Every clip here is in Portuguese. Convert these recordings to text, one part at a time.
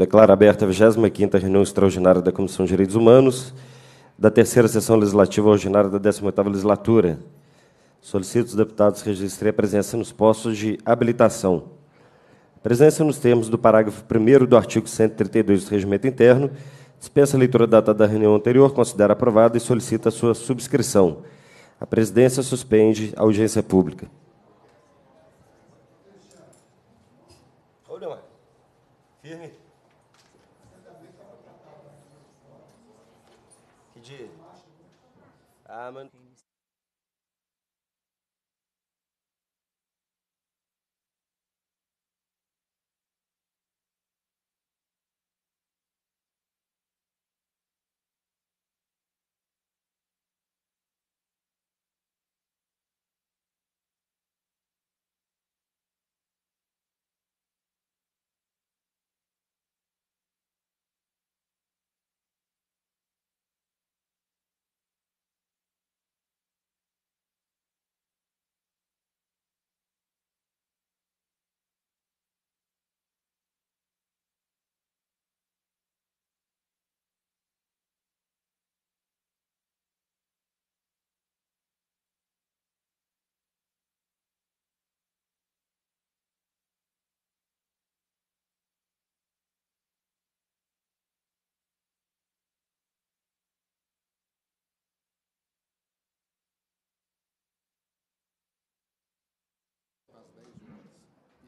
Declaro aberta a 25ª reunião extraordinária da Comissão de Direitos Humanos da terceira sessão legislativa ordinária da 18ª legislatura. Solicito os deputados registrem a presença nos postos de habilitação. Presença nos termos do parágrafo 1 do artigo 132 do Regimento Interno, dispensa a leitura da data da reunião anterior, considera aprovada e solicita a sua subscrição. A presidência suspende a audiência pública. Firme. Que dia? Ah, mano.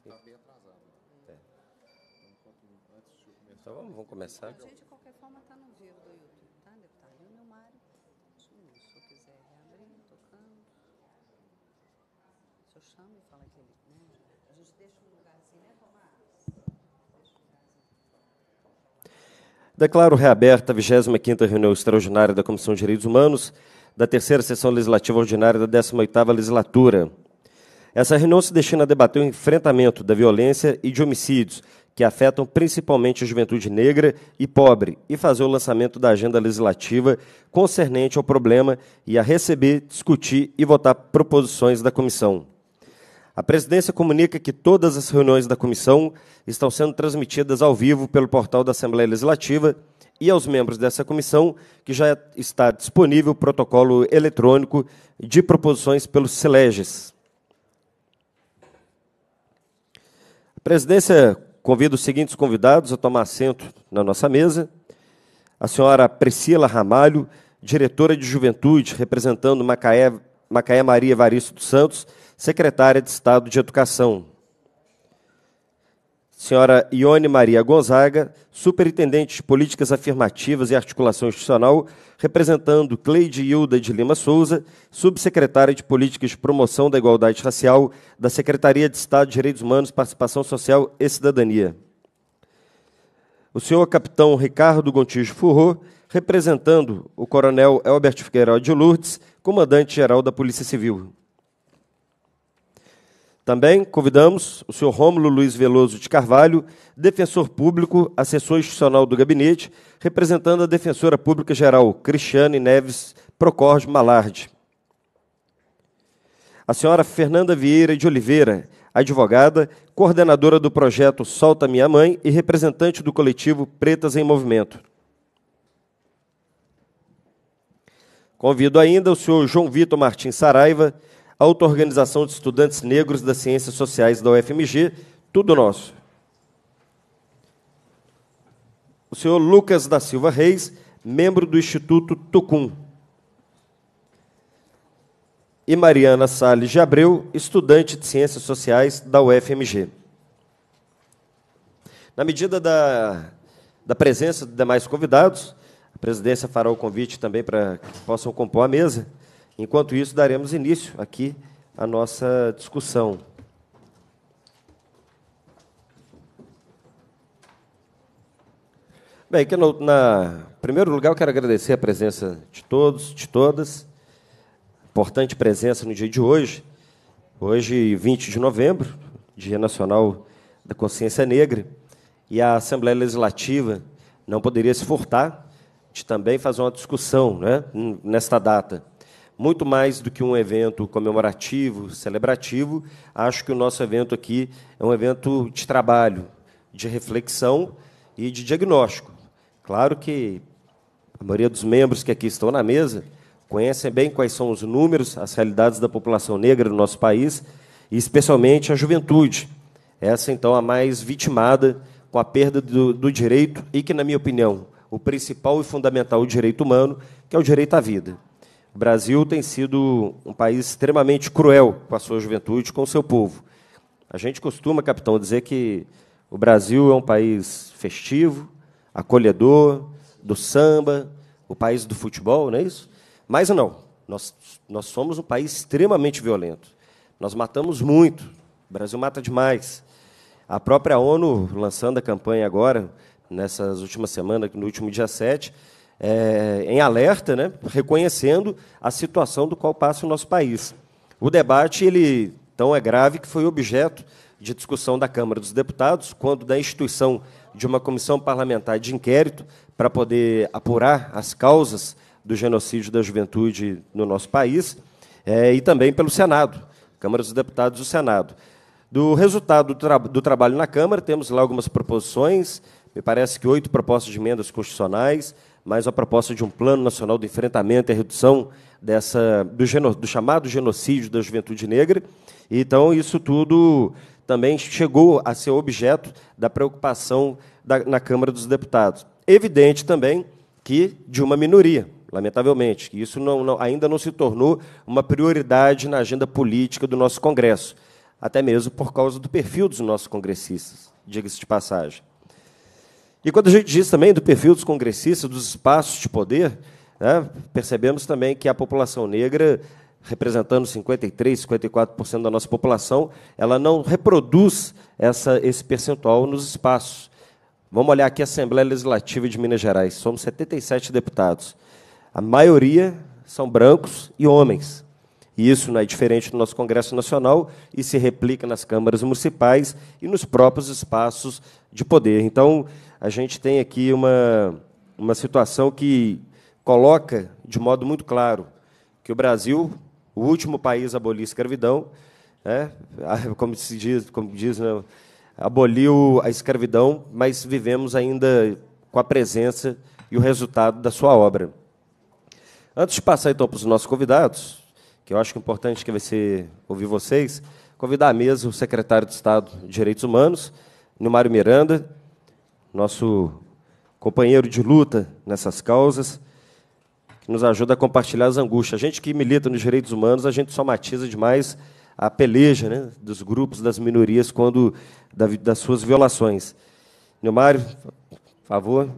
Está bem atrasado. É. Então vamos, vamos começar. A gente, de qualquer forma, está no vivo do YouTube, tá, deputado? E o meu Mário, se o senhor quiser reabrir, tocando. O senhor chama e fala que ele. Né? A gente deixa um lugar assim, né, Tomás? Declaro reaberta a 25ª reunião extraordinária da Comissão de Direitos Humanos da terceira sessão legislativa ordinária da 18ª legislatura. Essa reunião se destina a debater o enfrentamento da violência e de homicídios que afetam principalmente a juventude negra e pobre e fazer o lançamento da agenda legislativa concernente ao problema e a receber, discutir e votar proposições da comissão. A presidência comunica que todas as reuniões da comissão estão sendo transmitidas ao vivo pelo portal da Assembleia Legislativa e aos membros dessa comissão que já está disponível o protocolo eletrônico de proposições pelos SELEGES. A presidência convida os seguintes convidados a tomar assento na nossa mesa. A senhora Priscila Ramalho, diretora de Juventude, representando Macaé, Macaé Maria Evaristo dos Santos, secretária de Estado de Educação senhora Ione Maria Gonzaga, superintendente de Políticas Afirmativas e Articulação Institucional, representando Cleide Hilda de Lima Souza, subsecretária de Políticas de Promoção da Igualdade Racial da Secretaria de Estado de Direitos Humanos, Participação Social e Cidadania. O senhor capitão Ricardo Gontijo Furro, representando o coronel Elbert Figueiredo de Lourdes, comandante-geral da Polícia Civil. Também convidamos o senhor Rômulo Luiz Veloso de Carvalho, defensor público, assessor institucional do gabinete, representando a defensora pública geral, Cristiane Neves Procorge Malarde. A senhora Fernanda Vieira de Oliveira, advogada, coordenadora do projeto Solta Minha Mãe e representante do coletivo Pretas em Movimento. Convido ainda o senhor João Vitor Martins Saraiva, Auto-Organização de Estudantes Negros das Ciências Sociais da UFMG, tudo nosso. O senhor Lucas da Silva Reis, membro do Instituto Tucum. E Mariana Salles de Abreu, estudante de Ciências Sociais da UFMG. Na medida da, da presença de demais convidados, a presidência fará o convite também para que possam compor a mesa. Enquanto isso, daremos início aqui à nossa discussão. Bem, que no, na primeiro lugar eu quero agradecer a presença de todos, de todas. Importante presença no dia de hoje. Hoje, 20 de novembro, Dia Nacional da Consciência Negra, e a Assembleia Legislativa não poderia se furtar de também fazer uma discussão né, nesta data muito mais do que um evento comemorativo, celebrativo, acho que o nosso evento aqui é um evento de trabalho, de reflexão e de diagnóstico. Claro que a maioria dos membros que aqui estão na mesa conhecem bem quais são os números, as realidades da população negra no nosso país, e especialmente a juventude. Essa, então, a mais vitimada com a perda do, do direito e que, na minha opinião, o principal e fundamental direito humano, que é o direito à vida. O Brasil tem sido um país extremamente cruel com a sua juventude, com o seu povo. A gente costuma, capitão, dizer que o Brasil é um país festivo, acolhedor, do samba, o país do futebol, não é isso? Mas não, nós, nós somos um país extremamente violento. Nós matamos muito, o Brasil mata demais. A própria ONU, lançando a campanha agora, nessas últimas semanas, no último dia 7, é, em alerta, né, reconhecendo a situação do qual passa o nosso país. O debate ele tão é grave que foi objeto de discussão da Câmara dos Deputados, quando da instituição de uma comissão parlamentar de inquérito para poder apurar as causas do genocídio da juventude no nosso país, é, e também pelo Senado, Câmara dos Deputados e o Senado. Do resultado do, tra do trabalho na Câmara, temos lá algumas proposições, me parece que oito propostas de emendas constitucionais, mais a proposta de um plano nacional de enfrentamento e redução dessa, do, geno, do chamado genocídio da juventude negra. Então, isso tudo também chegou a ser objeto da preocupação da, na Câmara dos Deputados. Evidente também que de uma minoria, lamentavelmente, que isso não, não, ainda não se tornou uma prioridade na agenda política do nosso Congresso, até mesmo por causa do perfil dos nossos congressistas, diga-se de passagem. E quando a gente diz também do perfil dos congressistas, dos espaços de poder, né, percebemos também que a população negra, representando 53%, 54% da nossa população, ela não reproduz essa, esse percentual nos espaços. Vamos olhar aqui a Assembleia Legislativa de Minas Gerais. Somos 77 deputados. A maioria são brancos e homens. E isso não é diferente do nosso Congresso Nacional e se replica nas câmaras municipais e nos próprios espaços de poder. Então, a gente tem aqui uma, uma situação que coloca de modo muito claro que o Brasil, o último país a abolir a escravidão, é, como se diz, como diz né, aboliu a escravidão, mas vivemos ainda com a presença e o resultado da sua obra. Antes de passar então para os nossos convidados, que eu acho que é importante que vai ser ouvir vocês, convidar à mesa o secretário de Estado de Direitos Humanos, Nilmário Miranda, nosso companheiro de luta nessas causas, que nos ajuda a compartilhar as angústias. A gente que milita nos direitos humanos, a gente somatiza demais a peleja né, dos grupos, das minorias, quando das suas violações. Neumário, por favor.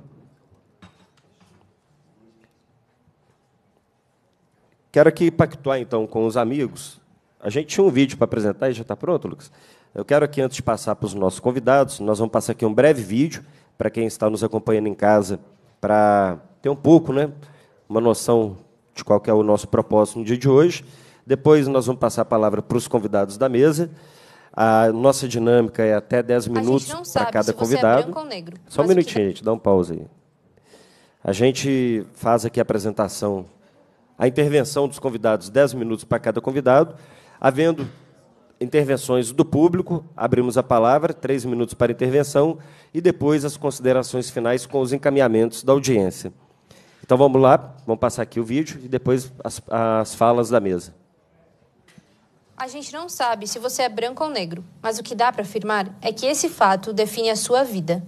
Quero aqui pactuar, então, com os amigos. A gente tinha um vídeo para apresentar, e já está pronto, Lucas? Eu quero aqui, antes de passar para os nossos convidados, nós vamos passar aqui um breve vídeo para quem está nos acompanhando em casa, para ter um pouco, né, uma noção de qual é o nosso propósito no dia de hoje. Depois nós vamos passar a palavra para os convidados da mesa. A nossa dinâmica é até 10 minutos para cada se convidado. É negro, Só um minutinho, gente, dá um pause aí. A gente faz aqui a apresentação, a intervenção dos convidados, 10 minutos para cada convidado, havendo intervenções do público, abrimos a palavra, três minutos para intervenção, e depois as considerações finais com os encaminhamentos da audiência. Então vamos lá, vamos passar aqui o vídeo e depois as, as falas da mesa. A gente não sabe se você é branco ou negro, mas o que dá para afirmar é que esse fato define a sua vida.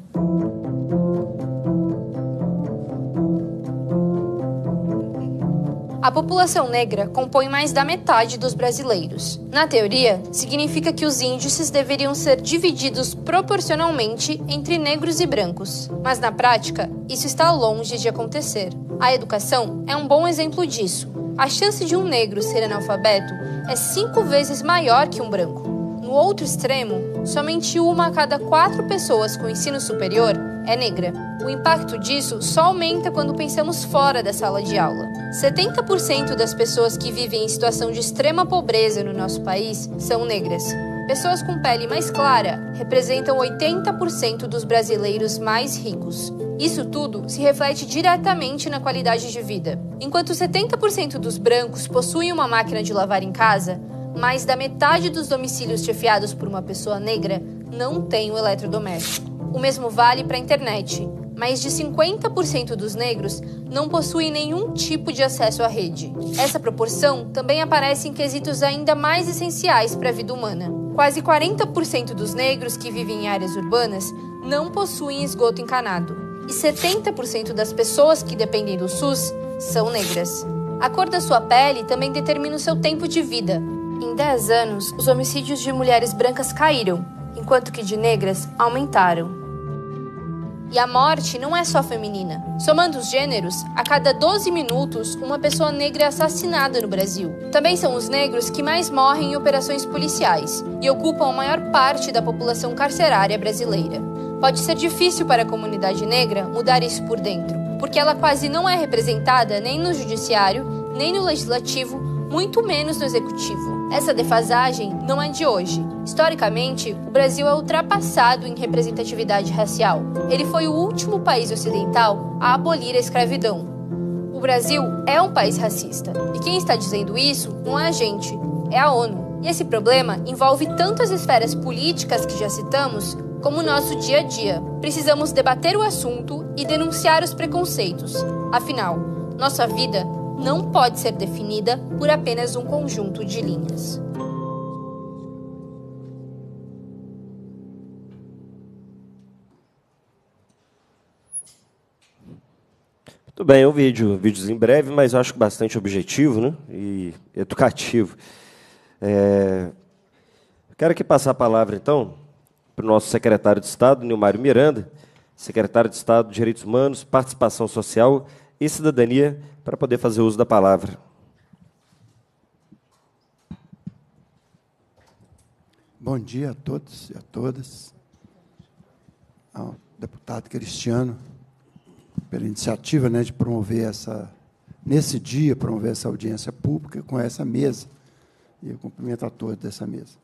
A população negra compõe mais da metade dos brasileiros. Na teoria, significa que os índices deveriam ser divididos proporcionalmente entre negros e brancos. Mas na prática, isso está longe de acontecer. A educação é um bom exemplo disso. A chance de um negro ser analfabeto é cinco vezes maior que um branco. No outro extremo, somente uma a cada quatro pessoas com ensino superior é negra. O impacto disso só aumenta quando pensamos fora da sala de aula. 70% das pessoas que vivem em situação de extrema pobreza no nosso país são negras. Pessoas com pele mais clara representam 80% dos brasileiros mais ricos. Isso tudo se reflete diretamente na qualidade de vida. Enquanto 70% dos brancos possuem uma máquina de lavar em casa, mais da metade dos domicílios chefiados por uma pessoa negra não tem o eletrodoméstico. O mesmo vale para a internet. Mais de 50% dos negros não possuem nenhum tipo de acesso à rede. Essa proporção também aparece em quesitos ainda mais essenciais para a vida humana. Quase 40% dos negros que vivem em áreas urbanas não possuem esgoto encanado. E 70% das pessoas que dependem do SUS são negras. A cor da sua pele também determina o seu tempo de vida. Em 10 anos, os homicídios de mulheres brancas caíram, enquanto que de negras aumentaram. E a morte não é só feminina. Somando os gêneros, a cada 12 minutos, uma pessoa negra é assassinada no Brasil. Também são os negros que mais morrem em operações policiais e ocupam a maior parte da população carcerária brasileira. Pode ser difícil para a comunidade negra mudar isso por dentro, porque ela quase não é representada nem no judiciário, nem no legislativo, muito menos no executivo. Essa defasagem não é de hoje. Historicamente, o Brasil é ultrapassado em representatividade racial. Ele foi o último país ocidental a abolir a escravidão. O Brasil é um país racista. E quem está dizendo isso não é a gente, é a ONU. E esse problema envolve tanto as esferas políticas que já citamos, como o nosso dia a dia. Precisamos debater o assunto e denunciar os preconceitos. Afinal, nossa vida não pode ser definida por apenas um conjunto de linhas. Muito bem, é um vídeo, um videozinho breve, mas acho bastante objetivo né? e educativo. É... Quero aqui passar a palavra, então, para o nosso secretário de Estado, Nilmário Miranda, secretário de Estado de Direitos Humanos, Participação Social e Cidadania, para poder fazer uso da palavra. Bom dia a todos e a todas. Ao deputado Cristiano, pela iniciativa né, de promover essa, nesse dia, promover essa audiência pública com essa mesa. E eu cumprimento a todos dessa mesa.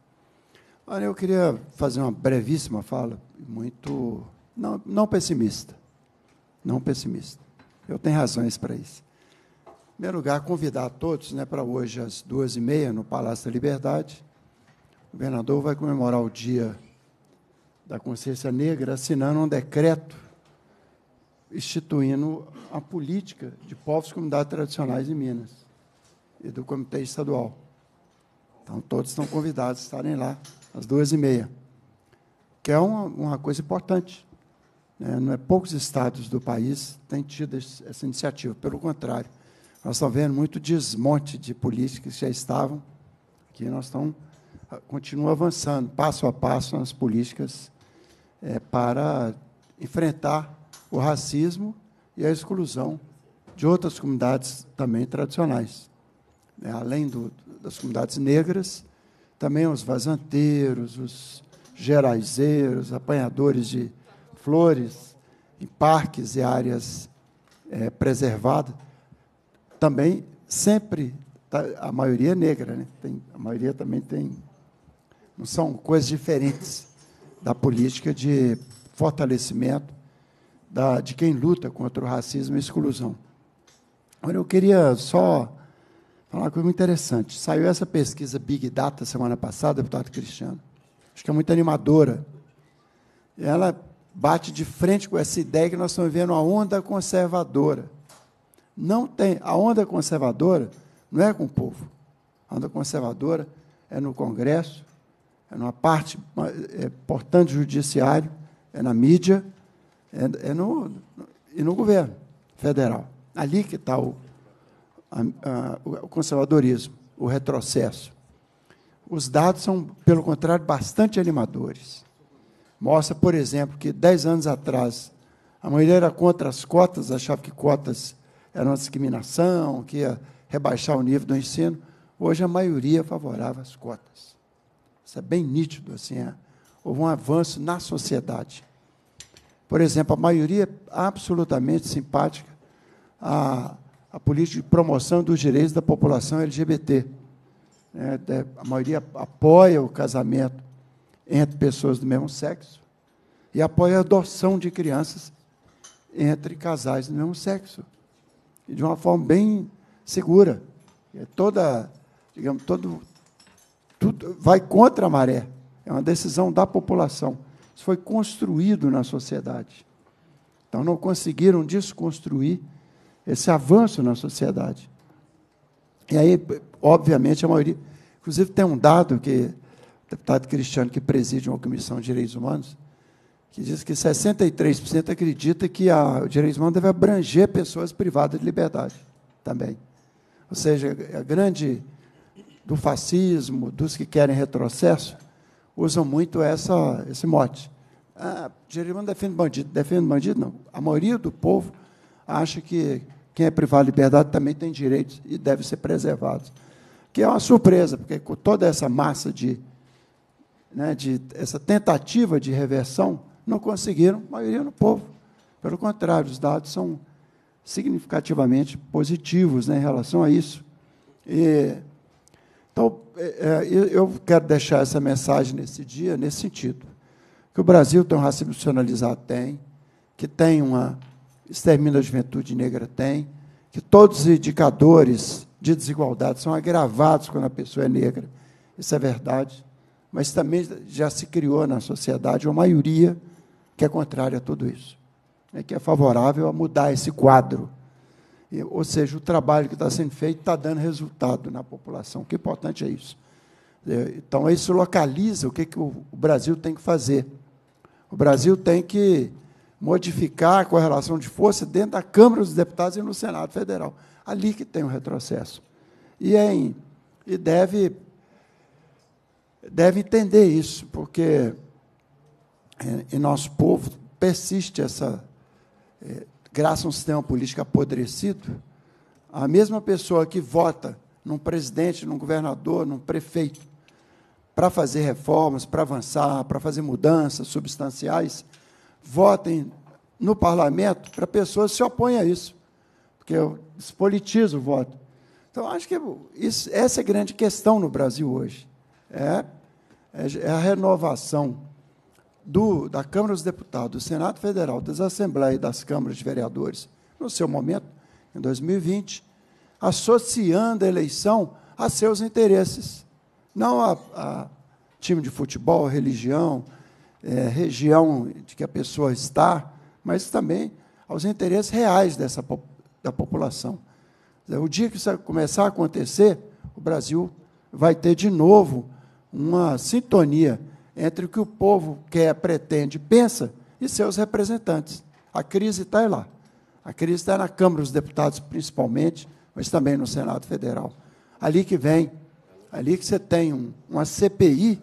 Olha, eu queria fazer uma brevíssima fala, muito não, não pessimista. Não pessimista. Eu tenho razões para isso primeiro lugar, convidar todos né, para hoje, às duas e meia, no Palácio da Liberdade. O governador vai comemorar o Dia da Consciência Negra, assinando um decreto instituindo a política de povos e comunidades tradicionais em Minas e do Comitê Estadual. Então, todos estão convidados a estarem lá às duas e meia, que é uma, uma coisa importante. Né? Não é poucos estados do país têm tido essa iniciativa, pelo contrário nós estamos vendo muito desmonte de políticas que já estavam, que nós estamos ah, continua avançando passo a passo nas políticas é, para enfrentar o racismo e a exclusão de outras comunidades também tradicionais. É, além do, das comunidades negras, também os vazanteiros, os geraizeiros, apanhadores de flores em parques e áreas é, preservadas também sempre tá, a maioria é negra, né? Tem, a maioria também tem não são coisas diferentes da política de fortalecimento da, de quem luta contra o racismo e a exclusão. Olha, eu queria só falar uma coisa muito interessante. Saiu essa pesquisa Big Data semana passada, deputado Cristiano. Acho que é muito animadora. Ela bate de frente com essa ideia que nós estamos vendo uma onda conservadora não tem. A onda conservadora não é com o povo. A onda conservadora é no Congresso, é numa parte é, importante do judiciário, é na mídia, é, é no, e no governo federal. Ali que está o, a, a, o conservadorismo, o retrocesso. Os dados são, pelo contrário, bastante animadores. Mostra, por exemplo, que dez anos atrás a maioria era contra as cotas, achava que cotas era uma discriminação, que ia rebaixar o nível do ensino. Hoje a maioria favorável às cotas. Isso é bem nítido, assim, é. houve um avanço na sociedade. Por exemplo, a maioria absolutamente simpática à, à política de promoção dos direitos da população LGBT. É, a maioria apoia o casamento entre pessoas do mesmo sexo e apoia a adoção de crianças entre casais do mesmo sexo de uma forma bem segura. É toda, digamos, todo, tudo vai contra a maré. É uma decisão da população. Isso foi construído na sociedade. Então, não conseguiram desconstruir esse avanço na sociedade. E aí, obviamente, a maioria. Inclusive, tem um dado que o deputado Cristiano, que preside uma comissão de direitos humanos, que diz que 63% acredita que a, o direitos humanos deve abranger pessoas privadas de liberdade também. Ou seja, a grande do fascismo, dos que querem retrocesso, usam muito essa, esse mote. Ah, Jerimão defende bandido. Defende bandido, não. A maioria do povo acha que quem é privado de liberdade também tem direitos e deve ser preservado. Que é uma surpresa, porque com toda essa massa de, né, de essa tentativa de reversão, não conseguiram, maioria do povo. Pelo contrário, os dados são significativamente positivos né, em relação a isso. E, então, é, é eu quero deixar essa mensagem nesse dia, nesse sentido que o Brasil tem um racismo institucionalizado, tem, que tem uma extermínio da juventude negra, tem, que todos os indicadores de desigualdade são agravados quando a pessoa é negra. Isso é verdade. Mas também já se criou na sociedade uma maioria que é contrária a tudo isso, é que é favorável a mudar esse quadro. E, ou seja, o trabalho que está sendo feito está dando resultado na população. O que é importante é isso. É, então, isso localiza o que, que o Brasil tem que fazer. O Brasil tem que modificar a correlação de força dentro da Câmara dos Deputados e no Senado Federal. Ali que tem o um retrocesso. E, é em, e deve, deve entender isso, porque em nosso povo persiste essa. É, graças a um sistema político apodrecido, a mesma pessoa que vota num presidente, num governador, num prefeito, para fazer reformas, para avançar, para fazer mudanças substanciais, votem no parlamento para pessoas que se opõem a isso, porque despolitiza o voto. Então, acho que isso, essa é a grande questão no Brasil hoje. É, é a renovação do, da Câmara dos Deputados, do Senado Federal, das Assembleias e das Câmaras de Vereadores, no seu momento, em 2020, associando a eleição a seus interesses não a, a time de futebol, religião, é, região de que a pessoa está, mas também aos interesses reais dessa da população. O dia que isso começar a acontecer, o Brasil vai ter de novo uma sintonia entre o que o povo quer, pretende, pensa e seus representantes. A crise está lá. A crise está na Câmara dos Deputados, principalmente, mas também no Senado Federal. Ali que vem ali que você tem um, uma CPI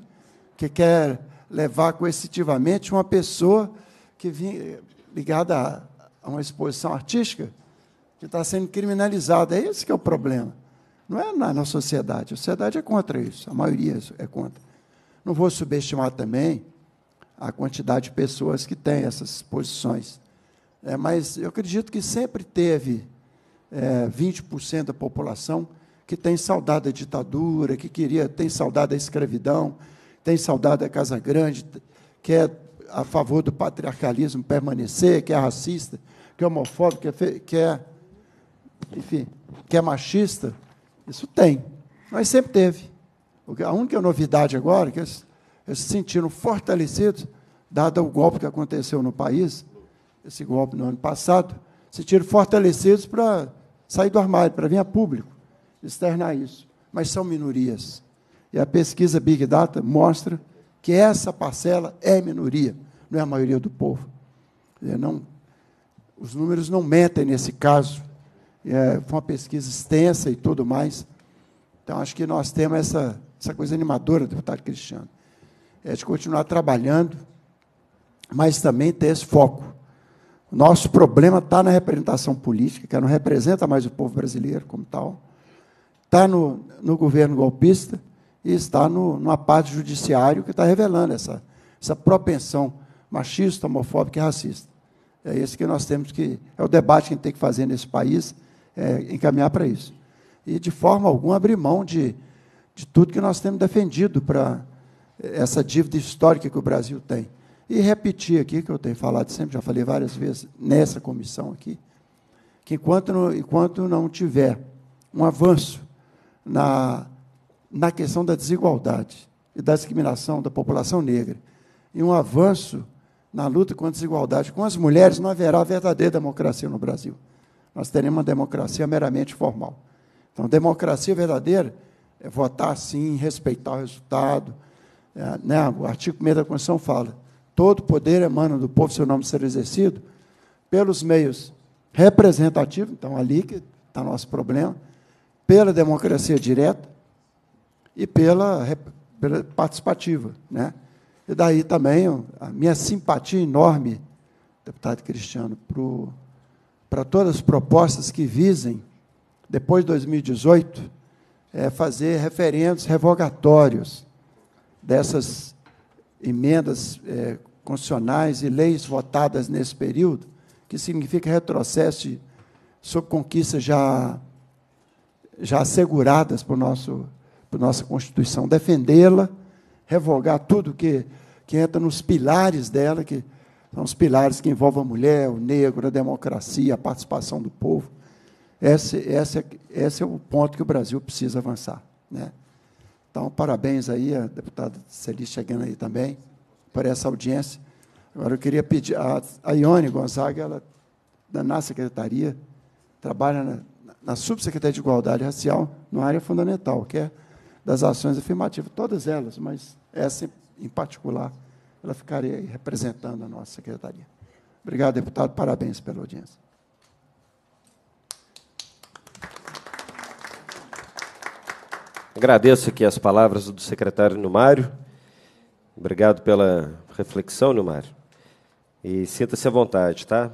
que quer levar coercitivamente uma pessoa que vinha ligada a, a uma exposição artística que está sendo criminalizada. É esse que é o problema. Não é na, na sociedade. A sociedade é contra isso. A maioria é contra. Não vou subestimar também a quantidade de pessoas que têm essas posições. É, mas eu acredito que sempre teve é, 20% da população que tem saudade da ditadura, que queria, tem saudade da escravidão, tem saudade da Casa Grande, que é a favor do patriarcalismo permanecer, que é racista, que é homofóbico, que é, que é enfim, que é machista. Isso tem. Mas sempre teve. A única novidade agora é que eles, eles se sentiram fortalecidos, dado o golpe que aconteceu no país, esse golpe no ano passado, se sentiram fortalecidos para sair do armário, para vir a público externar isso, mas são minorias. E a pesquisa Big Data mostra que essa parcela é minoria, não é a maioria do povo. Não, os números não mentem nesse caso. É, foi uma pesquisa extensa e tudo mais. Então, acho que nós temos essa, essa coisa animadora, deputado Cristiano, é de continuar trabalhando, mas também ter esse foco. Nosso problema está na representação política, que não representa mais o povo brasileiro como tal está no, no governo golpista e está no, no aparato judiciário que está revelando essa, essa propensão machista, homofóbica e racista. É esse que nós temos que. É o debate que a gente tem que fazer nesse país, é, encaminhar para isso. E, de forma alguma, abrir mão de, de tudo que nós temos defendido para essa dívida histórica que o Brasil tem. E repetir aqui, que eu tenho falado sempre, já falei várias vezes nessa comissão aqui, que enquanto não, enquanto não tiver um avanço na, na questão da desigualdade e da discriminação da população negra, e um avanço na luta contra a desigualdade com as mulheres, não haverá verdadeira democracia no Brasil. Nós teremos uma democracia meramente formal. Então, democracia verdadeira é votar sim, respeitar o resultado. É, né? O artigo 1 da Constituição fala: todo poder emana do povo, seu nome ser exercido, pelos meios representativos, então ali que está nosso problema, pela democracia direta e pela, pela participativa. Né? E daí também a minha simpatia enorme, deputado Cristiano, para todas as propostas que visem, depois de 2018, é fazer referendos revogatórios dessas emendas é, constitucionais e leis votadas nesse período, que significa retrocesso sobre conquistas já, já asseguradas por, nosso, por nossa Constituição, defendê-la, revogar tudo que que entra nos pilares dela, que são os pilares que envolvem a mulher, o negro, a democracia, a participação do povo. Esse, esse, esse é o ponto que o Brasil precisa avançar. Né? Então, parabéns aí, a deputada Celis chegando aí também, por essa audiência. Agora, eu queria pedir, a, a Ione Gonzaga, ela, na secretaria, trabalha na, na subsecretaria de Igualdade Racial, numa área fundamental, que é das ações afirmativas, todas elas, mas essa em particular, ela ficaria representando a nossa secretaria. Obrigado, deputado. Parabéns pela audiência. Agradeço aqui as palavras do secretário Numário. Obrigado pela reflexão, Numário. E sinta-se à vontade, tá?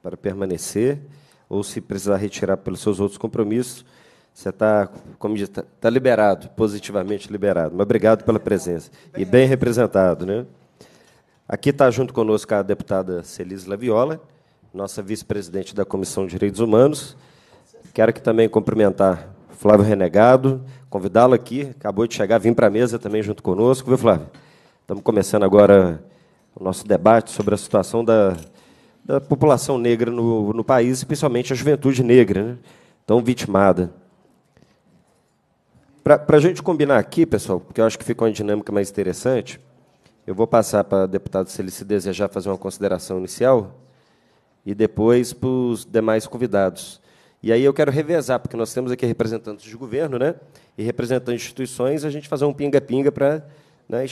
Para permanecer, ou se precisar retirar pelos seus outros compromissos, você está, como diz, está tá liberado, positivamente liberado. Mas obrigado pela presença. E bem representado. Né? Aqui está junto conosco a deputada Celise Laviola, nossa vice-presidente da Comissão de Direitos Humanos. Quero aqui também cumprimentar Flávio Renegado, convidá-lo aqui, acabou de chegar, vim para a mesa também junto conosco, viu, Flávio? Estamos começando agora o nosso debate sobre a situação da, da população negra no, no país, especialmente a juventude negra, né? tão vitimada. Para a gente combinar aqui, pessoal, porque eu acho que fica uma dinâmica mais interessante, eu vou passar para o deputado, se ele se desejar fazer uma consideração inicial, e depois para os demais convidados. E aí eu quero revezar, porque nós temos aqui representantes de governo né, e representantes de instituições, a gente fazer um pinga-pinga para né, é,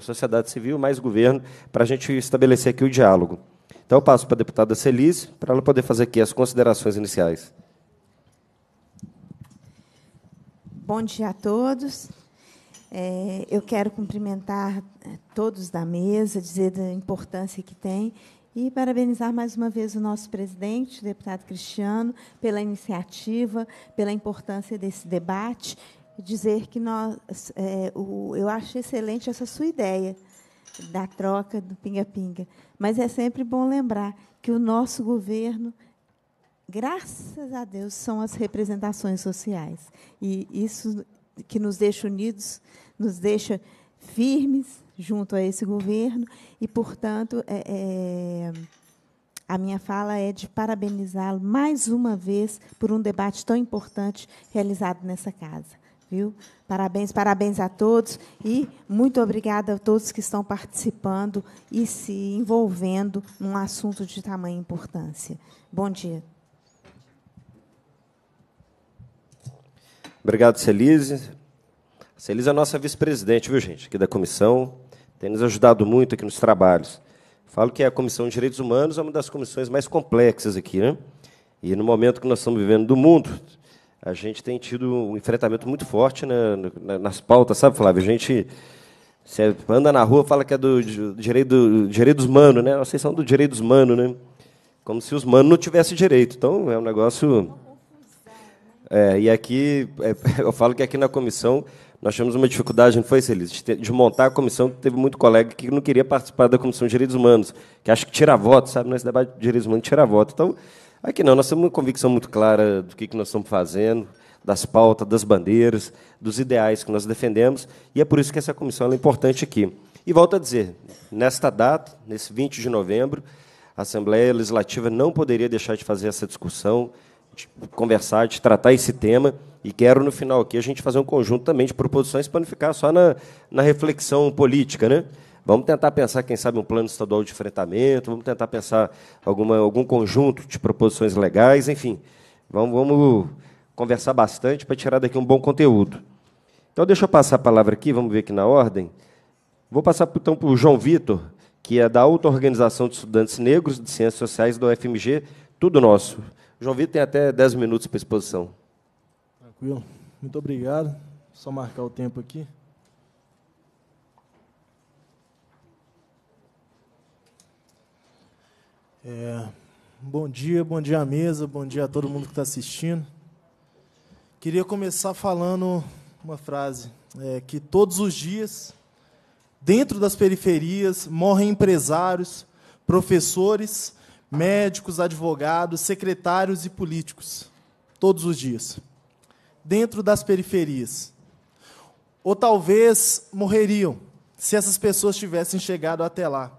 sociedade civil mais governo, para a gente estabelecer aqui o diálogo. Então eu passo para a deputada Celise, para ela poder fazer aqui as considerações iniciais. Bom dia a todos. É, eu quero cumprimentar é, todos da mesa, dizer da importância que tem e parabenizar mais uma vez o nosso presidente, o deputado Cristiano, pela iniciativa, pela importância desse debate, e dizer que nós, é, o, eu acho excelente essa sua ideia da troca do pinga-pinga, mas é sempre bom lembrar que o nosso governo graças a Deus, são as representações sociais. E isso que nos deixa unidos, nos deixa firmes junto a esse governo. E, portanto, é, é, a minha fala é de parabenizá-lo mais uma vez por um debate tão importante realizado nessa casa. Viu? Parabéns, parabéns a todos e muito obrigada a todos que estão participando e se envolvendo num assunto de tamanha importância. Bom dia. Obrigado, Celise. Celise é a nossa vice-presidente, viu, gente, aqui da comissão. Tem nos ajudado muito aqui nos trabalhos. Falo que a Comissão de Direitos Humanos é uma das comissões mais complexas aqui, né? E no momento que nós estamos vivendo do mundo, a gente tem tido um enfrentamento muito forte na, nas pautas, sabe, Flávio? A gente você anda na rua fala que é do, direito, direito dos né? Vocês são do direito dos né? Como se os manos não tivessem direito. Então, é um negócio é, e aqui, é, eu falo que aqui na comissão nós tivemos uma dificuldade, não foi, Celise? De montar a comissão, teve muito colega que não queria participar da Comissão de Direitos Humanos, que acha que tira voto, sabe? Nesse debate de direitos humanos, tira voto. Então, aqui não, nós temos uma convicção muito clara do que, que nós estamos fazendo, das pautas, das bandeiras, dos ideais que nós defendemos, e é por isso que essa comissão é importante aqui. E volto a dizer, nesta data, nesse 20 de novembro, a Assembleia Legislativa não poderia deixar de fazer essa discussão, de conversar, de tratar esse tema. E quero, no final aqui, a gente fazer um conjunto também de proposições para não ficar só na, na reflexão política. Né? Vamos tentar pensar, quem sabe, um plano estadual de enfrentamento, vamos tentar pensar alguma, algum conjunto de proposições legais, enfim. Vamos, vamos conversar bastante para tirar daqui um bom conteúdo. Então, deixa eu passar a palavra aqui, vamos ver aqui na ordem. Vou passar então para o João Vitor, que é da Auto-Organização de Estudantes Negros de Ciências Sociais do UFMG, tudo nosso. João Vitor tem até 10 minutos para exposição. Tranquilo. Muito obrigado. Só marcar o tempo aqui. É, bom dia, bom dia à mesa, bom dia a todo mundo que está assistindo. Queria começar falando uma frase, é, que todos os dias, dentro das periferias, morrem empresários, professores, médicos, advogados, secretários e políticos. Todos os dias. Dentro das periferias. Ou talvez morreriam se essas pessoas tivessem chegado até lá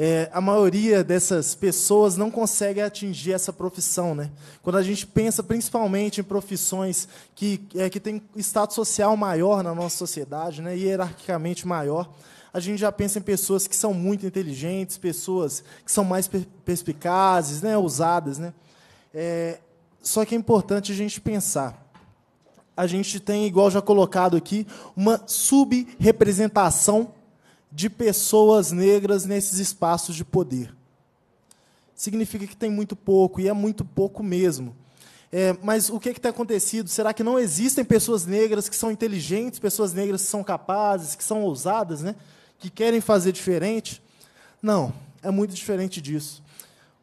é, a maioria dessas pessoas não consegue atingir essa profissão. Né? Quando a gente pensa principalmente em profissões que, é, que têm status social maior na nossa sociedade, né, hierarquicamente maior, a gente já pensa em pessoas que são muito inteligentes, pessoas que são mais perspicazes, né, ousadas. Né? É, só que é importante a gente pensar. A gente tem, igual já colocado aqui, uma subrepresentação de pessoas negras nesses espaços de poder. Significa que tem muito pouco, e é muito pouco mesmo. É, mas o que, que tem acontecido? Será que não existem pessoas negras que são inteligentes, pessoas negras que são capazes, que são ousadas, né? que querem fazer diferente? Não, é muito diferente disso.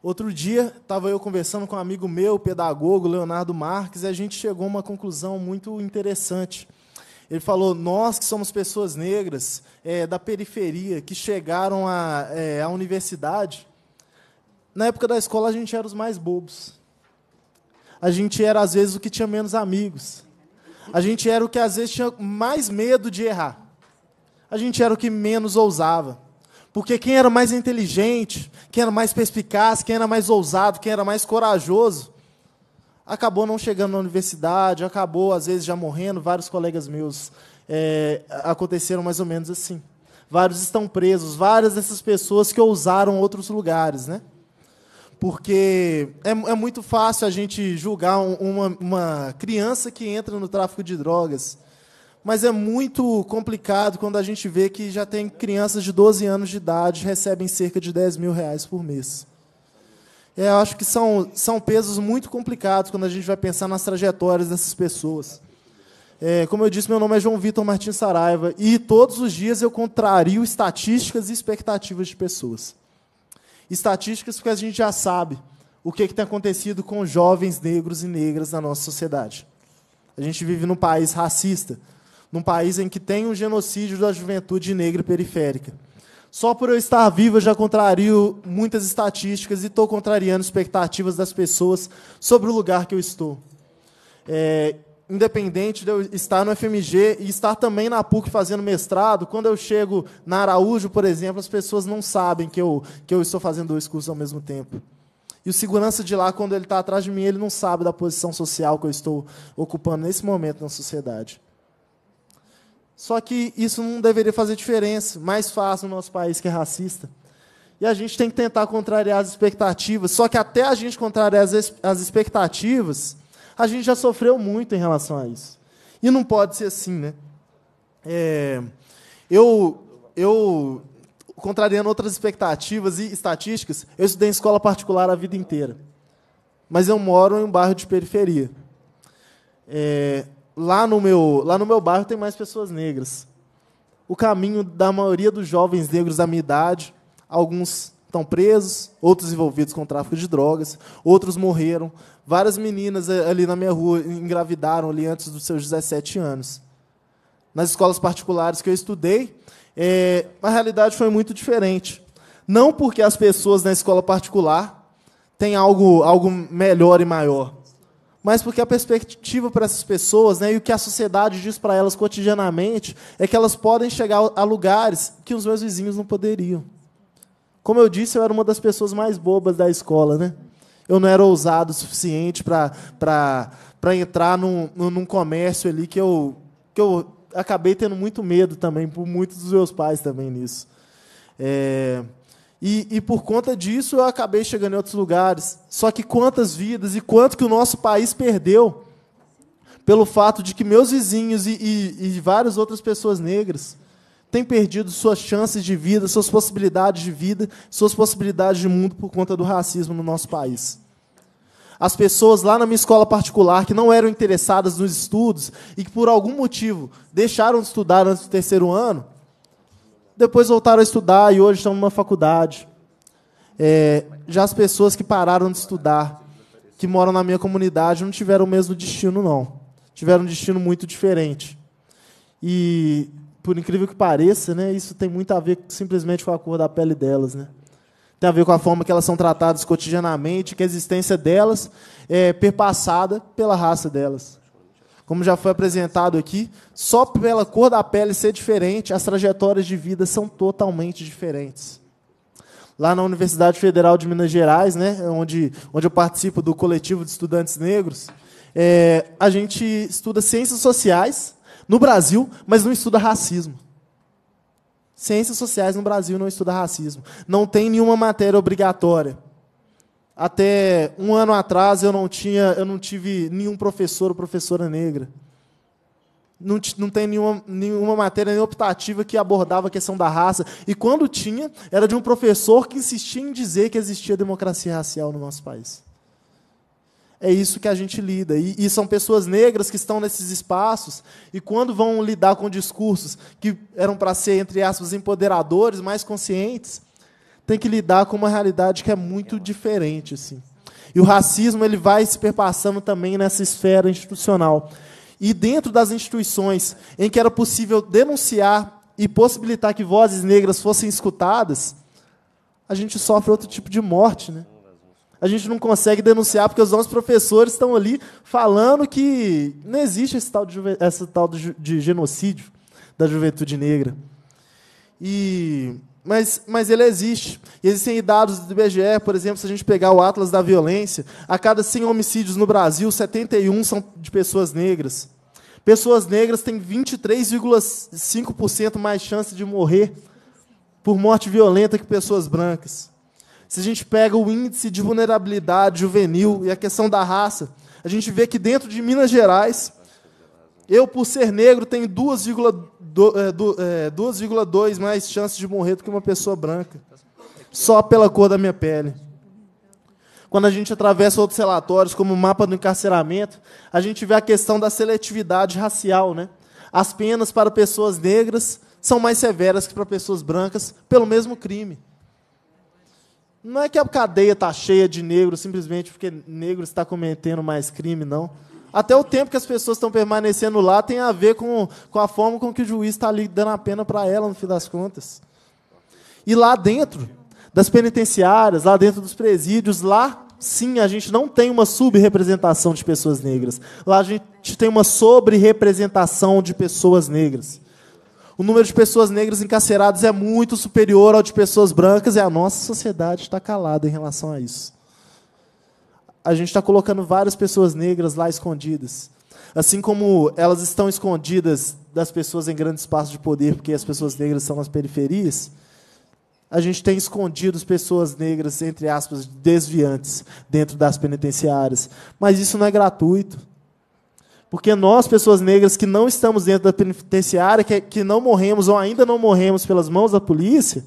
Outro dia, estava eu conversando com um amigo meu, pedagogo, Leonardo Marques, e a gente chegou a uma conclusão muito interessante. Ele falou: nós que somos pessoas negras é, da periferia, que chegaram à, é, à universidade, na época da escola a gente era os mais bobos. A gente era, às vezes, o que tinha menos amigos. A gente era o que, às vezes, tinha mais medo de errar. A gente era o que menos ousava. Porque quem era mais inteligente, quem era mais perspicaz, quem era mais ousado, quem era mais corajoso, acabou não chegando na universidade, acabou, às vezes, já morrendo. Vários colegas meus é, aconteceram mais ou menos assim. Vários estão presos, várias dessas pessoas que ousaram outros lugares, né? Porque é, é muito fácil a gente julgar uma, uma criança que entra no tráfico de drogas, mas é muito complicado quando a gente vê que já tem crianças de 12 anos de idade recebem cerca de 10 mil reais por mês. É, eu acho que são, são pesos muito complicados quando a gente vai pensar nas trajetórias dessas pessoas. É, como eu disse, meu nome é João Vitor Martins Saraiva e todos os dias eu contrario estatísticas e expectativas de pessoas. Estatísticas porque a gente já sabe o que, que tem acontecido com jovens negros e negras na nossa sociedade. A gente vive num país racista, num país em que tem um genocídio da juventude negra periférica. Só por eu estar vivo, eu já contrario muitas estatísticas e estou contrariando expectativas das pessoas sobre o lugar que eu estou. É, independente de eu estar no FMG e estar também na PUC fazendo mestrado, quando eu chego na Araújo, por exemplo, as pessoas não sabem que eu, que eu estou fazendo dois cursos ao mesmo tempo. E o segurança de lá, quando ele está atrás de mim, ele não sabe da posição social que eu estou ocupando nesse momento na sociedade. Só que isso não deveria fazer diferença, mais fácil no nosso país que é racista. E a gente tem que tentar contrariar as expectativas. Só que até a gente contrariar as, as expectativas, a gente já sofreu muito em relação a isso. E não pode ser assim, né? É, eu, eu, contrariando outras expectativas e estatísticas, eu estudei em escola particular a vida inteira. Mas eu moro em um bairro de periferia. É, lá no meu, lá no meu bairro tem mais pessoas negras. O caminho da maioria dos jovens negros da minha idade, alguns estão presos, outros envolvidos com tráfico de drogas, outros morreram. Várias meninas eh, ali na minha rua engravidaram ali antes dos seus 17 anos. Nas escolas particulares que eu estudei, é, a realidade foi muito diferente. Não porque as pessoas na escola particular têm algo, algo melhor e maior, mas porque a perspectiva para essas pessoas, né, e o que a sociedade diz para elas cotidianamente, é que elas podem chegar a lugares que os meus vizinhos não poderiam. Como eu disse, eu era uma das pessoas mais bobas da escola, né? Eu não era ousado o suficiente para entrar num, num comércio ali que eu, que eu acabei tendo muito medo também, por muitos dos meus pais também nisso. É, e, e, por conta disso eu acabei chegando em outros lugares. Só que quantas vidas e quanto que o nosso país perdeu pelo fato de que meus vizinhos e, e, e várias outras pessoas negras têm perdido suas chances de vida, suas possibilidades de vida, suas possibilidades de mundo por conta do racismo no nosso país. As pessoas lá na minha escola particular que não eram interessadas nos estudos e que por algum motivo deixaram de estudar antes do terceiro ano, depois voltaram a estudar e hoje estão numa faculdade. É, já as pessoas que pararam de estudar, que moram na minha comunidade, não tiveram o mesmo destino, não tiveram um destino muito diferente. E, por incrível que pareça, né, isso tem muito a ver simplesmente com a cor da pele delas. Né? Tem a ver com a forma que elas são tratadas cotidianamente, que a existência delas é perpassada pela raça delas. Como já foi apresentado aqui, só pela cor da pele ser diferente, as trajetórias de vida são totalmente diferentes lá na Universidade Federal de Minas Gerais, né, onde, onde eu participo do coletivo de estudantes negros, é, a gente estuda ciências sociais no Brasil, mas não estuda racismo. Ciências sociais no Brasil não estuda racismo. Não tem nenhuma matéria obrigatória. Até um ano atrás eu não tinha, eu não tive nenhum professor ou professora negra. Não, não tem nenhuma, nenhuma matéria nem optativa que abordava a questão da raça. E quando tinha, era de um professor que insistia em dizer que existia democracia racial no nosso país é isso que a gente lida. E, e, são pessoas negras que estão nesses espaços, e quando vão lidar com discursos que eram para ser, entre aspas, empoderadores, mais conscientes, tem que lidar com uma realidade que é muito diferente. Assim. E o racismo ele vai se perpassando também nessa esfera institucional. E dentro das instituições em que era possível denunciar e possibilitar que vozes negras fossem escutadas, a gente sofre outro tipo de morte, né? A gente não consegue denunciar porque os nossos professores estão ali falando que não existe esse tal de, essa tal de genocídio da juventude negra. E, mas, mas ele existe. E existem dados do IBGE, por exemplo, se a gente pegar o Atlas da Violência, a cada 100 homicídios no Brasil, 71 são de pessoas negras. Pessoas negras têm 23,5% mais chance de morrer por morte violenta que pessoas brancas. Se a gente pega o índice de vulnerabilidade juvenil e a questão da raça, a gente vê que dentro de Minas Gerais, eu, por ser negro, tenho 2,2 é, é, mais chances de morrer do que uma pessoa branca, só pela cor da minha pele. Quando a gente atravessa outros relatórios, como o mapa do encarceramento, a gente vê a questão da seletividade racial. Né? As penas para pessoas negras são mais severas que para pessoas brancas pelo mesmo crime. Não é que a cadeia está cheia de negros simplesmente porque negro está cometendo mais crime, não. Até o tempo que as pessoas estão permanecendo lá tem a ver com, com a forma com que o juiz está ali dando a pena para ela, no fim das contas. E lá dentro das penitenciárias, lá dentro dos presídios, lá sim a gente não tem uma subrepresentação de pessoas negras. Lá a gente tem uma sobre-representação de pessoas negras o número de pessoas negras encarceradas é muito superior ao de pessoas brancas e a nossa sociedade está calada em relação a isso. A gente está colocando várias pessoas negras lá escondidas. Assim como elas estão escondidas das pessoas em grandes espaços de poder, porque as pessoas negras são nas periferias, a gente tem escondido as pessoas negras, entre aspas, desviantes, dentro das penitenciárias. Mas isso não é gratuito. Porque nós, pessoas negras que não estamos dentro da penitenciária, que, que não morremos ou ainda não morremos pelas mãos da polícia,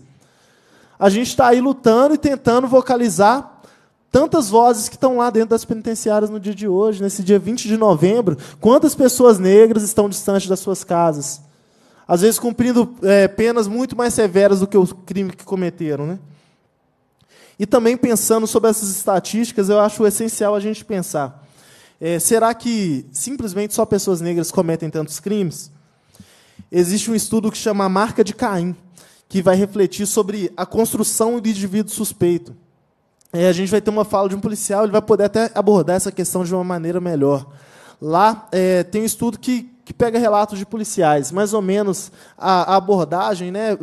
a gente está aí lutando e tentando vocalizar tantas vozes que estão lá dentro das penitenciárias no dia de hoje, nesse dia 20 de novembro. Quantas pessoas negras estão distantes das suas casas? Às vezes cumprindo é, penas muito mais severas do que o crime que cometeram. Né? E também pensando sobre essas estatísticas, eu acho essencial a gente pensar. É, será que simplesmente só pessoas negras cometem tantos crimes? Existe um estudo que chama a marca de Caim, que vai refletir sobre a construção do indivíduo suspeito. É, a gente vai ter uma fala de um policial, ele vai poder até abordar essa questão de uma maneira melhor. Lá é, tem um estudo que, que pega relatos de policiais, mais ou menos a, a abordagem né,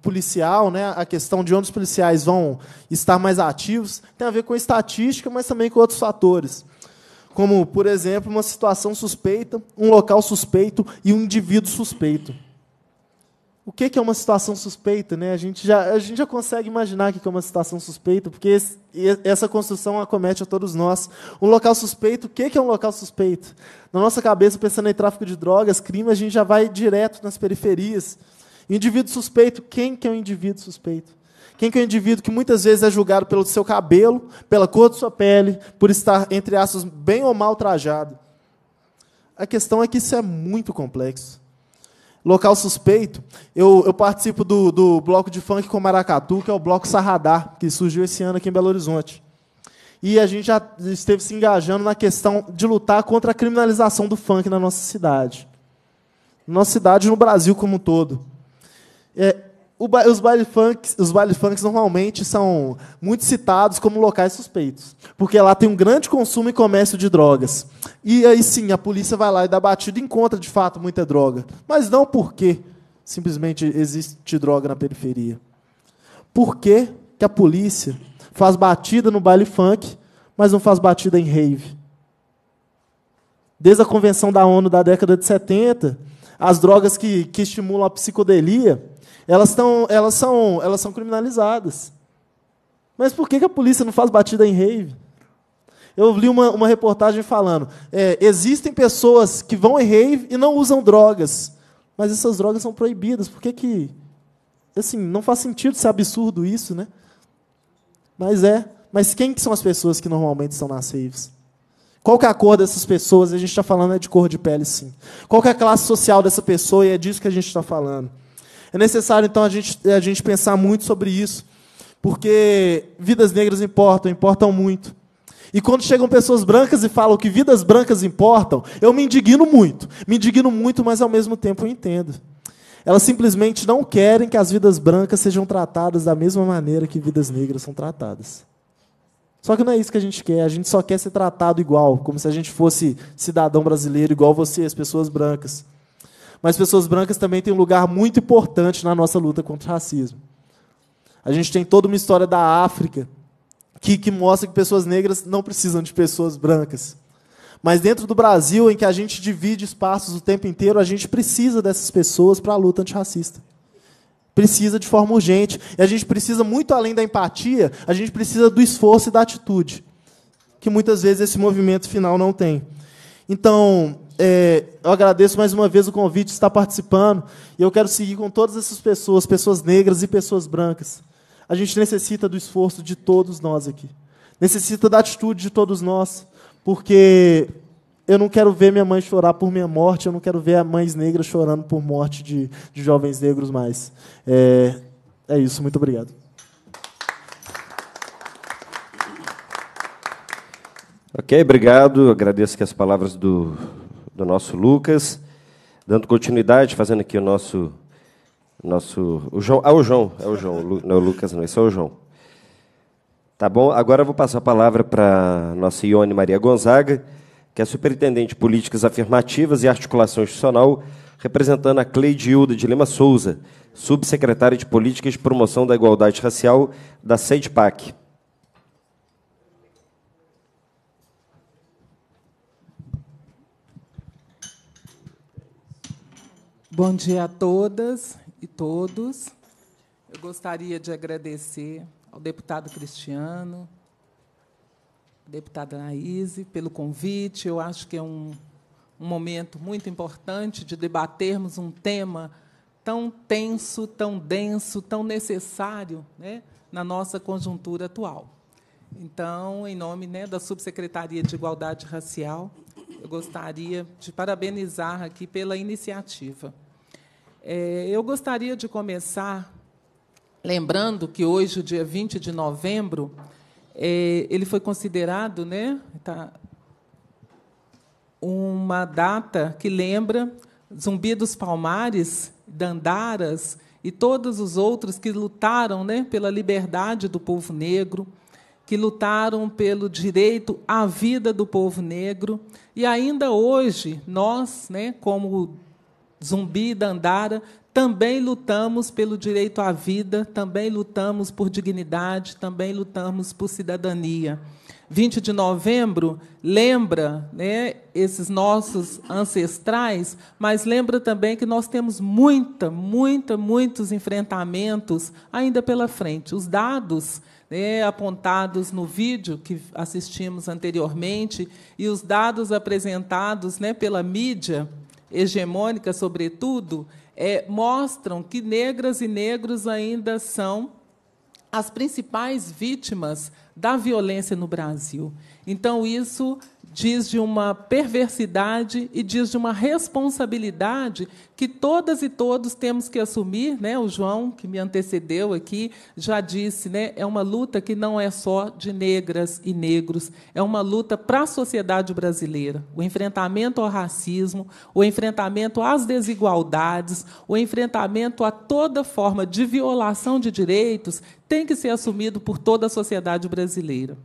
policial, né, a questão de onde os policiais vão estar mais ativos, tem a ver com estatística, mas também com outros fatores como, por exemplo, uma situação suspeita, um local suspeito e um indivíduo suspeito. O que é uma situação suspeita, né? A gente já, a gente já consegue imaginar o que é uma situação suspeita, porque esse, essa construção acomete a todos nós. Um local suspeito, o que é um local suspeito? Na nossa cabeça, pensando em tráfico de drogas, crime, a gente já vai direto nas periferias. Indivíduo suspeito, quem que é um indivíduo suspeito? Quem que é um indivíduo que muitas vezes é julgado pelo seu cabelo, pela cor de sua pele, por estar, entre aspas, bem ou mal trajado? A questão é que isso é muito complexo local suspeito, eu, eu participo do, do bloco de funk com Maracatu, que é o bloco Sarradar, que surgiu esse ano aqui em Belo Horizonte. E a gente já esteve se engajando na questão de lutar contra a criminalização do funk na nossa cidade. Nossa cidade no Brasil como um todo. É, os baile funks, os baile normalmente são muito citados como locais suspeitos, porque lá tem um grande consumo e comércio de drogas. E aí sim, a polícia vai lá e dá batida e encontra de fato muita droga, mas não porque simplesmente existe droga na periferia. Por que, que a polícia faz batida no baile funk, mas não faz batida em rave? Desde a convenção da ONU da década de 70, as drogas que, que estimulam a psicodelia elas, estão, elas, são, elas são criminalizadas. Mas por que, que a polícia não faz batida em rave? Eu li uma, uma reportagem falando: é, existem pessoas que vão em rave e não usam drogas, mas essas drogas são proibidas. Por que, que. Assim, não faz sentido ser absurdo isso, né? Mas é. Mas quem que são as pessoas que normalmente estão nas raves? Qual que é a cor dessas pessoas? A gente está falando é de cor de pele, sim. Qual que é a classe social dessa pessoa? E é disso que a gente está falando. É necessário, então, a gente, a gente pensar muito sobre isso, porque vidas negras importam, importam muito. E quando chegam pessoas brancas e falam que vidas brancas importam, eu me indigno muito. Me indigno muito, mas ao mesmo tempo eu entendo. Elas simplesmente não querem que as vidas brancas sejam tratadas da mesma maneira que vidas negras são tratadas. Só que não é isso que a gente quer, a gente só quer ser tratado igual, como se a gente fosse cidadão brasileiro igual você, as pessoas brancas. Mas pessoas brancas também têm um lugar muito importante na nossa luta contra o racismo. A gente tem toda uma história da África que, que mostra que pessoas negras não precisam de pessoas brancas. Mas dentro do Brasil, em que a gente divide espaços o tempo inteiro, a gente precisa dessas pessoas para a luta antirracista. Precisa de forma urgente. E a gente precisa, muito além da empatia, a gente precisa do esforço e da atitude, que muitas vezes esse movimento final não tem. Então, é, eu agradeço mais uma vez o convite de estar participando. E eu quero seguir com todas essas pessoas, pessoas negras e pessoas brancas. A gente necessita do esforço de todos nós aqui. Necessita da atitude de todos nós. Porque eu não quero ver minha mãe chorar por minha morte, eu não quero ver mães negras chorando por morte de, de jovens negros mais. É, é isso, muito obrigado. Ok, obrigado. Agradeço que as palavras do do nosso Lucas, dando continuidade, fazendo aqui o nosso. nosso o João, ah, o João, é o João, não é o Lucas, não, esse é o João. Tá bom? Agora eu vou passar a palavra para nossa Ione Maria Gonzaga, que é superintendente de políticas afirmativas e articulação institucional, representando a Cleide Hilda de Lima Souza, subsecretária de Políticas de Promoção da Igualdade Racial da SEIDPAC. Bom dia a todas e todos. Eu gostaria de agradecer ao deputado Cristiano, deputada Anaíse, pelo convite. Eu acho que é um, um momento muito importante de debatermos um tema tão tenso, tão denso, tão necessário né, na nossa conjuntura atual. Então, em nome né, da Subsecretaria de Igualdade Racial, eu gostaria de parabenizar aqui pela iniciativa. É, eu gostaria de começar lembrando que hoje, o dia 20 de novembro, é, ele foi considerado né, tá, uma data que lembra Zumbi dos Palmares, Dandaras e todos os outros que lutaram né, pela liberdade do povo negro, que lutaram pelo direito à vida do povo negro. E ainda hoje, nós, né, como Zumbi Dandara, também lutamos pelo direito à vida, também lutamos por dignidade, também lutamos por cidadania. 20 de novembro lembra né, esses nossos ancestrais, mas lembra também que nós temos muita, muita, muitos enfrentamentos ainda pela frente. Os dados né, apontados no vídeo que assistimos anteriormente e os dados apresentados né, pela mídia hegemônica, sobretudo, é, mostram que negras e negros ainda são as principais vítimas da violência no Brasil. Então, isso diz de uma perversidade e diz de uma responsabilidade que todas e todos temos que assumir. Né? O João, que me antecedeu aqui, já disse: né? é uma luta que não é só de negras e negros, é uma luta para a sociedade brasileira. O enfrentamento ao racismo, o enfrentamento às desigualdades, o enfrentamento a toda forma de violação de direitos tem que ser assumido por toda a sociedade brasileira.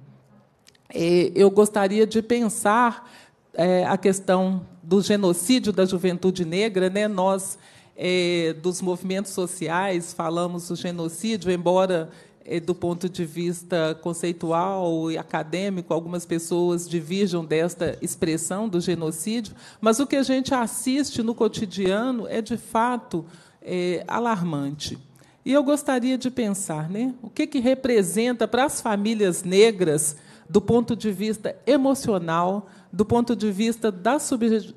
É, eu gostaria de pensar é, a questão do genocídio da juventude negra. Né? Nós, é, dos movimentos sociais, falamos do genocídio, embora, do ponto de vista conceitual e acadêmico, algumas pessoas divirjam desta expressão do genocídio, mas o que a gente assiste no cotidiano é, de fato, alarmante. E eu gostaria de pensar né, o que, que representa para as famílias negras do ponto de vista emocional, do ponto de vista das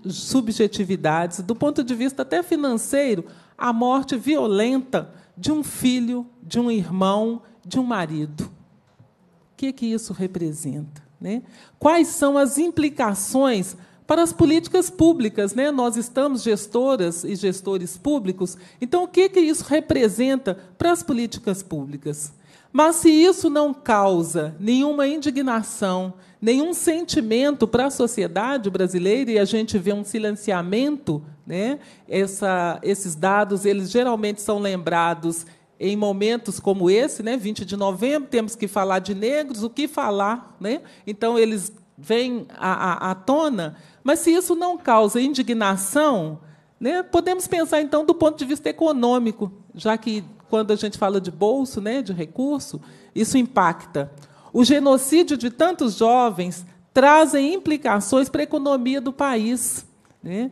subjetividades, do ponto de vista até financeiro, a morte violenta de um filho, de um irmão, de um marido. O que, que isso representa? Né? Quais são as implicações para as políticas públicas? Né? Nós estamos gestoras e gestores públicos, então o que, que isso representa para as políticas públicas? Mas se isso não causa nenhuma indignação, nenhum sentimento para a sociedade brasileira e a gente vê um silenciamento, né? Essa, esses dados eles geralmente são lembrados em momentos como esse, né? 20 de novembro, temos que falar de negros, o que falar, né? Então eles vêm à, à, à tona. Mas se isso não causa indignação, né? Podemos pensar então do ponto de vista econômico, já que quando a gente fala de bolso, né, de recurso, isso impacta. O genocídio de tantos jovens trazem implicações para a economia do país. Né?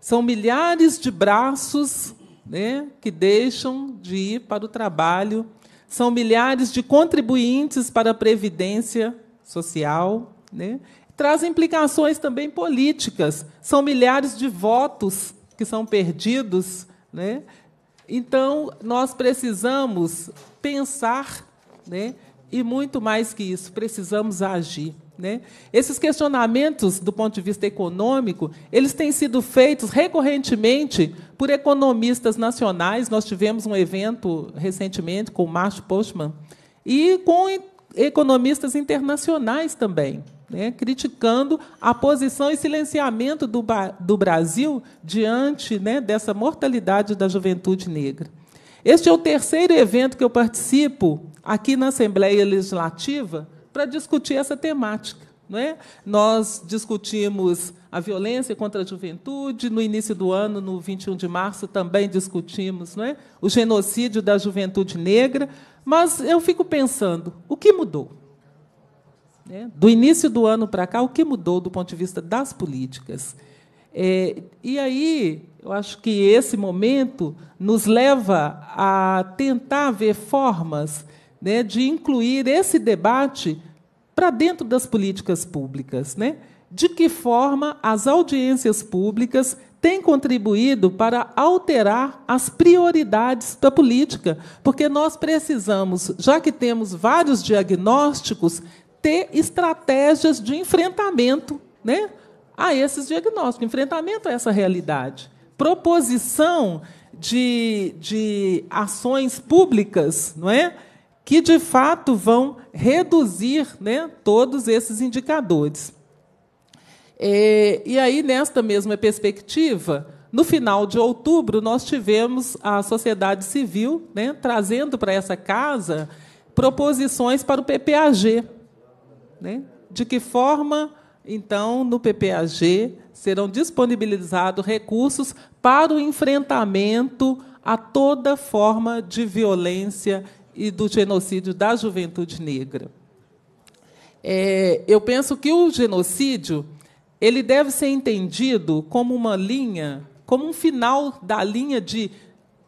São milhares de braços né, que deixam de ir para o trabalho, são milhares de contribuintes para a previdência social, né? traz implicações também políticas. São milhares de votos que são perdidos né, então, nós precisamos pensar, né? e muito mais que isso, precisamos agir. Né? Esses questionamentos, do ponto de vista econômico, eles têm sido feitos recorrentemente por economistas nacionais. Nós tivemos um evento recentemente com o Márcio Postman e com economistas internacionais também né, criticando a posição e silenciamento do, do Brasil diante né, dessa mortalidade da juventude negra. Este é o terceiro evento que eu participo aqui na Assembleia Legislativa para discutir essa temática. Não é? Nós discutimos a violência contra a juventude, no início do ano, no 21 de março, também discutimos não é? o genocídio da juventude negra, mas eu fico pensando: o que mudou? Né? Do início do ano para cá, o que mudou do ponto de vista das políticas? É, e aí, eu acho que esse momento nos leva a tentar ver formas né, de incluir esse debate para dentro das políticas públicas. Né? De que forma as audiências públicas têm contribuído para alterar as prioridades da política, porque nós precisamos, já que temos vários diagnósticos, ter estratégias de enfrentamento né, a esses diagnósticos, enfrentamento a essa realidade. Proposição de, de ações públicas não é, que, de fato, vão reduzir né, todos esses indicadores. É, e aí, nesta mesma perspectiva, no final de outubro, nós tivemos a sociedade civil né, trazendo para essa casa proposições para o PPAG? De que forma, então, no PPAG serão disponibilizados recursos para o enfrentamento a toda forma de violência e do genocídio da juventude negra? É, eu penso que o genocídio ele deve ser entendido como uma linha, como um final da linha de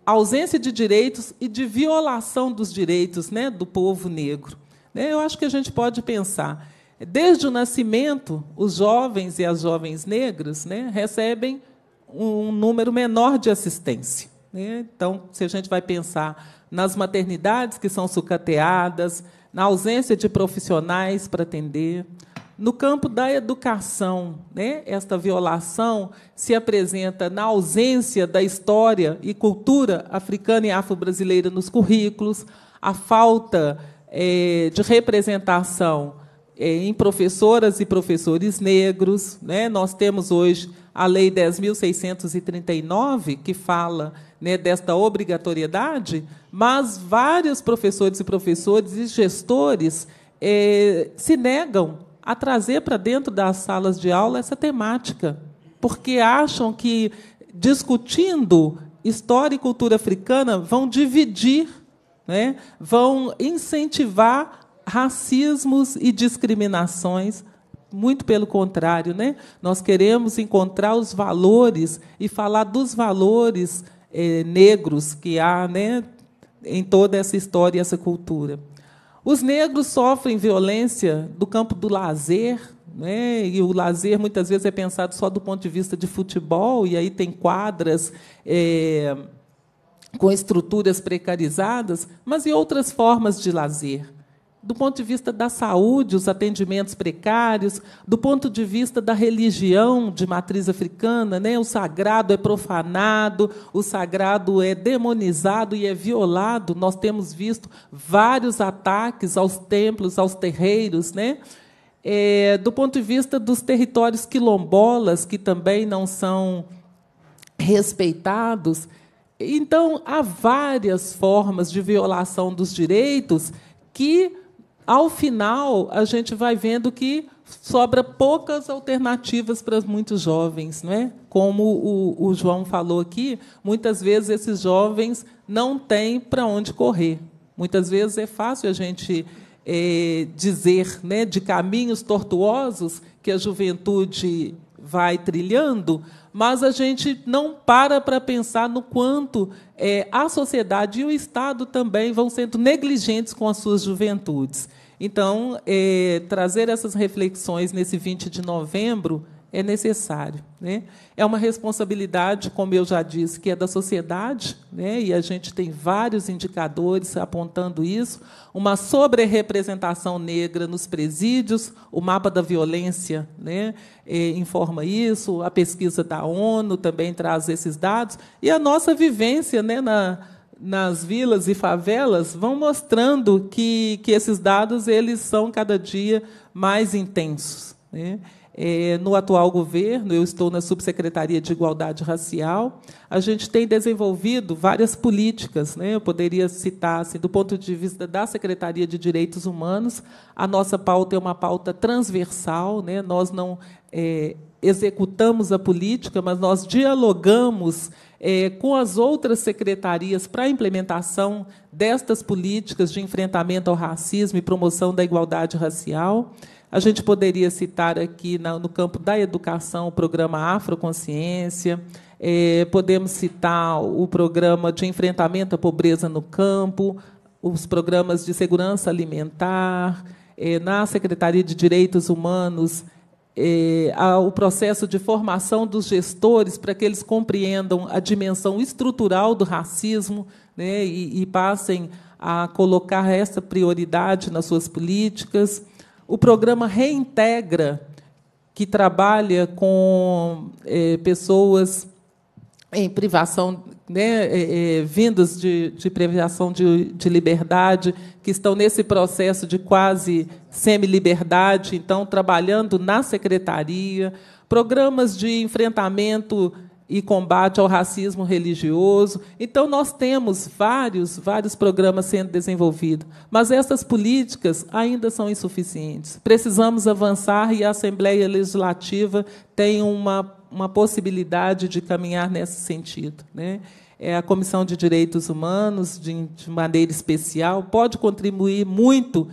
ausência de direitos e de violação dos direitos né, do povo negro. Né, eu acho que a gente pode pensar. Desde o nascimento, os jovens e as jovens negras né, recebem um número menor de assistência. Né? Então, se a gente vai pensar nas maternidades que são sucateadas, na ausência de profissionais para atender, no campo da educação, né, esta violação se apresenta na ausência da história e cultura africana e afro-brasileira nos currículos, a falta é, de representação é, em professoras e professores negros. Né? Nós temos hoje a Lei 10.639, que fala né, desta obrigatoriedade, mas vários professores e professores e gestores é, se negam a trazer para dentro das salas de aula essa temática, porque acham que discutindo história e cultura africana vão dividir, né? vão incentivar racismos e discriminações. Muito pelo contrário, né? nós queremos encontrar os valores e falar dos valores eh, negros que há né, em toda essa história e essa cultura. Os negros sofrem violência do campo do lazer, né? e o lazer muitas vezes é pensado só do ponto de vista de futebol, e aí tem quadras é, com estruturas precarizadas, mas e outras formas de lazer do ponto de vista da saúde, os atendimentos precários, do ponto de vista da religião de matriz africana, né? o sagrado é profanado, o sagrado é demonizado e é violado. Nós temos visto vários ataques aos templos, aos terreiros. Né? É, do ponto de vista dos territórios quilombolas, que também não são respeitados. Então, há várias formas de violação dos direitos que ao final, a gente vai vendo que sobra poucas alternativas para muitos jovens, não é? Como o, o João falou aqui, muitas vezes esses jovens não têm para onde correr. Muitas vezes é fácil a gente é, dizer, né, de caminhos tortuosos que a juventude vai trilhando, mas a gente não para para pensar no quanto é, a sociedade e o Estado também vão sendo negligentes com as suas juventudes. Então, é, trazer essas reflexões nesse 20 de novembro é necessário. Né? É uma responsabilidade, como eu já disse, que é da sociedade, né? e a gente tem vários indicadores apontando isso. Uma sobre-representação negra nos presídios, o mapa da violência né? É, informa isso, a pesquisa da ONU também traz esses dados, e a nossa vivência né? na nas vilas e favelas vão mostrando que, que esses dados eles são cada dia mais intensos. Né? É, no atual governo, eu estou na Subsecretaria de Igualdade Racial, a gente tem desenvolvido várias políticas. Né? Eu poderia citar, assim, do ponto de vista da Secretaria de Direitos Humanos, a nossa pauta é uma pauta transversal, né? nós não é, executamos a política, mas nós dialogamos é, com as outras secretarias para a implementação destas políticas de enfrentamento ao racismo e promoção da igualdade racial. A gente poderia citar aqui, no campo da educação, o programa Afroconsciência, é, podemos citar o programa de enfrentamento à pobreza no campo, os programas de segurança alimentar, é, na Secretaria de Direitos Humanos, é, o processo de formação dos gestores para que eles compreendam a dimensão estrutural do racismo né, e, e passem a colocar essa prioridade nas suas políticas. O programa Reintegra, que trabalha com é, pessoas em privação, né, é, vindas de, de privação de, de, liberdade, que estão nesse processo de quase semi-liberdade, então, trabalhando na secretaria, programas de enfrentamento e combate ao racismo religioso. Então, nós temos vários, vários programas sendo desenvolvidos, mas essas políticas ainda são insuficientes. Precisamos avançar e a Assembleia Legislativa tem uma uma possibilidade de caminhar nesse sentido. Né? É, a Comissão de Direitos Humanos, de, de maneira especial, pode contribuir muito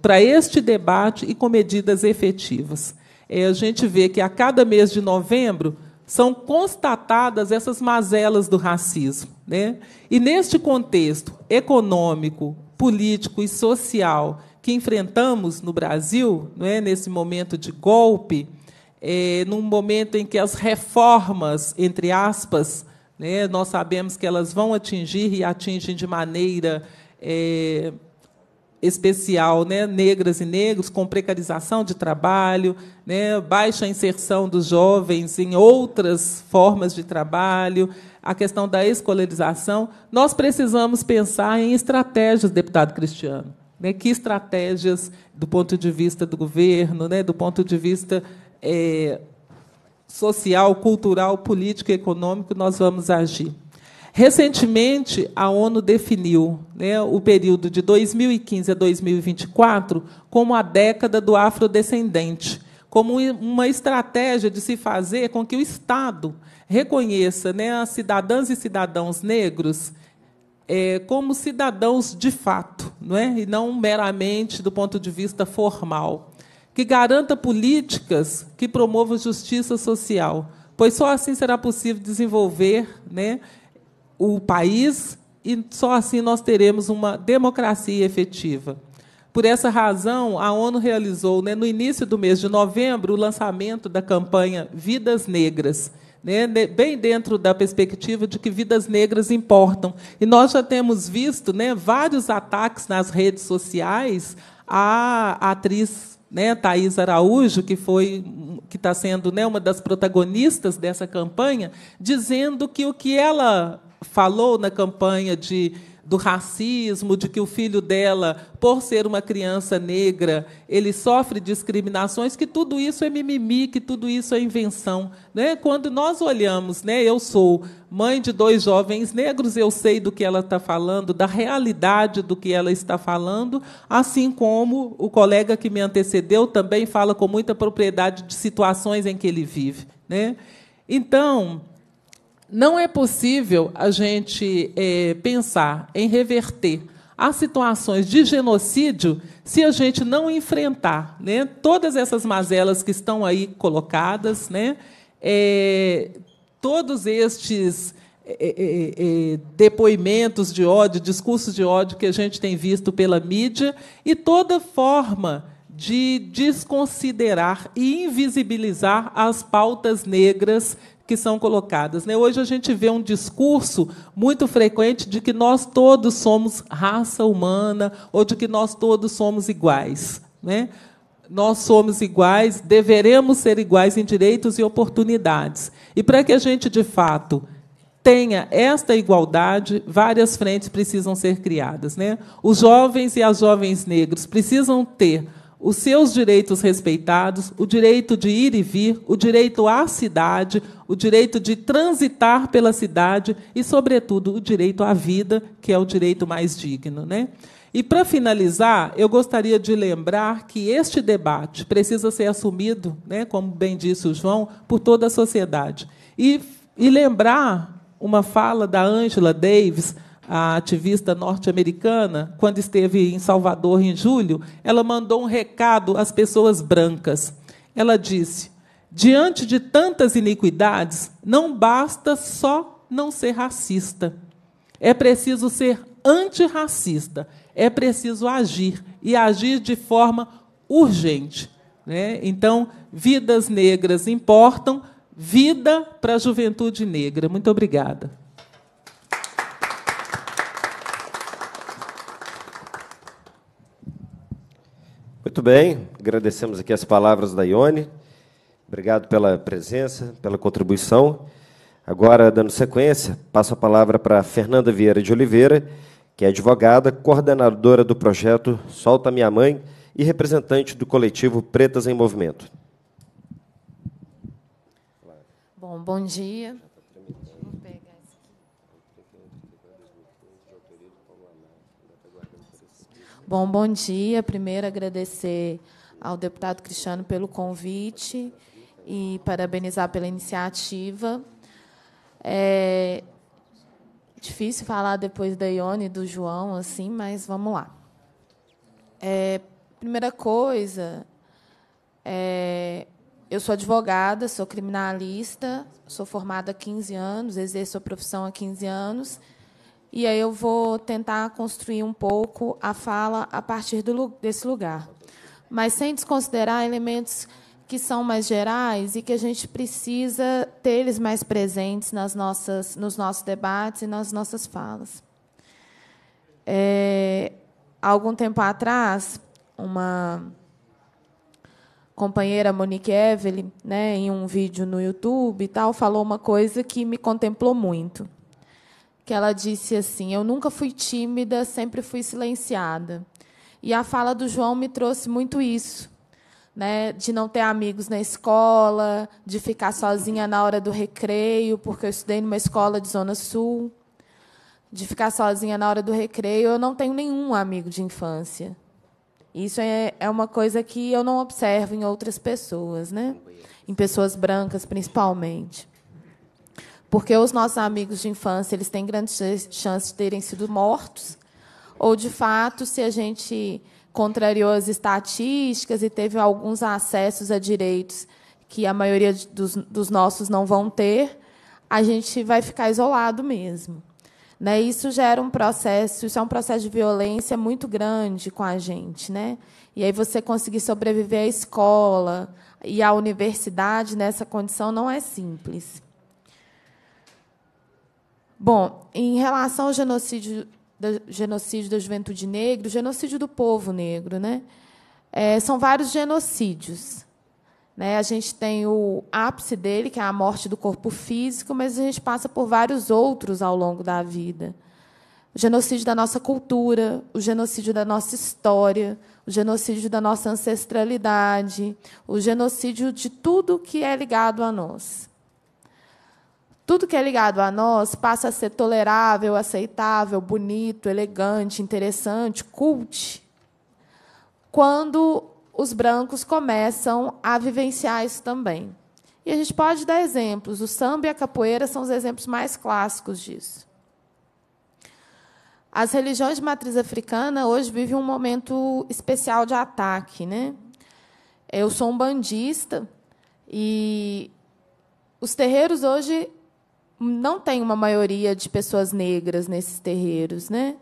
para este debate e com medidas efetivas. É, a gente vê que a cada mês de novembro são constatadas essas mazelas do racismo. Né? E neste contexto econômico, político e social que enfrentamos no Brasil, não é, nesse momento de golpe, é, num momento em que as reformas, entre aspas, né, nós sabemos que elas vão atingir e atingem de maneira é, especial né, negras e negros, com precarização de trabalho, né, baixa inserção dos jovens em outras formas de trabalho, a questão da escolarização, nós precisamos pensar em estratégias, deputado Cristiano. Né, que estratégias, do ponto de vista do governo, né, do ponto de vista é, social, cultural, político e econômico, nós vamos agir. Recentemente, a ONU definiu né, o período de 2015 a 2024 como a década do afrodescendente, como uma estratégia de se fazer com que o Estado reconheça né, cidadãs e cidadãos negros é, como cidadãos de fato, não é? e não meramente do ponto de vista formal, que garanta políticas que promovam justiça social, pois só assim será possível desenvolver né, o país e só assim nós teremos uma democracia efetiva. Por essa razão, a ONU realizou, né, no início do mês de novembro, o lançamento da campanha Vidas Negras, né, bem dentro da perspectiva de que vidas negras importam. E nós já temos visto né, vários ataques nas redes sociais à atriz né, Araújo, que foi que está sendo né, uma das protagonistas dessa campanha, dizendo que o que ela falou na campanha de do racismo, de que o filho dela, por ser uma criança negra, ele sofre discriminações, que tudo isso é mimimi, que tudo isso é invenção. Né? Quando nós olhamos, né, eu sou mãe de dois jovens negros, eu sei do que ela está falando, da realidade do que ela está falando, assim como o colega que me antecedeu também fala com muita propriedade de situações em que ele vive. Né? Então, não é possível a gente é, pensar em reverter as situações de genocídio se a gente não enfrentar né, todas essas mazelas que estão aí colocadas, né, é, todos estes é, é, é, depoimentos de ódio, discursos de ódio que a gente tem visto pela mídia e toda forma de desconsiderar e invisibilizar as pautas negras que são colocadas. Né? Hoje a gente vê um discurso muito frequente de que nós todos somos raça humana ou de que nós todos somos iguais. Né? Nós somos iguais, deveremos ser iguais em direitos e oportunidades. E para que a gente, de fato, tenha esta igualdade, várias frentes precisam ser criadas. Né? Os jovens e as jovens negros precisam ter os seus direitos respeitados, o direito de ir e vir, o direito à cidade, o direito de transitar pela cidade e, sobretudo, o direito à vida, que é o direito mais digno. Né? E, para finalizar, eu gostaria de lembrar que este debate precisa ser assumido, né, como bem disse o João, por toda a sociedade. E, e lembrar uma fala da Angela Davis, a ativista norte-americana, quando esteve em Salvador em julho, ela mandou um recado às pessoas brancas. Ela disse: diante de tantas iniquidades, não basta só não ser racista. É preciso ser antirracista. É preciso agir e agir de forma urgente. Né? Então, vidas negras importam, vida para a juventude negra. Muito obrigada. Muito bem, agradecemos aqui as palavras da Ione. Obrigado pela presença, pela contribuição. Agora, dando sequência, passo a palavra para Fernanda Vieira de Oliveira, que é advogada, coordenadora do projeto Solta Minha Mãe e representante do coletivo Pretas em Movimento. Bom, bom dia. Bom, bom dia. Primeiro, agradecer ao deputado Cristiano pelo convite e parabenizar pela iniciativa. É difícil falar depois da Ione e do João, assim, mas vamos lá. É, primeira coisa, é, eu sou advogada, sou criminalista, sou formada há 15 anos, exerço a profissão há 15 anos, e aí eu vou tentar construir um pouco a fala a partir do, desse lugar. Mas sem desconsiderar elementos que são mais gerais e que a gente precisa ter eles mais presentes nas nossas, nos nossos debates e nas nossas falas. É, algum tempo atrás, uma companheira Monique Evelyn, né, em um vídeo no YouTube e tal, falou uma coisa que me contemplou muito. Que ela disse assim: "Eu nunca fui tímida, sempre fui silenciada". E a fala do João me trouxe muito isso, né, de não ter amigos na escola, de ficar sozinha na hora do recreio, porque eu estudei numa escola de zona sul, de ficar sozinha na hora do recreio. Eu não tenho nenhum amigo de infância. Isso é, é uma coisa que eu não observo em outras pessoas, né? Em pessoas brancas, principalmente. Porque os nossos amigos de infância eles têm grandes chances de terem sido mortos, ou, de fato, se a gente contrariou as estatísticas e teve alguns acessos a direitos que a maioria dos, dos nossos não vão ter, a gente vai ficar isolado mesmo. Né? Isso gera um processo, isso é um processo de violência muito grande com a gente. Né? E aí você conseguir sobreviver à escola e à universidade nessa condição não é simples. Bom, em relação ao genocídio, do, genocídio da juventude negra, o genocídio do povo negro, né? É, são vários genocídios. Né? A gente tem o ápice dele, que é a morte do corpo físico, mas a gente passa por vários outros ao longo da vida. O genocídio da nossa cultura, o genocídio da nossa história, o genocídio da nossa ancestralidade, o genocídio de tudo que é ligado a nós. Tudo que é ligado a nós passa a ser tolerável, aceitável, bonito, elegante, interessante, cult, quando os brancos começam a vivenciar isso também. E a gente pode dar exemplos. O samba e a capoeira são os exemplos mais clássicos disso. As religiões de matriz africana hoje vivem um momento especial de ataque. Né? Eu sou um bandista e os terreiros hoje não tem uma maioria de pessoas negras nesses terreiros. Né?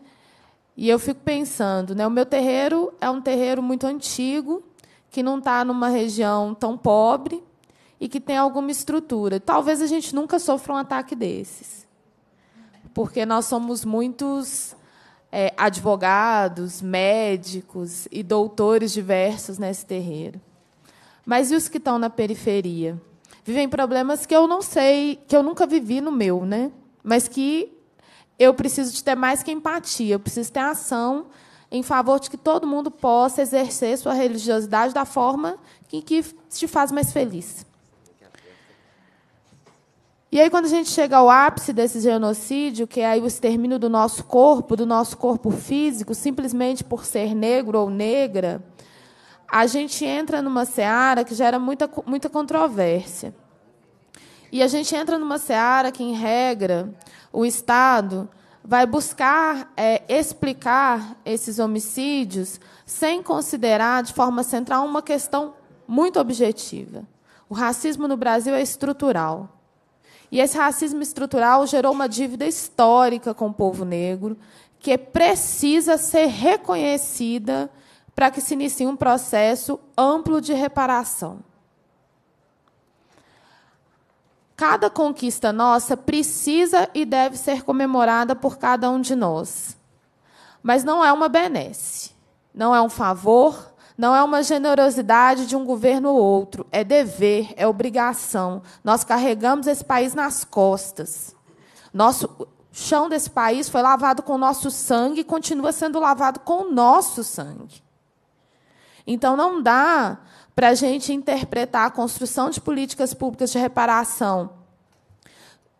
E eu fico pensando, né, o meu terreiro é um terreiro muito antigo, que não está numa região tão pobre e que tem alguma estrutura. Talvez a gente nunca sofra um ataque desses, porque nós somos muitos é, advogados, médicos e doutores diversos nesse terreiro. Mas e os que estão na periferia? Vivem problemas que eu não sei, que eu nunca vivi no meu, né? Mas que eu preciso de ter mais que empatia, eu preciso ter ação em favor de que todo mundo possa exercer sua religiosidade da forma que, que te faz mais feliz. E aí, quando a gente chega ao ápice desse genocídio, que é o extermínio do nosso corpo, do nosso corpo físico, simplesmente por ser negro ou negra, a gente entra numa seara que gera muita, muita controvérsia. E a gente entra numa seara que, em regra, o Estado vai buscar é, explicar esses homicídios sem considerar de forma central uma questão muito objetiva. O racismo no Brasil é estrutural. E esse racismo estrutural gerou uma dívida histórica com o povo negro, que precisa ser reconhecida para que se inicie um processo amplo de reparação. Cada conquista nossa precisa e deve ser comemorada por cada um de nós. Mas não é uma benesse, não é um favor, não é uma generosidade de um governo ou outro. É dever, é obrigação. Nós carregamos esse país nas costas. Nosso chão desse país foi lavado com o nosso sangue e continua sendo lavado com o nosso sangue. Então, não dá para a gente interpretar a construção de políticas públicas de reparação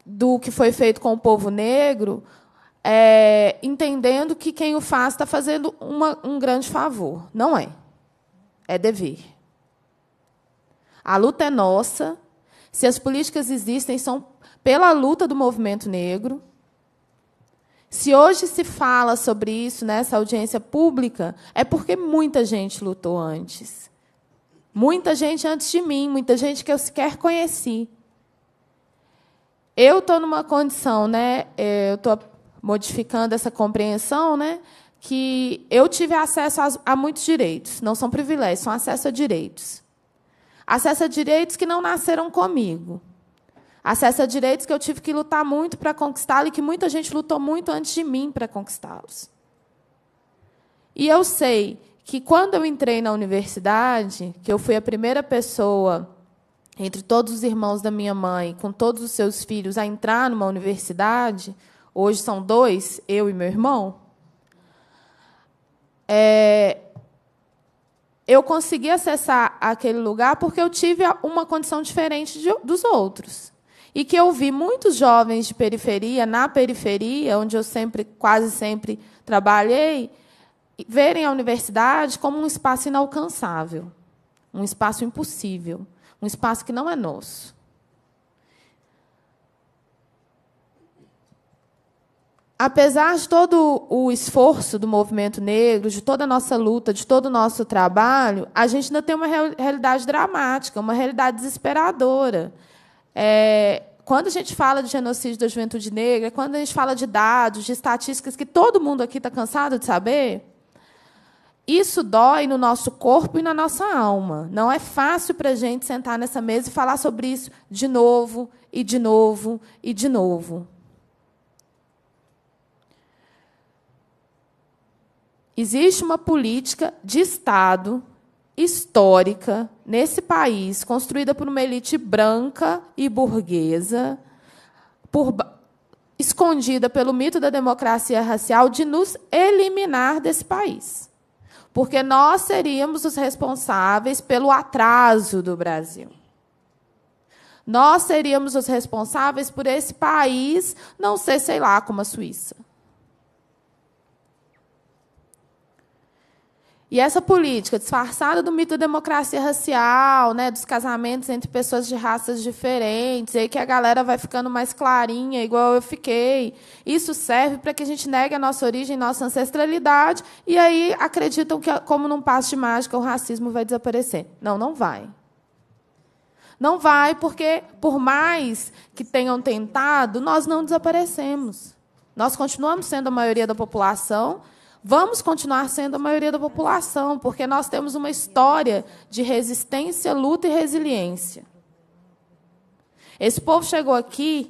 do que foi feito com o povo negro, é, entendendo que quem o faz está fazendo uma, um grande favor. Não é. É dever. A luta é nossa. Se as políticas existem, são pela luta do movimento negro. Se hoje se fala sobre isso nessa audiência pública, é porque muita gente lutou antes. Muita gente antes de mim, muita gente que eu sequer conheci. Eu estou numa condição, né? É, eu estou modificando essa compreensão, né? Que eu tive acesso a, a muitos direitos, não são privilégios, são acesso a direitos. Acesso a direitos que não nasceram comigo. Acesso a direitos que eu tive que lutar muito para conquistá-los e que muita gente lutou muito antes de mim para conquistá-los. E eu sei que quando eu entrei na universidade, que eu fui a primeira pessoa entre todos os irmãos da minha mãe, com todos os seus filhos, a entrar numa universidade, hoje são dois, eu e meu irmão, é, eu consegui acessar aquele lugar porque eu tive uma condição diferente de, dos outros e que eu vi muitos jovens de periferia, na periferia, onde eu sempre, quase sempre trabalhei, verem a universidade como um espaço inalcançável, um espaço impossível, um espaço que não é nosso. Apesar de todo o esforço do movimento negro, de toda a nossa luta, de todo o nosso trabalho, a gente ainda tem uma realidade dramática, uma realidade desesperadora. É, quando a gente fala de genocídio da juventude negra, quando a gente fala de dados, de estatísticas que todo mundo aqui está cansado de saber, isso dói no nosso corpo e na nossa alma. Não é fácil para a gente sentar nessa mesa e falar sobre isso de novo, e de novo, e de novo. Existe uma política de Estado histórica nesse país, construída por uma elite branca e burguesa, por, escondida pelo mito da democracia racial, de nos eliminar desse país. Porque nós seríamos os responsáveis pelo atraso do Brasil. Nós seríamos os responsáveis por esse país não ser, sei lá, como a Suíça. E essa política, disfarçada do mito da democracia racial, né, dos casamentos entre pessoas de raças diferentes, aí que a galera vai ficando mais clarinha, igual eu fiquei. Isso serve para que a gente negue a nossa origem, nossa ancestralidade, e aí acreditam que, como num passo de mágica, o racismo vai desaparecer. Não, não vai. Não vai, porque, por mais que tenham tentado, nós não desaparecemos. Nós continuamos sendo a maioria da população Vamos continuar sendo a maioria da população, porque nós temos uma história de resistência, luta e resiliência. Esse povo chegou aqui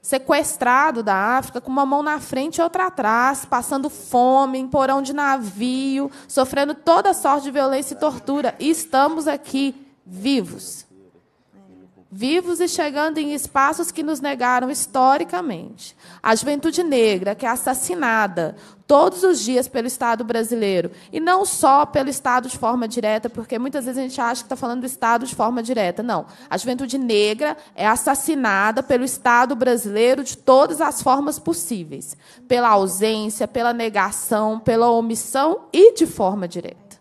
sequestrado da África, com uma mão na frente e outra atrás, passando fome, em porão de navio, sofrendo toda sorte de violência e tortura. E estamos aqui vivos vivos e chegando em espaços que nos negaram historicamente. A juventude negra, que é assassinada todos os dias pelo Estado brasileiro, e não só pelo Estado de forma direta, porque muitas vezes a gente acha que está falando do Estado de forma direta. Não. A juventude negra é assassinada pelo Estado brasileiro de todas as formas possíveis pela ausência, pela negação, pela omissão e de forma direta.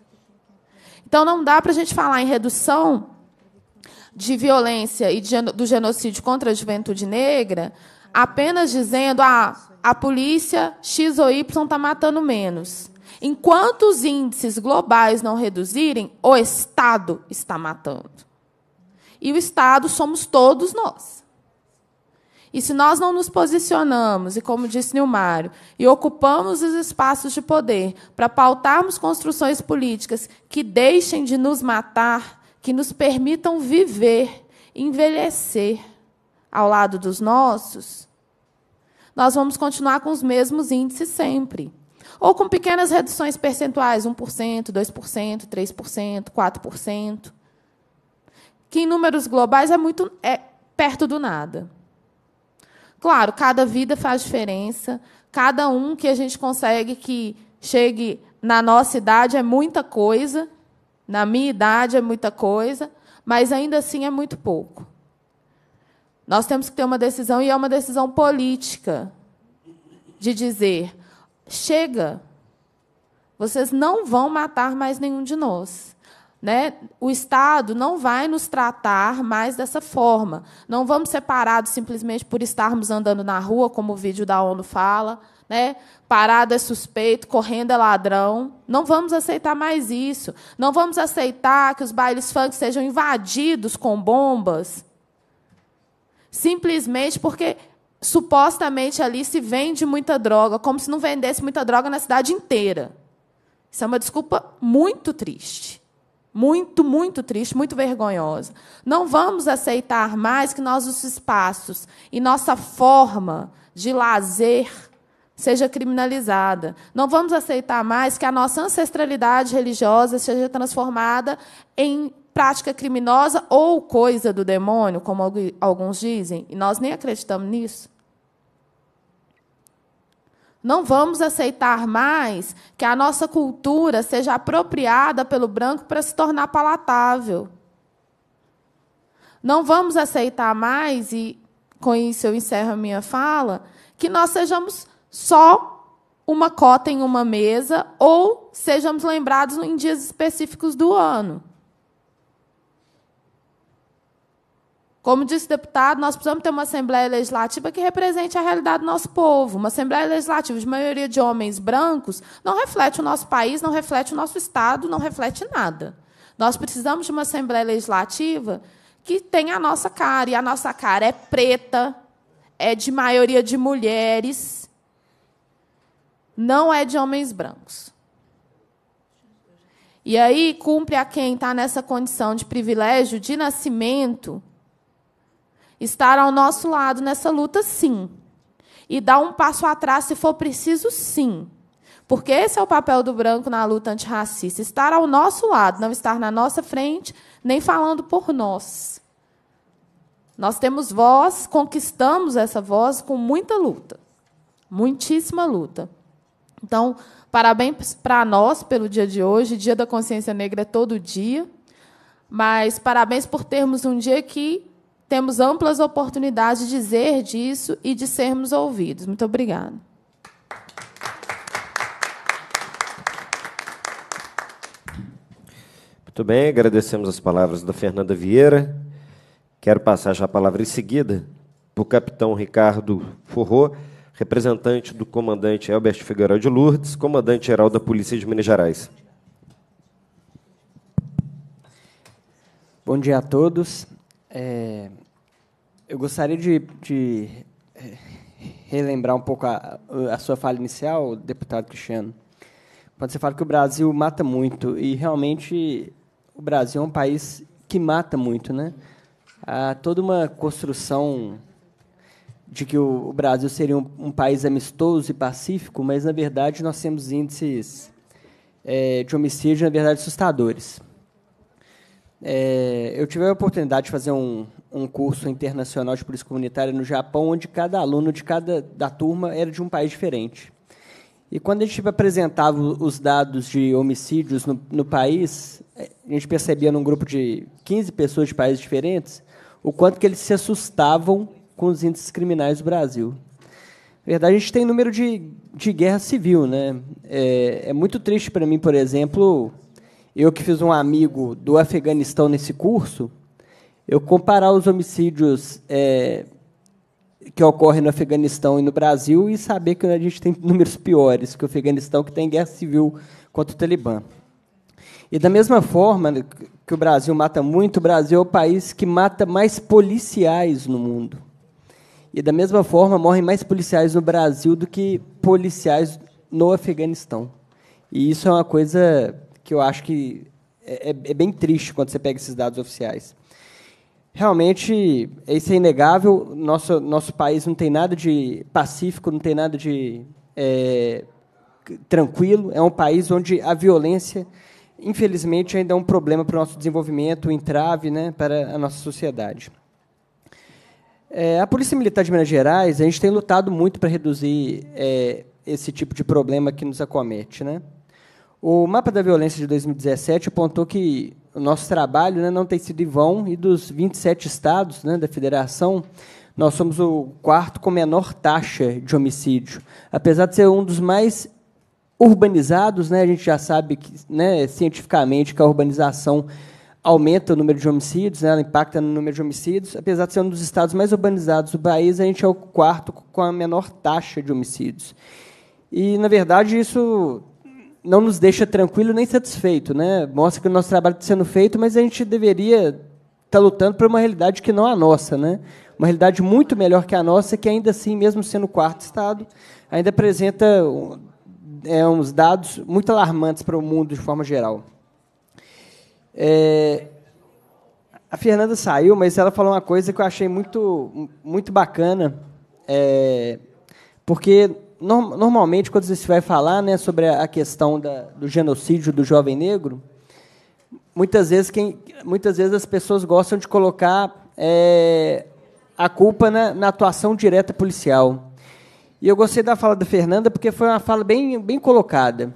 Então, não dá para a gente falar em redução de violência e de, do genocídio contra a juventude negra apenas dizendo ah, a polícia X ou Y está matando menos. Enquanto os índices globais não reduzirem, o Estado está matando. E o Estado somos todos nós. E se nós não nos posicionamos, e como disse Nilmário, e ocupamos os espaços de poder para pautarmos construções políticas que deixem de nos matar, que nos permitam viver, envelhecer ao lado dos nossos, nós vamos continuar com os mesmos índices sempre. Ou com pequenas reduções percentuais, 1%, 2%, 3%, 4%. Que em números globais é muito é perto do nada. Claro, cada vida faz diferença, cada um que a gente consegue que chegue na nossa idade é muita coisa, na minha idade é muita coisa, mas ainda assim é muito pouco. Nós temos que ter uma decisão, e é uma decisão política, de dizer: chega, vocês não vão matar mais nenhum de nós. né, o Estado não vai nos tratar mais dessa forma. Não vamos ser parados simplesmente por estarmos andando na rua, como o vídeo da ONU fala. Né? Parado é suspeito, correndo é ladrão. Não vamos aceitar mais isso. Não vamos aceitar que os bailes funk sejam invadidos com bombas. Simplesmente porque supostamente ali se vende muita droga, como se não vendesse muita droga na cidade inteira. Isso é uma desculpa muito triste. Muito, muito triste, muito vergonhosa. Não vamos aceitar mais que nossos espaços e nossa forma de lazer seja criminalizada. Não vamos aceitar mais que a nossa ancestralidade religiosa seja transformada em prática criminosa ou coisa do demônio, como alguns dizem, e nós nem acreditamos nisso. Não vamos aceitar mais que a nossa cultura seja apropriada pelo branco para se tornar palatável. Não vamos aceitar mais, e com isso eu encerro a minha fala, que nós sejamos só uma cota em uma mesa ou sejamos lembrados em dias específicos do ano. Como disse o deputado, nós precisamos ter uma Assembleia Legislativa que represente a realidade do nosso povo. Uma Assembleia Legislativa de maioria de homens brancos não reflete o nosso país, não reflete o nosso Estado, não reflete nada. Nós precisamos de uma Assembleia Legislativa que tenha a nossa cara, e a nossa cara é preta, é de maioria de mulheres, não é de homens brancos. E aí cumpre a quem está nessa condição de privilégio de nascimento estar ao nosso lado nessa luta, sim. E dar um passo atrás se for preciso, sim. Porque esse é o papel do branco na luta antirracista: estar ao nosso lado, não estar na nossa frente, nem falando por nós. Nós temos voz, conquistamos essa voz com muita luta, muitíssima luta. Então, parabéns para nós pelo dia de hoje. Dia da Consciência Negra é todo dia. Mas parabéns por termos um dia que temos amplas oportunidades de dizer disso e de sermos ouvidos. Muito obrigada. Muito bem, agradecemos as palavras da Fernanda Vieira. Quero passar já a palavra em seguida para o capitão Ricardo Forró, representante do comandante Elbert Figueiredo de Lourdes, comandante-geral da Polícia de Minas Gerais. Bom dia a todos. É, eu gostaria de, de, eh, relembrar um pouco a, a sua fala inicial, deputado Cristiano. Quando você fala que o Brasil mata muito, e realmente o Brasil é um país que mata muito, né? Há toda uma construção de que o, Brasil seria um, um, país amistoso e pacífico, mas na verdade nós temos índices é, de homicídio, na verdade, assustadores. É, eu tive a oportunidade de fazer um, um curso internacional de polícia comunitária no Japão, onde cada aluno de cada da turma era de um país diferente. E quando a gente apresentava os dados de homicídios no, no país, é, a gente percebia num grupo de 15 pessoas de países diferentes o quanto que eles se assustavam com os índices criminais do Brasil. Na verdade, a gente tem número de, de guerra civil. Né? É, é muito triste para mim, por exemplo, eu que fiz um amigo do Afeganistão nesse curso, eu comparar os homicídios é, que ocorrem no Afeganistão e no Brasil e saber que a gente tem números piores que o Afeganistão, que tem guerra civil contra o Talibã. E da mesma forma que o Brasil mata muito, o Brasil é o país que mata mais policiais no mundo. E da mesma forma morrem mais policiais no Brasil do que policiais no Afeganistão. E isso é uma coisa que eu acho que é, é, é bem triste quando você pega esses dados oficiais. Realmente, isso é inegável. Nosso, nosso país não tem nada de pacífico, não tem nada de é, tranquilo. É um país onde a violência, infelizmente, ainda é um problema para o nosso desenvolvimento, um entrave né, para a nossa sociedade. É, a Polícia Militar de Minas Gerais, a gente tem lutado muito para reduzir é, esse tipo de problema que nos acomete. Né? O mapa da violência de 2017 apontou que o nosso trabalho né, não tem sido em vão e dos 27 estados né, da federação, nós somos o quarto com menor taxa de homicídio, apesar de ser um dos mais urbanizados, né? A gente já sabe que, né, cientificamente que a urbanização aumenta o número de homicídios, né? ela impacta no número de homicídios. Apesar de ser um dos estados mais urbanizados do país, a gente é o quarto com a menor taxa de homicídios. E, na verdade, isso não nos deixa tranquilo nem satisfeito. Né? Mostra que o nosso trabalho está sendo feito, mas a gente deveria estar tá lutando por uma realidade que não é a nossa. Né? Uma realidade muito melhor que a nossa, que ainda assim, mesmo sendo o quarto estado, ainda apresenta é, uns dados muito alarmantes para o mundo de forma geral. É, a Fernanda saiu, mas ela falou uma coisa que eu achei muito, muito bacana, é, porque no, normalmente quando você vai falar né, sobre a questão da, do genocídio do jovem negro, muitas vezes, quem, muitas vezes as pessoas gostam de colocar é, a culpa na, na, atuação direta policial. E eu gostei da fala da Fernanda porque foi uma fala bem, bem colocada.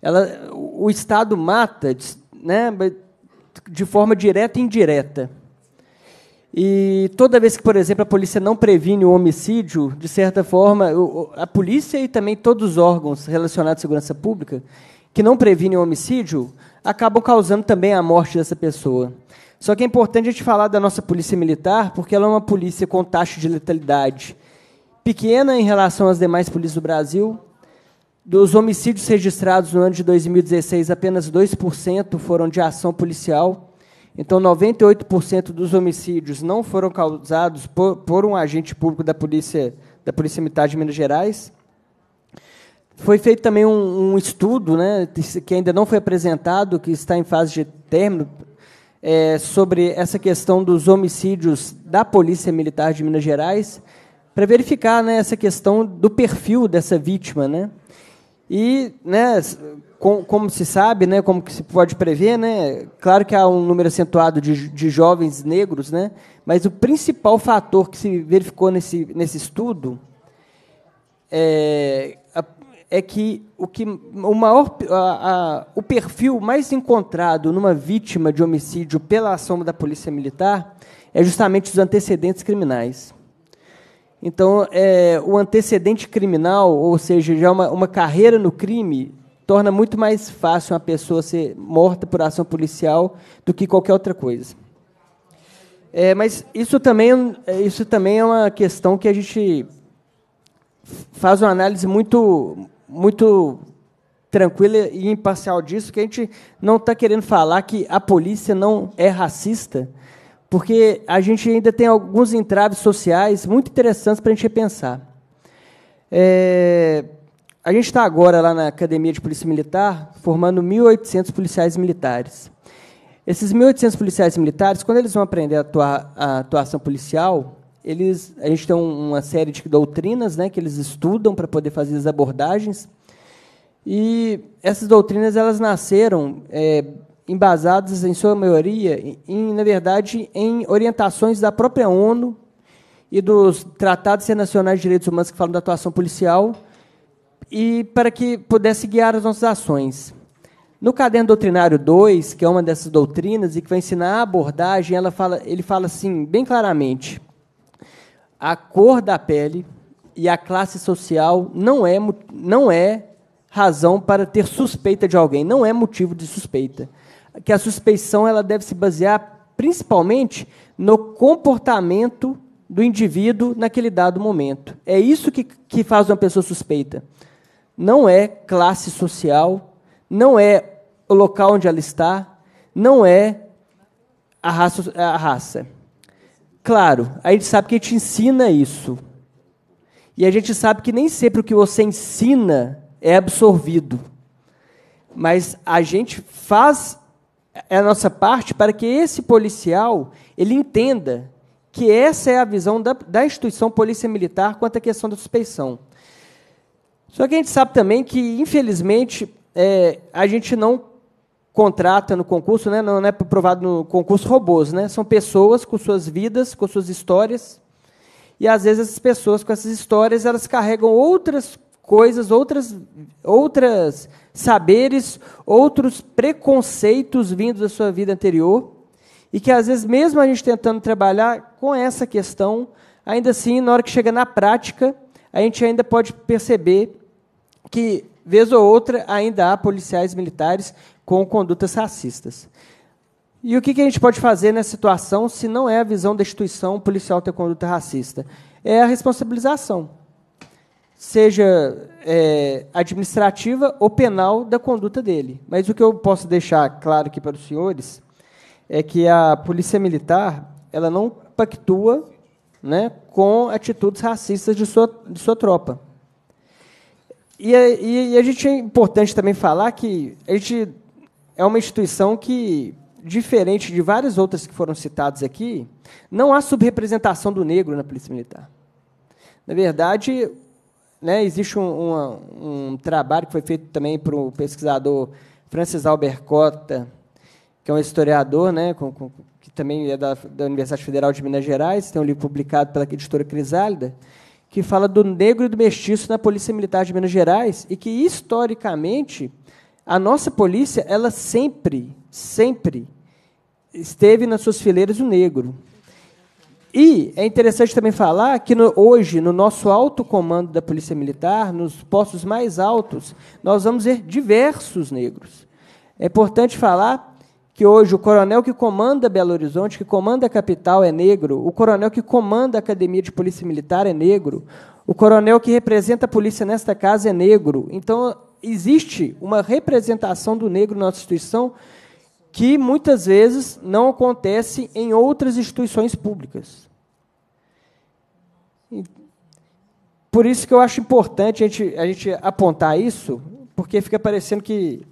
Ela, o Estado mata né, de forma direta e indireta. E toda vez que, por exemplo, a polícia não previne o homicídio, de certa forma, a polícia e também todos os órgãos relacionados à segurança pública que não previnem o homicídio acabam causando também a morte dessa pessoa. Só que é importante a gente falar da nossa polícia militar, porque ela é uma polícia com taxa de letalidade pequena em relação às demais polícias do Brasil, dos homicídios registrados no ano de 2016, apenas 2% foram de ação policial. Então, 98% dos homicídios não foram causados por, por, um agente público da Polícia, da Polícia Militar de Minas Gerais. Foi feito também um, um estudo, né, que ainda não foi apresentado, que está em fase de término, é, sobre essa questão dos homicídios da Polícia Militar de Minas Gerais, para verificar né, essa questão do perfil dessa vítima. Né? E, né, com, como se sabe, né, como que se pode prever, né, claro que há um número acentuado de, de jovens negros, né, mas o principal fator que se verificou nesse, nesse estudo é, é que o, que, o, maior, a, a, o perfil mais encontrado numa vítima de homicídio pela ação da polícia militar é justamente os antecedentes criminais. Então, é, o antecedente criminal, ou seja, já uma, uma carreira no crime, torna muito mais fácil uma pessoa ser morta por ação policial do que qualquer outra coisa. É, mas isso também, é, isso também é uma questão que a gente faz uma análise muito, muito tranquila e imparcial disso, que a gente não está querendo falar que a polícia não é racista, porque a gente ainda tem alguns entraves sociais muito interessantes para a gente repensar. É, a gente está agora lá na Academia de Polícia Militar formando 1.800 policiais militares. Esses 1.800 policiais militares, quando eles vão aprender a, atuar, a atuação policial, eles, a gente tem uma série de doutrinas né, que eles estudam para poder fazer as abordagens. E essas doutrinas elas nasceram é, embasadas, em sua maioria, em, na verdade, em orientações da própria ONU e dos tratados internacionais de direitos humanos que falam da atuação policial, e para que pudesse guiar as nossas ações. No caderno doutrinário 2, que é uma dessas doutrinas e que vai ensinar a abordagem, ela fala, ele fala assim, bem claramente: a cor da pele e a classe social não é, não é razão para ter suspeita de alguém, não é motivo de suspeita que a suspeição ela deve se basear principalmente no comportamento do indivíduo naquele dado momento. É isso que, que faz uma pessoa suspeita. Não é classe social, não é o local onde ela está, não é a raça. A raça. Claro, a gente sabe que a gente ensina isso. E a gente sabe que nem sempre o que você ensina é absorvido. Mas a gente faz é a nossa parte para que esse policial ele entenda que essa é a visão da, da instituição Polícia Militar quanto à questão da suspeição. Só que a gente sabe também que, infelizmente, é, a gente não contrata no concurso, né, não é aprovado no concurso robôs, né? São pessoas com suas vidas, com suas histórias, e às vezes essas pessoas com essas histórias elas carregam outras coisas, outras, outras saberes, outros preconceitos vindos da sua vida anterior, e que às vezes, mesmo a gente tentando trabalhar com essa questão, ainda assim, na hora que chega na prática, a gente ainda pode perceber que vez ou outra, ainda há policiais militares com condutas racistas. E o que, que a gente pode fazer nessa situação se não é a visão da instituição policial ter conduta racista? É a responsabilização, seja é, administrativa ou penal, da conduta dele. Mas o que eu posso deixar claro aqui para os senhores é que a polícia militar ela não pactua né, com atitudes racistas de sua, de sua tropa. E, e, e a gente é importante também falar que a gente é uma instituição que diferente de várias outras que foram citadas aqui, não há subrepresentação do negro na Polícia Militar. Na verdade, né, existe um, uma, um, trabalho que foi feito também por um pesquisador Francis Albert Cota, que é um historiador, né, com, com, que também é da, da, Universidade Federal de Minas Gerais, tem um livro publicado pela editora Crisálida, que fala do negro e do mestiço na Polícia Militar de Minas Gerais e que, historicamente, a nossa polícia, ela sempre, sempre esteve nas suas fileiras o negro. E é interessante também falar que no, hoje, no nosso alto comando da Polícia Militar, nos postos mais altos, nós vamos ver diversos negros. É importante falar que hoje o coronel que comanda Belo Horizonte, que comanda a capital, é negro, o coronel que comanda a Academia de Polícia Militar é negro, o coronel que representa a polícia nesta casa é negro. Então, existe uma representação do negro na nossa instituição que muitas vezes não acontece em outras instituições públicas. Por isso que eu acho importante a gente, a gente apontar isso, porque fica parecendo que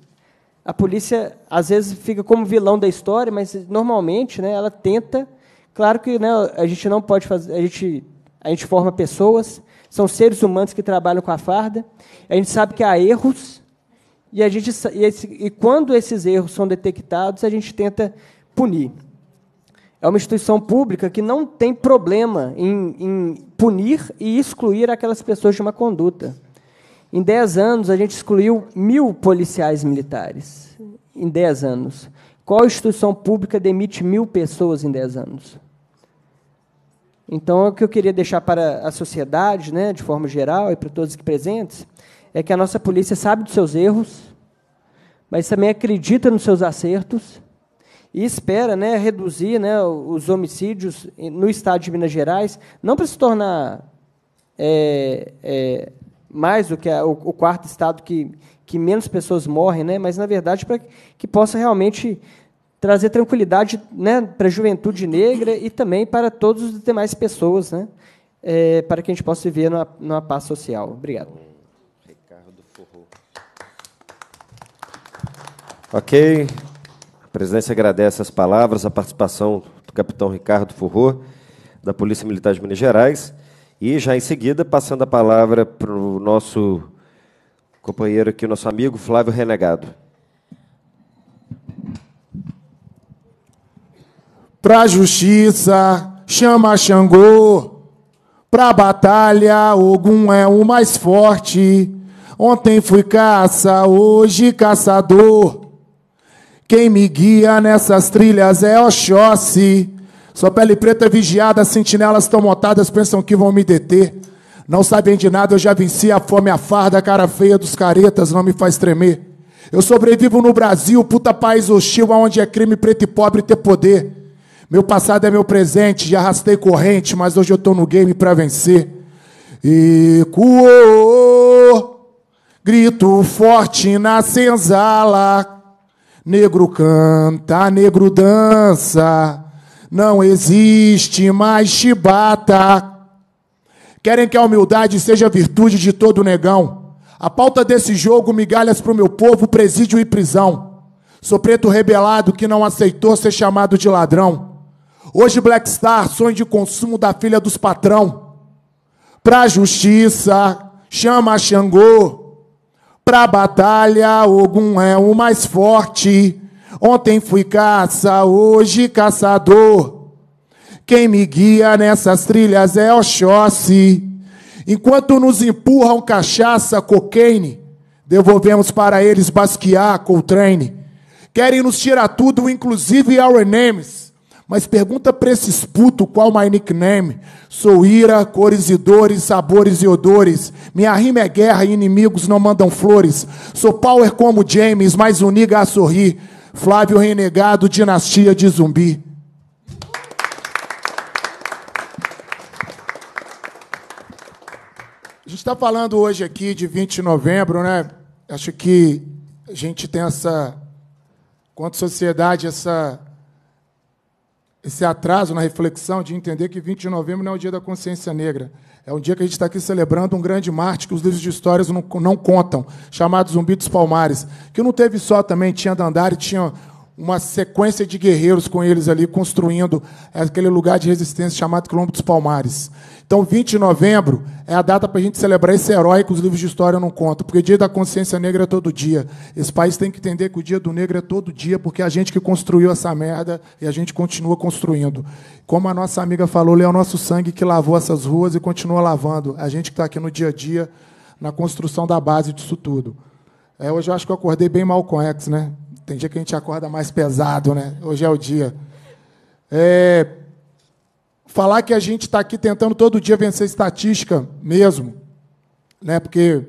a polícia às vezes fica como vilão da história, mas normalmente, né, ela tenta. Claro que né, a gente não pode fazer, a gente a gente forma pessoas, são seres humanos que trabalham com a farda. A gente sabe que há erros e, a gente, e, esse, e quando esses erros são detectados, a gente tenta punir. É uma instituição pública que não tem problema em, em punir e excluir aquelas pessoas de uma conduta. Em 10 anos, a gente excluiu mil policiais militares. Em 10 anos. Qual instituição pública demite mil pessoas em 10 anos? Então, o que eu queria deixar para a sociedade, né, de forma geral, e para todos aqui presentes, é que a nossa polícia sabe dos seus erros, mas também acredita nos seus acertos e espera né, reduzir né, os homicídios no estado de Minas Gerais, não para se tornar é, é, mais do que a, o, o, quarto estado que, que menos pessoas morrem, né, mas, na verdade, para que possa realmente trazer tranquilidade né, para a juventude negra e também para todas as demais pessoas, né, é, para que a gente possa viver numa, numa paz social. Obrigado. Ricardo Forro. Ok. A presidência agradece as palavras, a participação do capitão Ricardo Forro, da Polícia Militar de Minas Gerais. E já em seguida, passando a palavra para o nosso companheiro aqui, nosso amigo Flávio Renegado. Pra justiça, chama Xangô. Pra batalha, Ogum é o mais forte. Ontem fui caça, hoje caçador. Quem me guia nessas trilhas é Oxóssi. Sua pele preta vigiada, sentinelas tão montadas, pensam que vão me deter. Não sabem de nada, eu já venci a fome, a farda, a cara feia dos caretas não me faz tremer. Eu sobrevivo no Brasil, puta país hostil, onde é crime preto e pobre ter poder. Meu passado é meu presente, já arrastei corrente, mas hoje eu tô no game para vencer. E cuô, grito forte na senzala. Negro canta, negro dança. Não existe mais chibata. Querem que a humildade seja virtude de todo negão. A pauta desse jogo, migalhas pro meu povo, presídio e prisão. Sou preto rebelado que não aceitou ser chamado de ladrão. Hoje Black Star, sonho de consumo da filha dos patrão. Pra justiça, chama Xangô. Pra batalha, Ogum é o mais forte. Ontem fui caça, hoje caçador. Quem me guia nessas trilhas é Oxóssi. Enquanto nos empurram cachaça, cocaine, devolvemos para eles Basquiat, Coltrane. Querem nos tirar tudo, inclusive our names Mas pergunta para esses putos qual my nickname. Sou ira, cores e dores, sabores e odores. Minha rima é guerra e inimigos não mandam flores. Sou power como James, mas o niga a sorrir. Flávio Renegado, dinastia de zumbi. A gente está falando hoje aqui de 20 de novembro, né? Acho que a gente tem essa, quanto sociedade, essa esse atraso na reflexão de entender que 20 de novembro não é o dia da consciência negra. É um dia que a gente está aqui celebrando um grande mártir que os livros de histórias não, não contam, chamado Zumbi dos Palmares, que não teve só também, tinha Dandara, tinha uma sequência de guerreiros com eles ali, construindo aquele lugar de resistência chamado Quilombo dos Palmares. Então, 20 de novembro é a data para a gente celebrar esse herói que os livros de história não contam, porque o dia da consciência negra é todo dia. Esse país tem que entender que o dia do negro é todo dia, porque é a gente que construiu essa merda e a gente continua construindo. Como a nossa amiga falou, é o nosso sangue que lavou essas ruas e continua lavando. A gente que está aqui no dia a dia, na construção da base disso tudo. É, hoje eu acho que eu acordei bem mal com ex, né? Tem dia que a gente acorda mais pesado, né? Hoje é o dia. É, falar que a gente está aqui tentando todo dia vencer estatística mesmo, né? Porque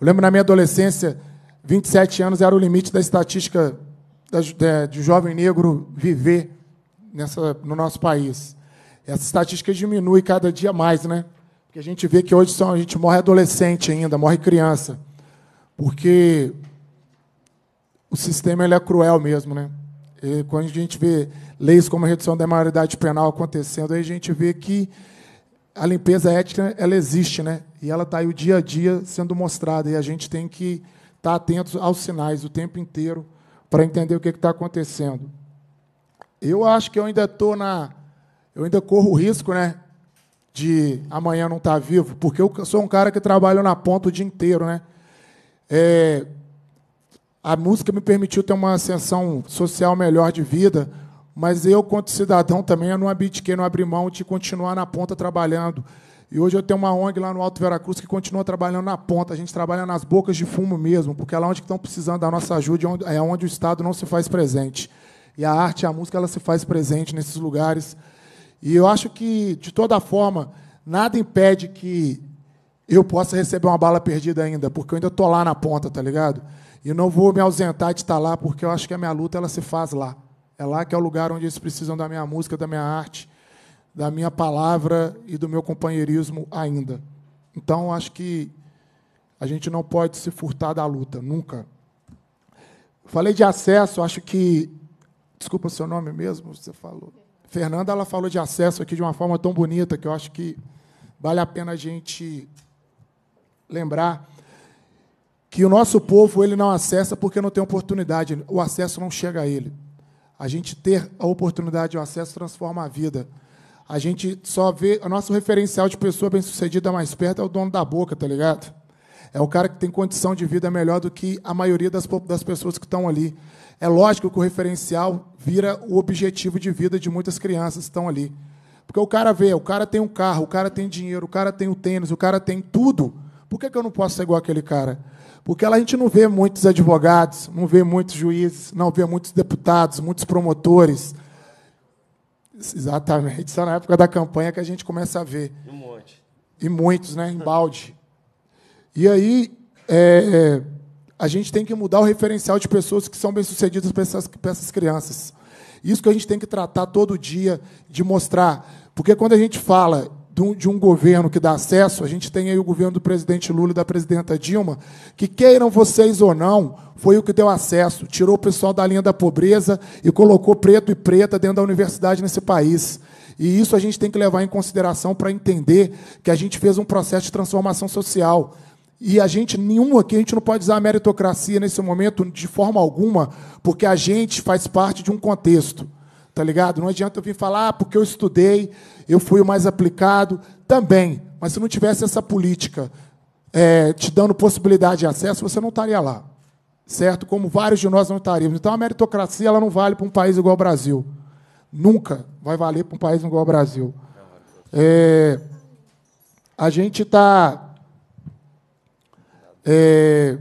eu lembro na minha adolescência, 27 anos era o limite da estatística de, jovem negro viver nessa, no nosso país. Essa estatística diminui cada dia mais, né? Porque a gente vê que hoje só, a gente morre adolescente ainda, morre criança. Porque o sistema ele é cruel mesmo, né? E quando a gente vê leis como a redução da maioridade penal acontecendo, aí a gente vê que a limpeza ética ela existe, né? E ela está aí o dia a dia sendo mostrada e a gente tem que estar tá atento aos sinais o tempo inteiro para entender o que está acontecendo. Eu acho que eu ainda estou na, eu ainda corro o risco, né? De amanhã não estar tá vivo, porque eu sou um cara que trabalha na ponta o dia inteiro, né? É, a música me permitiu ter uma ascensão social melhor de vida, mas eu, quanto cidadão, também eu não abdiquei, não abri mão de continuar na ponta trabalhando. E hoje eu tenho uma ONG lá no Alto Veracruz que continua trabalhando na ponta. A gente trabalha nas bocas de fumo mesmo, porque é lá onde estão precisando da nossa ajuda é onde o Estado não se faz presente. E a arte a música ela se faz presente nesses lugares. E eu acho que, de toda forma, nada impede que eu possa receber uma bala perdida ainda, porque eu ainda estou lá na ponta, tá ligado? E não vou me ausentar de estar lá, porque eu acho que a minha luta ela se faz lá. É lá que é o lugar onde eles precisam da minha música, da minha arte, da minha palavra e do meu companheirismo ainda. Então, acho que a gente não pode se furtar da luta, nunca. Falei de acesso, acho que. Desculpa o seu nome mesmo, você falou. Fernanda, ela falou de acesso aqui de uma forma tão bonita que eu acho que vale a pena a gente lembrar que o nosso povo ele não acessa porque não tem oportunidade, o acesso não chega a ele. A gente ter a oportunidade, o acesso transforma a vida. A gente só vê, o nosso referencial de pessoa bem-sucedida mais perto é o dono da boca, tá ligado? É o cara que tem condição de vida melhor do que a maioria das, das pessoas que estão ali. É lógico que o referencial vira o objetivo de vida de muitas crianças que estão ali. Porque o cara vê, o cara tem um carro, o cara tem dinheiro, o cara tem o tênis, o cara tem tudo. Por que, que eu não posso ser igual aquele cara? Porque lá a gente não vê muitos advogados, não vê muitos juízes, não vê muitos deputados, muitos promotores. Exatamente. Só na época da campanha que a gente começa a ver. Um monte. E muitos, né? Em balde. E aí, é, é, a gente tem que mudar o referencial de pessoas que são bem-sucedidas para essas, para essas crianças. Isso que a gente tem que tratar todo dia, de mostrar. Porque quando a gente fala de um, governo que dá acesso, a gente tem aí o governo do presidente Lula e da presidenta Dilma, que queiram vocês ou não, foi o que deu acesso, tirou o pessoal da linha da pobreza e colocou preto e preta dentro da universidade nesse país. E isso a gente tem que levar em consideração para entender que a gente fez um processo de transformação social. E a gente, nenhum aqui, a gente não pode usar a meritocracia nesse momento de forma alguma, porque a gente faz parte de um contexto. Tá ligado? Não adianta eu vir falar, ah, porque eu estudei, eu fui o mais aplicado. Também. Mas se não tivesse essa política é, te dando possibilidade de acesso, você não estaria lá. Certo? Como vários de nós não estaríamos. Então a meritocracia ela não vale para um país igual ao Brasil. Nunca vai valer para um país igual ao Brasil. É, a gente está. É,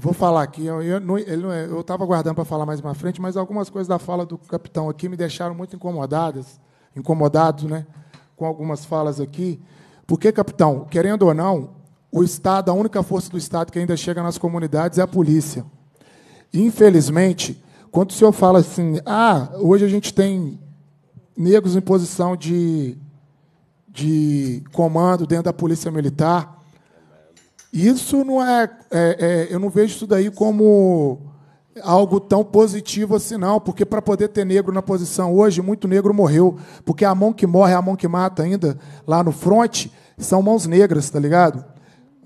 Vou falar aqui, eu eu não é- estava aguardando para falar mais uma frente, mas algumas coisas da fala do capitão aqui me deixaram muito incomodadas, incomodados, né, com algumas falas aqui. Porque, capitão, querendo ou não, o Estado, a única força do Estado que ainda chega nas comunidades é a polícia. Infelizmente, quando o senhor fala assim, ah, hoje a gente tem negros em posição de, de comando dentro da polícia militar, isso não é, é- é- Eu não vejo isso daí como algo tão positivo assim, não. Porque para poder ter negro na posição hoje, muito negro morreu. Porque a mão que morre é a mão que mata ainda lá no fronte são mãos negras, tá ligado?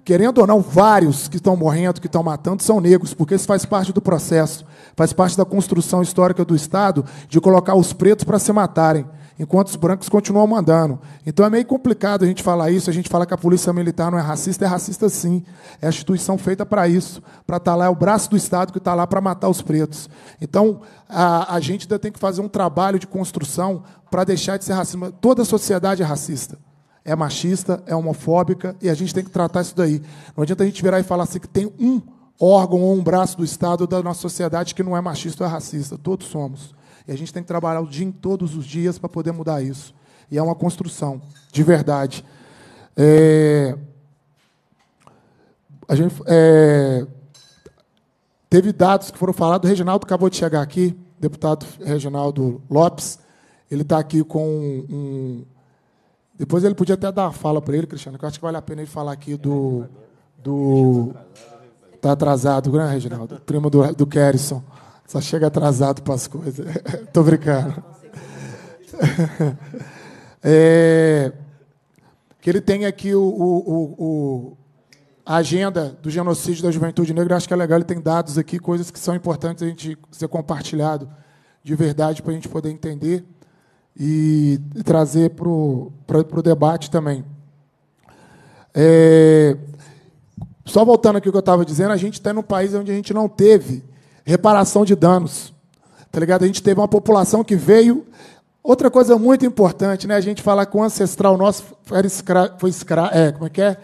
Querendo ou não, vários que estão morrendo, que estão matando, são negros, porque isso faz parte do processo, faz parte da construção histórica do Estado de colocar os pretos para se matarem, enquanto os brancos continuam mandando. Então é meio complicado a gente falar isso, a gente fala que a polícia militar não é racista, é racista sim. É a instituição feita para isso, para estar lá, é o braço do Estado que está lá para matar os pretos. Então a, a gente ainda tem que fazer um trabalho de construção para deixar de ser racista. Toda a sociedade é racista é machista, é homofóbica, e a gente tem que tratar isso daí. Não adianta a gente virar e falar assim que tem um órgão ou um braço do Estado da nossa sociedade que não é machista ou é racista. Todos somos. E a gente tem que trabalhar o dia todos os dias para poder mudar isso. E é uma construção, de verdade. É, A gente, é, Teve dados que foram falados, o Reginaldo acabou de chegar aqui, deputado Reginaldo Lopes. Ele está aqui com um, Depois ele podia até dar uma fala para ele, Cristiano, que eu acho que vale a pena ele falar aqui do. do Está atrasado, né, Reginaldo? Primo do, do Kerrison. Só chega atrasado para as coisas. Estou brincando. É, que ele tem aqui o, o- o- o- a agenda do genocídio da juventude negra. Acho que é legal, ele tem dados aqui, coisas que são importantes a gente ser compartilhado de verdade para a gente poder entender e trazer para o debate também. É, só voltando aqui ao que eu estava dizendo, a gente está num país onde a gente não teve reparação de danos. Tá ligado? A gente teve uma população que veio. Outra coisa muito importante, né? A gente fala que o ancestral nosso era escra... foi escravo. É, como é que é?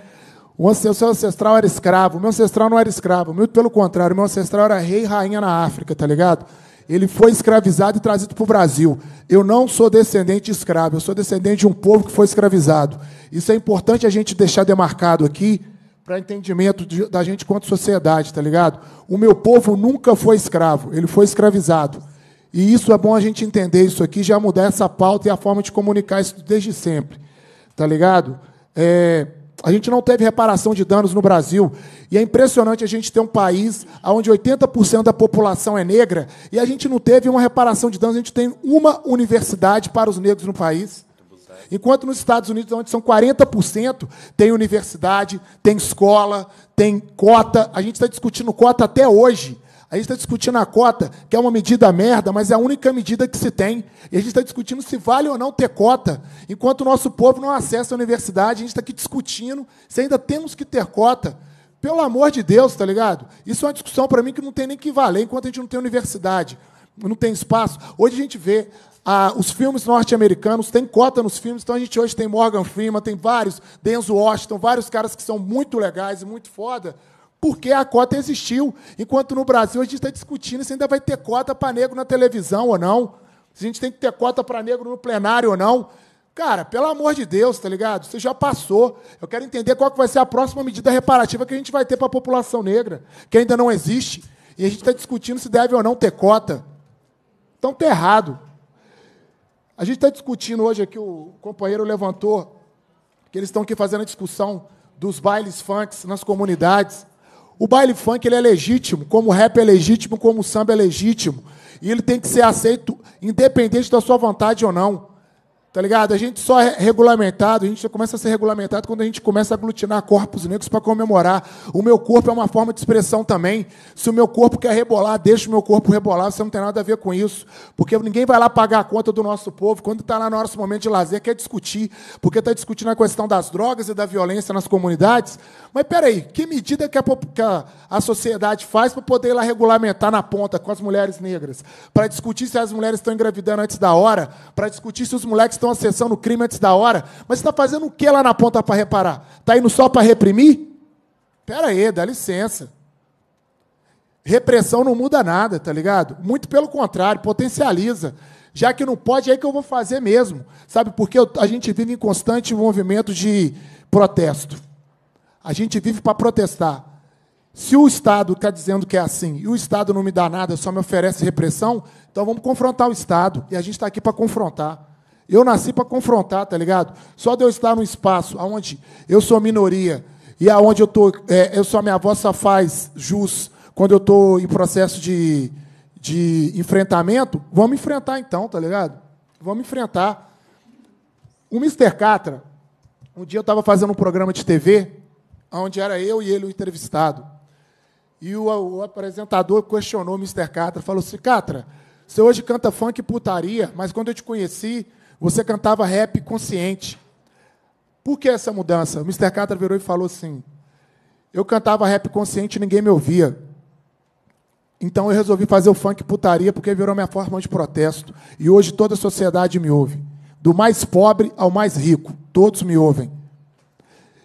O seu ancestral era escravo. O meu ancestral não era escravo. Muito pelo contrário, o meu ancestral era rei e rainha na África, tá ligado? Ele foi escravizado e trazido para o Brasil. Eu não sou descendente de escravo, eu sou descendente de um povo que foi escravizado. Isso é importante a gente deixar demarcado aqui, para entendimento de- da gente quanto sociedade, tá ligado? O meu povo nunca foi escravo, ele foi escravizado. E isso é bom a gente entender isso aqui, já mudar essa pauta e a forma de comunicar isso desde sempre, tá ligado? É, a gente não teve reparação de danos no Brasil. E é impressionante a gente ter um país onde 80% da população é negra e a gente não teve uma reparação de danos. A gente tem uma universidade para os negros no país. Enquanto nos Estados Unidos, onde são 40%, tem universidade, tem escola, tem cota. A gente está discutindo cota até hoje. A gente está discutindo a cota, que é uma medida merda, mas é a única medida que se tem. E a gente está discutindo se vale ou não ter cota. Enquanto o nosso povo não acessa a universidade, a gente está aqui discutindo se ainda temos que ter cota. Pelo amor de Deus, tá ligado? Isso é uma discussão para mim que não tem nem que valer enquanto a gente não tem universidade, não tem espaço. Hoje a gente vê ah, os filmes norte-americanos, tem cota nos filmes, então a gente hoje tem Morgan Freeman, tem vários, Denzel Washington, vários caras que são muito legais e muito foda, porque a cota existiu. Enquanto no Brasil a gente está discutindo se ainda vai ter cota para negro na televisão ou não, se a gente tem que ter cota para negro no plenário ou não. Cara, pelo amor de Deus, tá ligado? Você já passou. Eu quero entender qual que vai ser a próxima medida reparativa que a gente vai ter para a população negra, que ainda não existe. E a gente está discutindo se deve ou não ter cota. Então tá errado. A gente está discutindo hoje aqui, o companheiro levantou, que eles estão aqui fazendo a discussão dos bailes funks nas comunidades. O baile funk ele é legítimo, como o rap é legítimo, como o samba é legítimo. E ele tem que ser aceito independente da sua vontade ou não. Tá ligado? A gente só é regulamentado, a gente só começa a ser regulamentado quando a gente começa a aglutinar corpos negros para comemorar. O meu corpo é uma forma de expressão também. Se o meu corpo quer rebolar, deixa o meu corpo rebolar, você não tem nada a ver com isso. Porque ninguém vai lá pagar a conta do nosso povo. Quando está lá no nosso momento de lazer, quer discutir, porque está discutindo a questão das drogas e da violência nas comunidades. Mas peraí, que medida que a, que a- a sociedade faz para poder ir lá regulamentar na ponta com as mulheres negras? Para discutir se as mulheres estão engravidando antes da hora? Para discutir se os moleques estão acessando o crime antes da hora? Mas está fazendo o que lá na ponta para reparar? Está indo só para reprimir? Pera aí, dá licença. Repressão não muda nada, tá ligado? Muito pelo contrário, potencializa. Já que não pode, é aí que eu vou fazer mesmo. Sabe, porque a gente vive em constante movimento de protesto. A gente vive para protestar. Se o Estado está dizendo que é assim e o Estado não me dá nada, só me oferece repressão, então vamos confrontar o Estado. E a gente está aqui para confrontar. Eu nasci para confrontar, tá ligado? Só de eu estar num espaço onde eu sou minoria e aonde eu tô, é, eu a minha voz só faz jus quando eu estou em processo de, de enfrentamento, vamos enfrentar então, tá ligado? Vamos enfrentar. O Mr. Catra, um dia eu estava fazendo um programa de TV, onde era eu e ele o entrevistado. E o, o apresentador questionou o Mr. Catra, falou assim, Catra, você hoje canta funk e putaria, mas quando eu te conheci, você cantava rap consciente. Por que essa mudança? O Mr. Catra virou e falou assim, eu cantava rap consciente e ninguém me ouvia. Então eu resolvi fazer o funk putaria porque virou minha forma de protesto. E hoje toda a sociedade me ouve. Do mais pobre ao mais rico, todos me ouvem.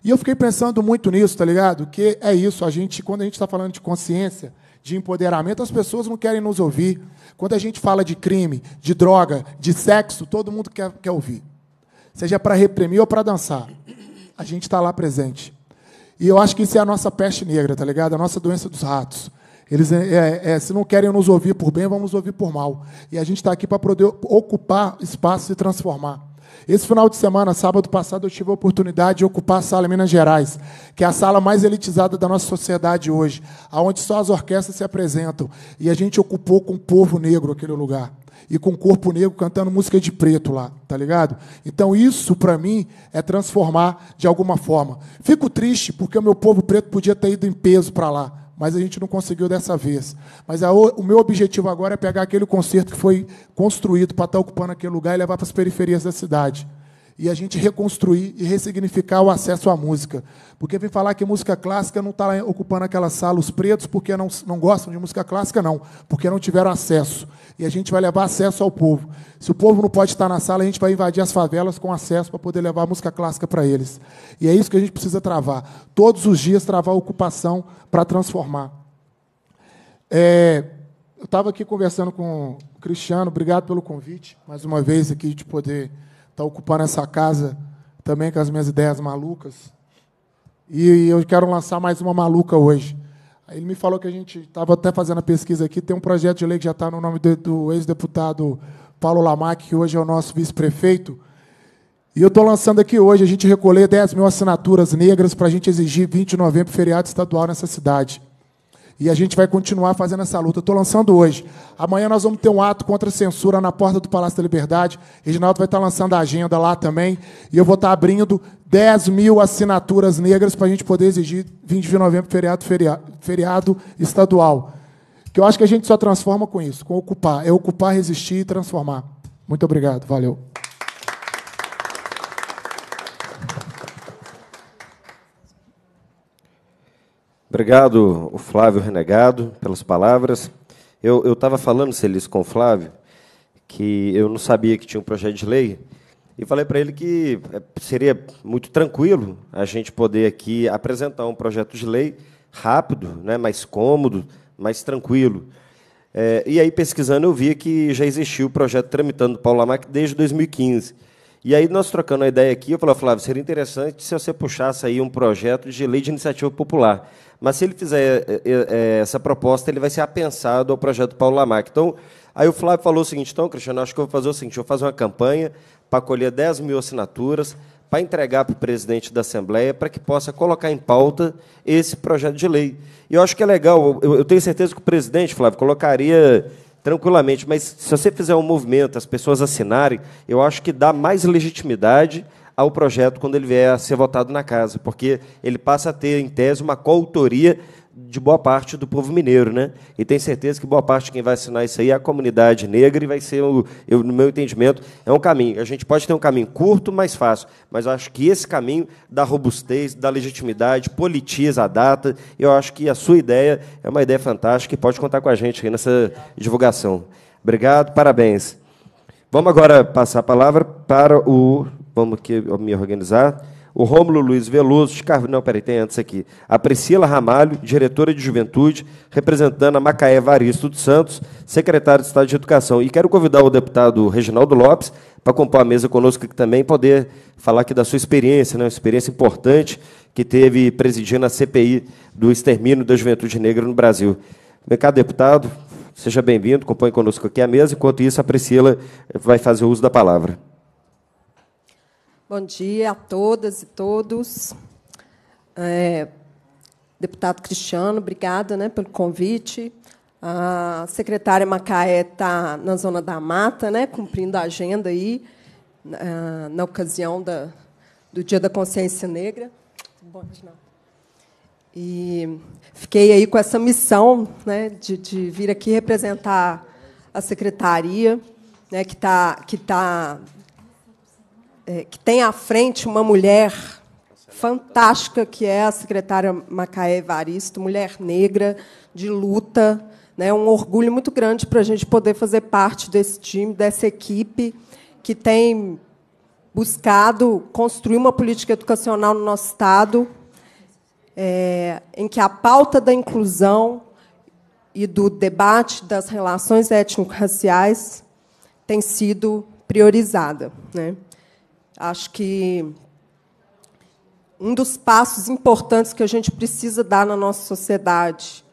E eu fiquei pensando muito nisso, tá ligado? Que é isso, a gente, quando a gente está falando de consciência, de empoderamento, as pessoas não querem nos ouvir. Quando a gente fala de crime, de droga, de sexo, todo mundo quer, quer ouvir. Seja para reprimir ou para dançar. A gente está lá presente. E eu acho que isso é a nossa peste negra, tá ligado? A nossa doença dos ratos. Eles, é, é, se não querem nos ouvir por bem, vamos ouvir por mal. E a gente está aqui para poder ocupar espaço e transformar. Esse final de semana, sábado passado, eu tive a oportunidade de ocupar a sala Minas Gerais, que é a sala mais elitizada da nossa sociedade hoje, aonde só as orquestras se apresentam. E a gente ocupou com o povo negro aquele lugar. E com o corpo negro cantando música de preto lá, tá ligado? Então isso, para mim, é transformar de alguma forma. Fico triste porque o meu povo preto podia ter ido em peso para lá mas a gente não conseguiu dessa vez. Mas a, o meu objetivo agora é pegar aquele concerto que foi construído para estar ocupando aquele lugar e levar para as periferias da cidade. E a gente reconstruir e ressignificar o acesso à música. Porque vem falar que música clássica não está ocupando aquela sala os pretos porque não, não gostam de música clássica, não. Porque não tiveram acesso. E a gente vai levar acesso ao povo. Se o povo não pode estar na sala, a gente vai invadir as favelas com acesso para poder levar música clássica para eles. E é isso que a gente precisa travar. Todos os dias travar a ocupação para transformar. É, eu estava aqui conversando com o Cristiano, obrigado pelo convite, mais uma vez aqui de poder estar ocupando essa casa também com as minhas ideias malucas. E eu quero lançar mais uma maluca hoje. Aí ele me falou que a gente estava até fazendo a pesquisa aqui, tem um projeto de lei que já está no nome do, do ex-deputado Paulo Lamac, que hoje é o nosso vice-prefeito. E eu estou lançando aqui hoje, a gente recolher 10 mil assinaturas negras para a gente exigir 20 de novembro feriado estadual nessa cidade. E a gente vai continuar fazendo essa luta. Estou lançando hoje. Amanhã nós vamos ter um ato contra a censura na porta do Palácio da Liberdade. Reginaldo vai estar lançando a agenda lá também. E eu vou estar abrindo 10 mil assinaturas negras para a gente poder exigir 20 de novembro feriado, feriado, feriado estadual. Que eu acho que a gente só transforma com isso, com ocupar. É ocupar, resistir e transformar. Muito obrigado. Valeu. Obrigado, Flávio Renegado, pelas palavras. Eu estava falando, Celis, com o Flávio, que eu não sabia que tinha um projeto de lei, e falei para ele que é, seria muito tranquilo a gente poder aqui apresentar um projeto de lei rápido, né, mais cômodo, mais tranquilo. É, e aí, pesquisando, eu vi que já existia o projeto tramitando do Paulo Lamac desde 2015. E aí, nós trocando a ideia aqui, eu falei, Flávio, seria interessante se você puxasse aí um projeto de lei de iniciativa popular. Mas se ele fizer é, é, essa proposta, ele vai ser apensado ao projeto Paulo Lamarck. Então, aí o Flávio falou o seguinte, então, Cristiano, acho que eu vou fazer o seguinte, eu vou fazer uma campanha para colher 10 mil assinaturas, para entregar para o presidente da Assembleia, para que possa colocar em pauta esse projeto de lei. E eu acho que é legal, eu tenho certeza que o presidente, Flávio, colocaria tranquilamente, mas se você fizer um movimento, as pessoas assinarem, eu acho que dá mais legitimidade ao projeto quando ele vier a ser votado na casa, porque ele passa a ter, em tese, uma coautoria de boa parte do povo mineiro, né? E tenho certeza que boa parte de quem vai assinar isso aí é a comunidade negra e vai ser, o, eu, no meu entendimento, é um caminho. A gente pode ter um caminho curto, mais fácil, mas acho que esse caminho da robustez, da legitimidade, politiza a data. Eu acho que a sua ideia é uma ideia fantástica e pode contar com a gente aí nessa divulgação. Obrigado, parabéns. Vamos agora passar a palavra para o Vamos aqui me organizar. O Rômulo Luiz Veloso, de Car... não, peraí, tem antes aqui, a Priscila Ramalho, diretora de Juventude, representando a Macaé Varisto dos Santos, secretário de Estado de Educação. E quero convidar o deputado Reginaldo Lopes para compor a mesa conosco aqui também, poder falar aqui da sua experiência, né, uma experiência importante que teve presidindo a CPI do extermínio da juventude negra no Brasil. Mercado deputado, seja bem-vindo, compõe conosco aqui a mesa. Enquanto isso, a Priscila vai fazer uso da palavra. Bom dia a todas e todos. É, deputado Cristiano, obrigada né, pelo convite. A secretária Macaé está na Zona da Mata, né, cumprindo a agenda aí, na, na ocasião da, do Dia da Consciência Negra. Bom, e fiquei aí com essa missão né, de, de vir aqui representar a secretaria, né, que, tá, que tá é, que tem à frente uma mulher fantástica, que é a secretária Macaé Evaristo, mulher negra, de luta. Né, um orgulho muito grande para a gente poder fazer parte desse time, dessa equipe que tem buscado construir uma política educacional no nosso Estado é, em que a pauta da inclusão e do debate das relações étnico-raciais tem sido priorizada. Né? Acho que um dos passos importantes que a gente precisa dar na nossa sociedade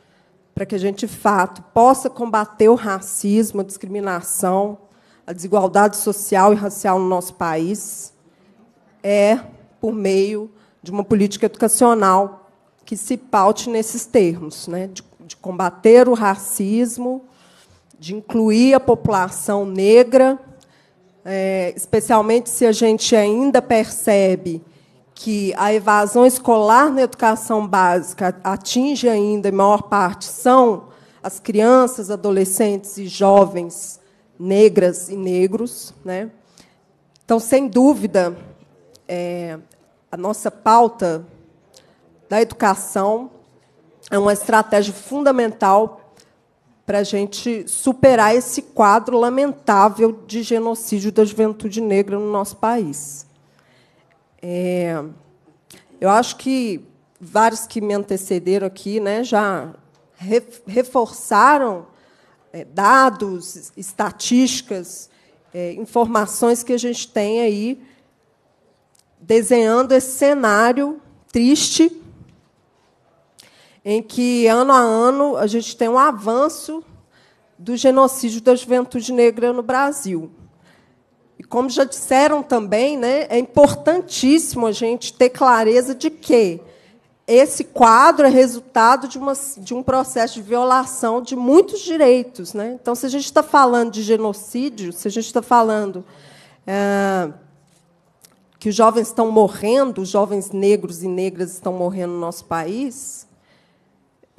para que a gente, de fato, possa combater o racismo, a discriminação, a desigualdade social e racial no nosso país é por meio de uma política educacional que se paute nesses termos, né? de, de combater o racismo, de incluir a população negra é, especialmente se a gente ainda percebe que a evasão escolar na educação básica atinge ainda, em maior parte, são as crianças, adolescentes e jovens negras e negros. Né? Então, sem dúvida, é, a nossa pauta da educação é uma estratégia fundamental para a gente superar esse quadro lamentável de genocídio da juventude negra no nosso país. É, eu acho que vários que me antecederam aqui né, já reforçaram é, dados, estatísticas, é, informações que a gente tem aí desenhando esse cenário triste em que, ano a ano, a gente tem um avanço do genocídio da juventude negra no Brasil. E, como já disseram também, né, é importantíssimo a gente ter clareza de que esse quadro é resultado de, uma, de um processo de violação de muitos direitos. Né? Então, se a gente está falando de genocídio, se a gente está falando é, que os jovens estão morrendo, os jovens negros e negras estão morrendo no nosso país,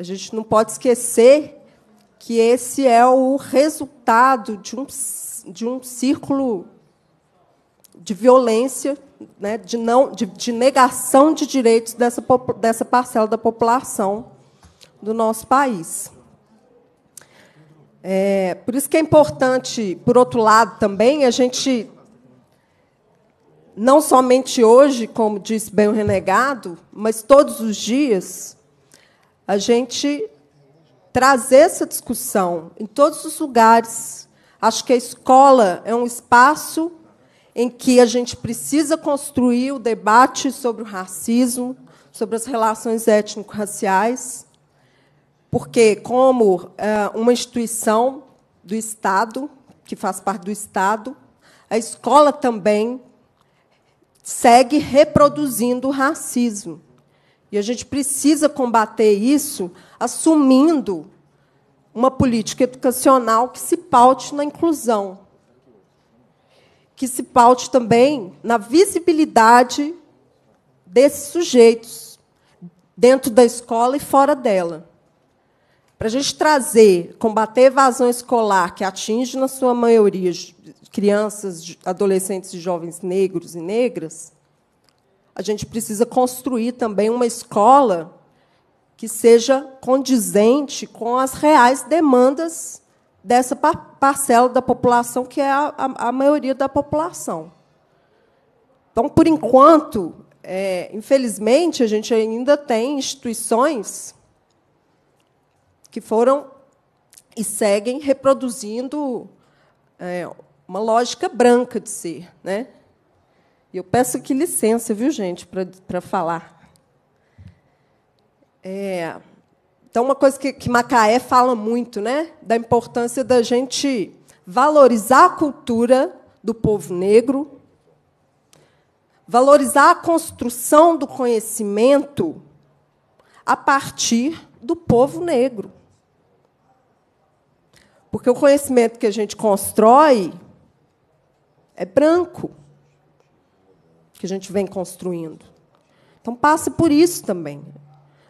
a gente não pode esquecer que esse é o resultado de um, de um círculo de violência, né, de, não, de, de negação de direitos dessa, dessa parcela da população do nosso país. É, por isso que é importante, por outro lado, também, a gente, não somente hoje, como disse bem o renegado, mas todos os dias, a gente trazer essa discussão em todos os lugares. Acho que a escola é um espaço em que a gente precisa construir o debate sobre o racismo, sobre as relações étnico-raciais, porque, como é, uma instituição do Estado, que faz parte do Estado, a escola também segue reproduzindo o racismo. E a gente precisa combater isso assumindo uma política educacional que se paute na inclusão, que se paute também na visibilidade desses sujeitos dentro da escola e fora dela. Para a gente trazer, combater a evasão escolar, que atinge, na sua maioria, crianças, adolescentes e jovens negros e negras, a gente precisa construir também uma escola que seja condizente com as reais demandas dessa parcela da população, que é a, a, a maioria da população. Então, por enquanto, é, infelizmente, a gente ainda tem instituições que foram e seguem reproduzindo é, uma lógica branca de ser. Né? E eu peço aqui licença, viu, gente, para falar. É, então, uma coisa que, que Macaé fala muito, né, da importância da gente valorizar a cultura do povo negro, valorizar a construção do conhecimento a partir do povo negro. Porque o conhecimento que a gente constrói é branco, que a gente vem construindo. Então, passa por isso também.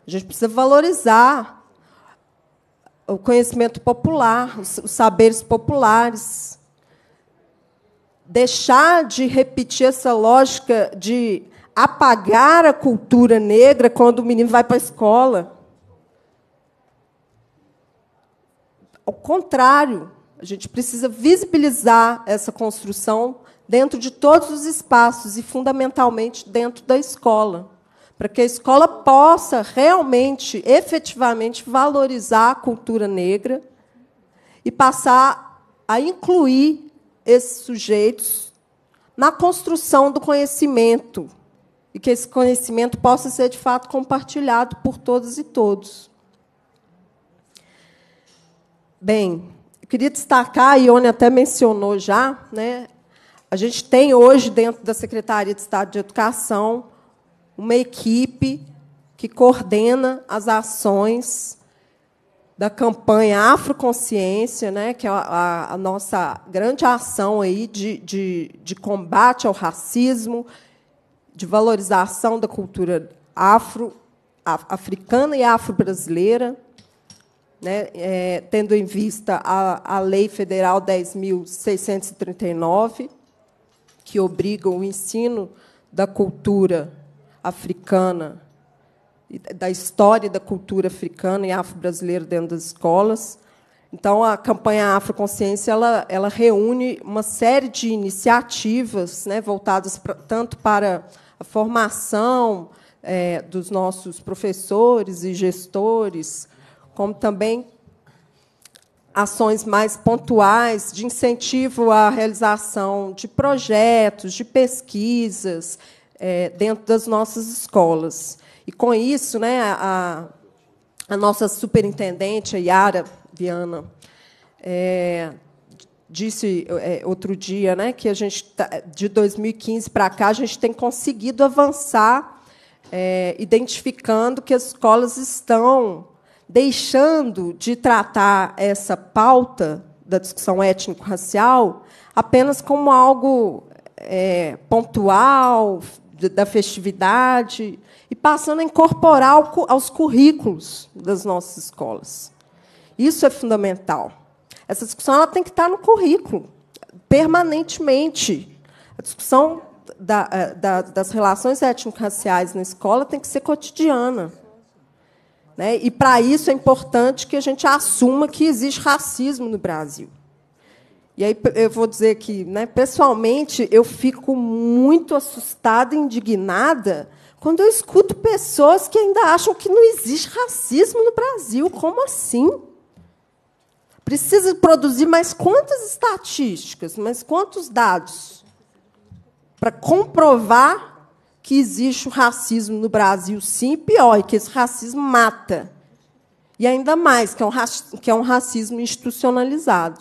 A gente precisa valorizar o conhecimento popular, os saberes populares deixar de repetir essa lógica de apagar a cultura negra quando o menino vai para a escola. Ao contrário, a gente precisa visibilizar essa construção dentro de todos os espaços e, fundamentalmente, dentro da escola, para que a escola possa realmente, efetivamente, valorizar a cultura negra e passar a incluir esses sujeitos na construção do conhecimento e que esse conhecimento possa ser de fato compartilhado por todas e todos. Bem, eu queria destacar, a Ione até mencionou já, né, a gente tem hoje, dentro da Secretaria de Estado de Educação, uma equipe que coordena as ações da campanha Afroconsciência, né, que é a, a, nossa grande ação aí de, de, de, combate ao racismo, de valorização da cultura afro, africana e afro-brasileira, né, é, tendo em vista a, a Lei Federal 10.639, que obriga o ensino da cultura africana da história da cultura africana e afro-brasileira dentro das escolas. Então, a campanha Afroconsciência ela, ela reúne uma série de iniciativas né, voltadas pra, tanto para a formação é, dos nossos professores e gestores, como também ações mais pontuais de incentivo à realização de projetos, de pesquisas é, dentro das nossas escolas. E com isso, né, a, a nossa superintendente, a Yara Viana, é, disse é, outro dia né, que a gente, tá, de 2015 para cá, a gente tem conseguido avançar, é, identificando que as escolas estão deixando de tratar essa pauta da discussão étnico-racial apenas como algo é, pontual, da festividade, e passando a incorporar aos currículos das nossas escolas. Isso é fundamental. Essa discussão ela tem que estar no currículo, permanentemente. A discussão da, eh, da, das relações étnico-raciais na escola tem que ser cotidiana. Né? E, para isso, é importante que a gente assuma que existe racismo no Brasil. E aí eu vou dizer que, né, pessoalmente, eu fico muito assustada, indignada quando eu escuto pessoas que ainda acham que não existe racismo no Brasil. Como assim? Precisa produzir mais quantas estatísticas, mais quantos dados para comprovar que existe o racismo no Brasil, sim, pior, e que esse racismo mata. E ainda mais, que é um, que é um racismo institucionalizado.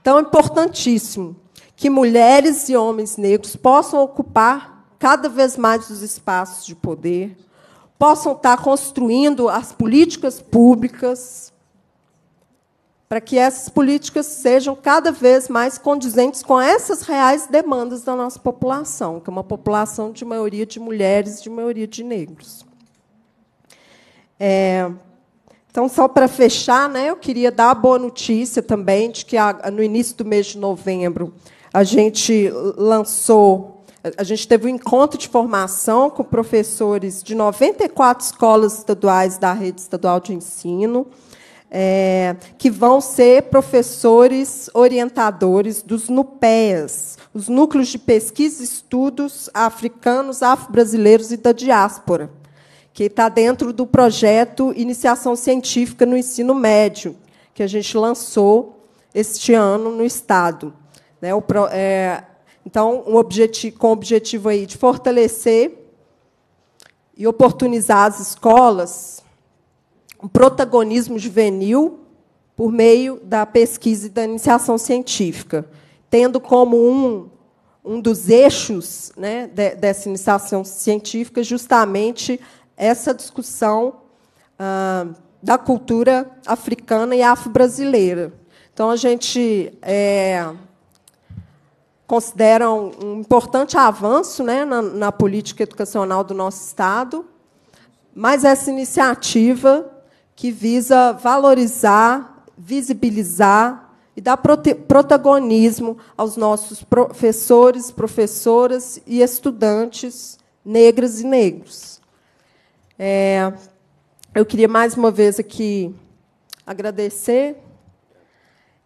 Então, é importantíssimo que mulheres e homens negros possam ocupar cada vez mais os espaços de poder, possam estar construindo as políticas públicas para que essas políticas sejam cada vez mais condizentes com essas reais demandas da nossa população, que é uma população de maioria de mulheres de maioria de negros. É, então, só para fechar, né, eu queria dar a boa notícia também de que, no início do mês de novembro, a gente lançou a gente teve um encontro de formação com professores de 94 escolas estaduais da rede estadual de ensino, é, que vão ser professores orientadores dos NUPEAs, os Núcleos de Pesquisa e Estudos Africanos, Afro-Brasileiros e da Diáspora, que está dentro do projeto Iniciação Científica no Ensino Médio, que a gente lançou este ano no Estado. Né, o, é, então, um objetivo, com o objetivo aí de fortalecer e oportunizar as escolas um protagonismo juvenil por meio da pesquisa e da iniciação científica, tendo como um, um dos eixos né, de, dessa iniciação científica justamente essa discussão ah, da cultura africana e afro-brasileira. Então, a gente é, considera um, importante avanço né, na, na política educacional do nosso Estado, mas essa iniciativa que visa valorizar, visibilizar e dar protagonismo aos nossos professores, professoras e estudantes negras e negros. É, eu queria mais uma vez aqui agradecer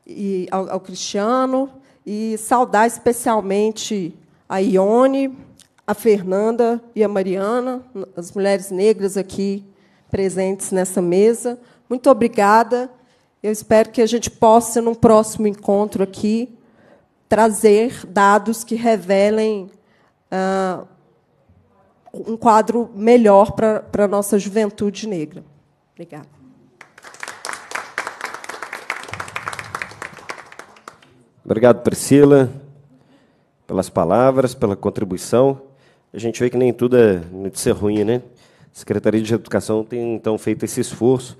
e, ao, ao Cristiano e saudar especialmente a Ione, a Fernanda e a Mariana, as mulheres negras aqui presentes nessa mesa. Muito obrigada. Eu espero que a gente possa, num próximo encontro aqui, trazer dados que revelem ah, um quadro melhor para a nossa juventude negra. Obrigada. Obrigado, Priscila, pelas palavras, pela contribuição. A gente vê que nem tudo é de ser ruim, né? Secretaria de Educação tem, então, feito esse esforço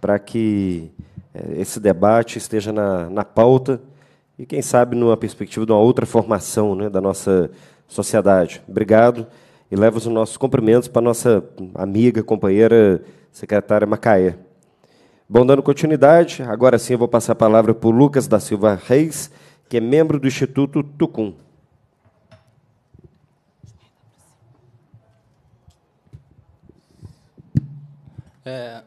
para que eh, esse debate esteja na, na pauta e, quem sabe, numa perspectiva de uma outra formação né, da nossa sociedade. Obrigado e levo os nossos cumprimentos para a nossa amiga, companheira, secretária Macaé. Bom, dando continuidade, agora sim eu vou passar a palavra para o Lucas da Silva Reis, que é membro do Instituto Tucum. É,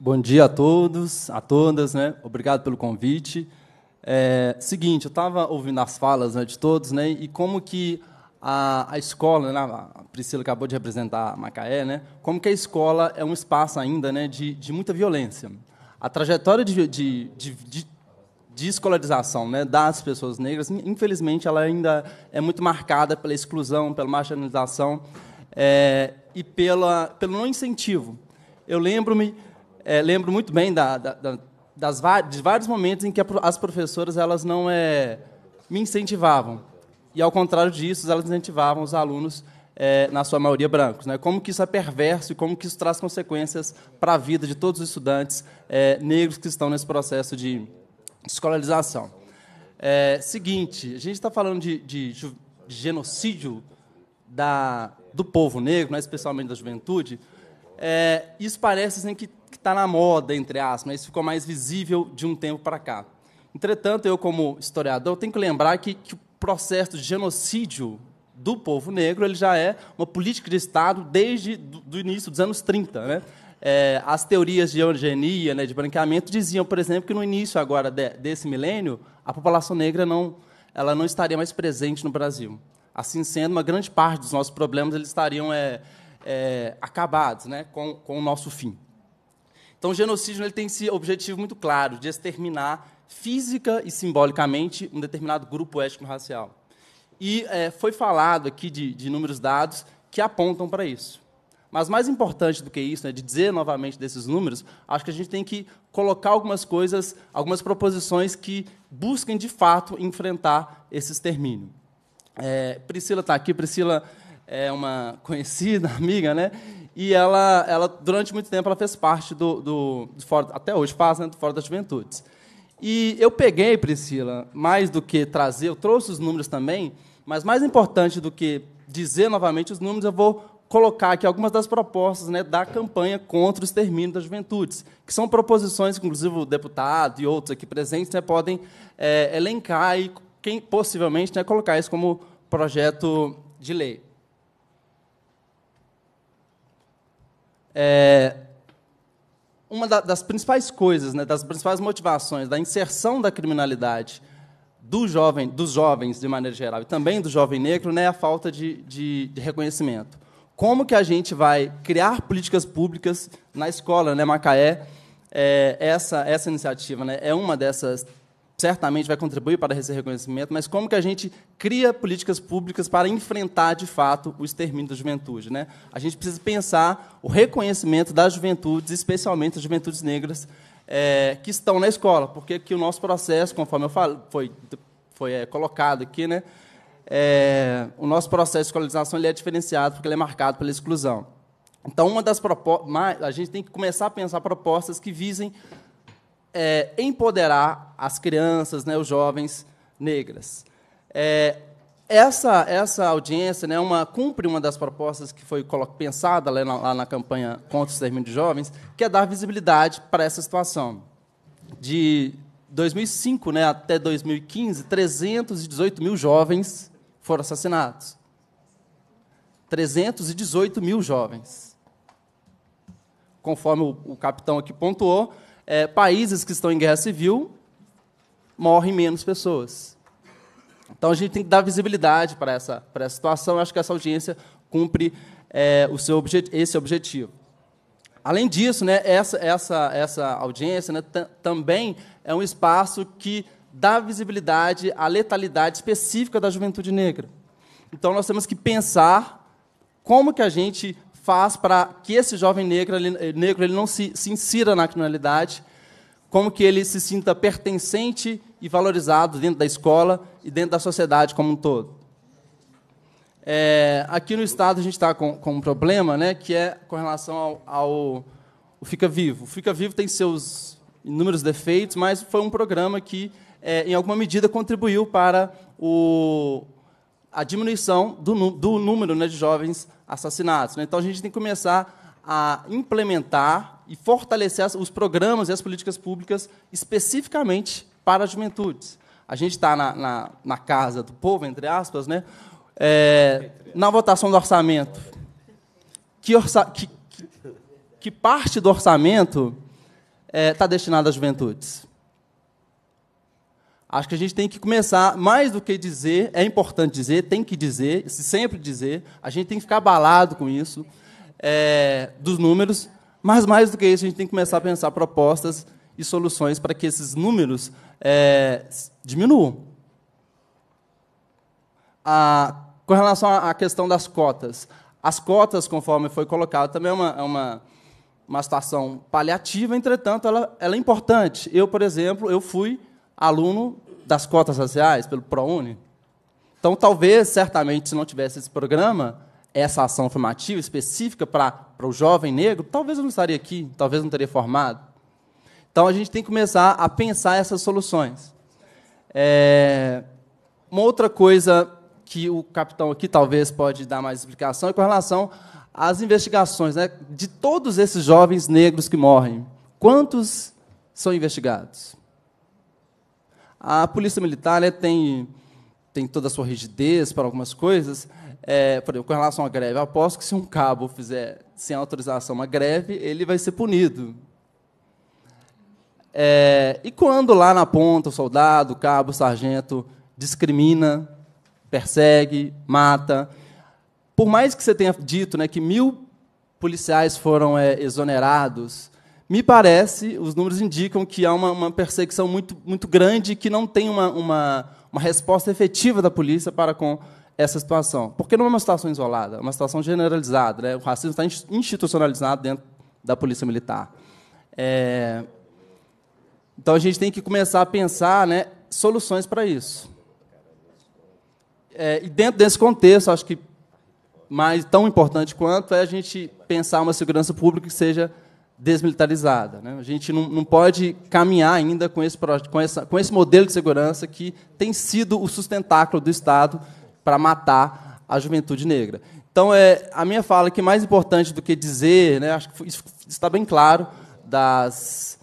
bom dia a todos, a todas, né? Obrigado pelo convite. É, seguinte, eu estava ouvindo as falas né, de todos, né? E como que a, a escola, né, a Priscila acabou de representar a Macaé, né? Como que a escola é um espaço ainda, né, de, de muita violência. A trajetória de, de, de, de escolarização né, das pessoas negras, infelizmente, ela ainda é muito marcada pela exclusão, pela marginalização é, e pela, pelo não incentivo. Eu lembro-me, é, lembro muito bem da, da, das, de vários momentos em que as professoras elas não é, me incentivavam e, ao contrário disso, elas incentivavam os alunos é, na sua maioria brancos. Né? Como que isso é perverso e como que isso traz consequências para a vida de todos os estudantes é, negros que estão nesse processo de escolarização. É, seguinte, a gente está falando de, de, de, genocídio da, do povo negro, né, especialmente da juventude. É, isso parece assim, que está na moda, entre aspas, isso ficou mais visível de um tempo para cá. Entretanto, eu, como historiador, tenho que lembrar que, que o processo de genocídio do povo negro ele já é uma política de Estado desde o início dos anos 30. Né? É, as teorias de eugenia, né, de branqueamento, diziam, por exemplo, que no início agora de, desse milênio, a população negra não, ela não estaria mais presente no Brasil. Assim sendo, uma grande parte dos nossos problemas eles estariam é, é, acabados né, com, com o nosso fim. Então, o genocídio ele tem esse objetivo muito claro, de exterminar física e simbolicamente um determinado grupo étnico-racial. E é, foi falado aqui de, de inúmeros dados que apontam para isso. Mas mais importante do que isso, né, de dizer novamente desses números, acho que a gente tem que colocar algumas coisas, algumas proposições que busquem de fato enfrentar esse extermínio. É, Priscila está aqui. Priscila é uma conhecida amiga, né? E ela, ela durante muito tempo, ela fez parte do, do, do Fora, até hoje faz, né, do Fora das Juventudes. E eu peguei, Priscila, mais do que trazer, eu trouxe os números também, mas mais importante do que dizer novamente os números, eu vou colocar aqui algumas das propostas né, da campanha contra o extermínio das juventudes, que são proposições, inclusive o deputado e outros aqui presentes né, podem é, elencar e quem possivelmente né, colocar isso como projeto de lei. É, uma da, das principais coisas, né, das principais motivações da inserção da criminalidade do jovem, dos jovens de maneira geral e também do jovem negro, né, é a falta de, de, de reconhecimento. Como que a gente vai criar políticas públicas na escola, né, Macaé? É, essa essa iniciativa, né, é uma dessas certamente vai contribuir para esse reconhecimento, mas como que a gente cria políticas públicas para enfrentar, de fato, o extermínio da juventude? Né? A gente precisa pensar o reconhecimento das juventudes, especialmente as juventudes negras, é, que estão na escola, porque que o nosso processo, conforme eu falo, foi, foi é, colocado aqui, né, é, o nosso processo de escolarização ele é diferenciado, porque ele é marcado pela exclusão. Então, uma das propostas, a gente tem que começar a pensar propostas que visem é, empoderar as crianças, né, os jovens negras. É, essa, essa audiência né, uma, cumpre uma das propostas que foi pensada lá na, lá na campanha contra o extermínio de jovens, que é dar visibilidade para essa situação. De 2005 né, até 2015, 318 mil jovens foram assassinados. 318 mil jovens. Conforme o, o capitão aqui pontuou, é, países que estão em guerra civil morrem menos pessoas. Então a gente tem que dar visibilidade para essa, para essa situação. Eu acho que essa audiência cumpre é, o seu objet esse objetivo. Além disso, né, essa, essa, essa audiência né, também é um espaço que dá visibilidade à letalidade específica da juventude negra. Então nós temos que pensar como que a gente faz para que esse jovem negro, ele, negro ele não se, se insira na criminalidade, como que ele se sinta pertencente e valorizado dentro da escola e dentro da sociedade como um todo. É, aqui no Estado a gente está com, com, um problema né, que é com relação ao, ao Fica Vivo. O Fica Vivo tem seus inúmeros defeitos, mas foi um programa que, é, em alguma medida, contribuiu para o, a diminuição do, do número né, de jovens assassinatos. Né? Então, a gente tem que começar a implementar e fortalecer os programas e as políticas públicas especificamente para as juventudes. A gente está na, na, na, casa do povo, entre aspas, né? É, na votação do orçamento. Que, orça, que, que, parte do orçamento está é, tá destinada às juventudes? Acho que a gente tem que começar, mais do que dizer, é importante dizer, tem que dizer, sempre dizer, a gente tem que ficar abalado com isso, é, dos números, mas mais do que isso, a gente tem que começar a pensar propostas e soluções para que esses números é, diminuam. A, com relação à questão das cotas, as cotas, conforme foi colocado, também é uma, é uma, uma situação paliativa, entretanto, ela, ela é importante. Eu, por exemplo, eu fui aluno das cotas raciais, pelo ProUni. Então, talvez, certamente, se não tivesse esse programa, essa ação formativa específica para, o jovem negro, talvez eu não estaria aqui, talvez não teria formado. Então, a gente tem que começar a pensar essas soluções. É, uma outra coisa que o capitão aqui talvez pode dar mais explicação é com relação às investigações. Né? De todos esses jovens negros que morrem, quantos são investigados? A polícia militar né, tem, tem toda a sua rigidez para algumas coisas. É, por exemplo, com relação à greve, aposto que se um cabo fizer sem autorização uma greve, ele vai ser punido. É, e quando lá na ponta o soldado, o cabo, o sargento discrimina, persegue, mata, por mais que você tenha dito né, que mil policiais foram é, exonerados, me parece, os números indicam que há uma, uma perseguição muito, muito grande e que não tem uma, uma, uma resposta efetiva da polícia para com essa situação. Porque não é uma situação isolada, é uma situação generalizada. Né? O racismo está institucionalizado dentro da polícia militar. É... Então a gente tem que começar a pensar né, soluções para isso. É, e dentro desse contexto, acho que mais tão importante quanto é a gente pensar uma segurança pública que seja desmilitarizada. Né? A gente não, não pode caminhar ainda com esse, com, essa, com esse modelo de segurança que tem sido o sustentáculo do Estado para matar a juventude negra. Então, é, a minha fala que mais importante do que dizer, né, acho que isso está bem claro, das,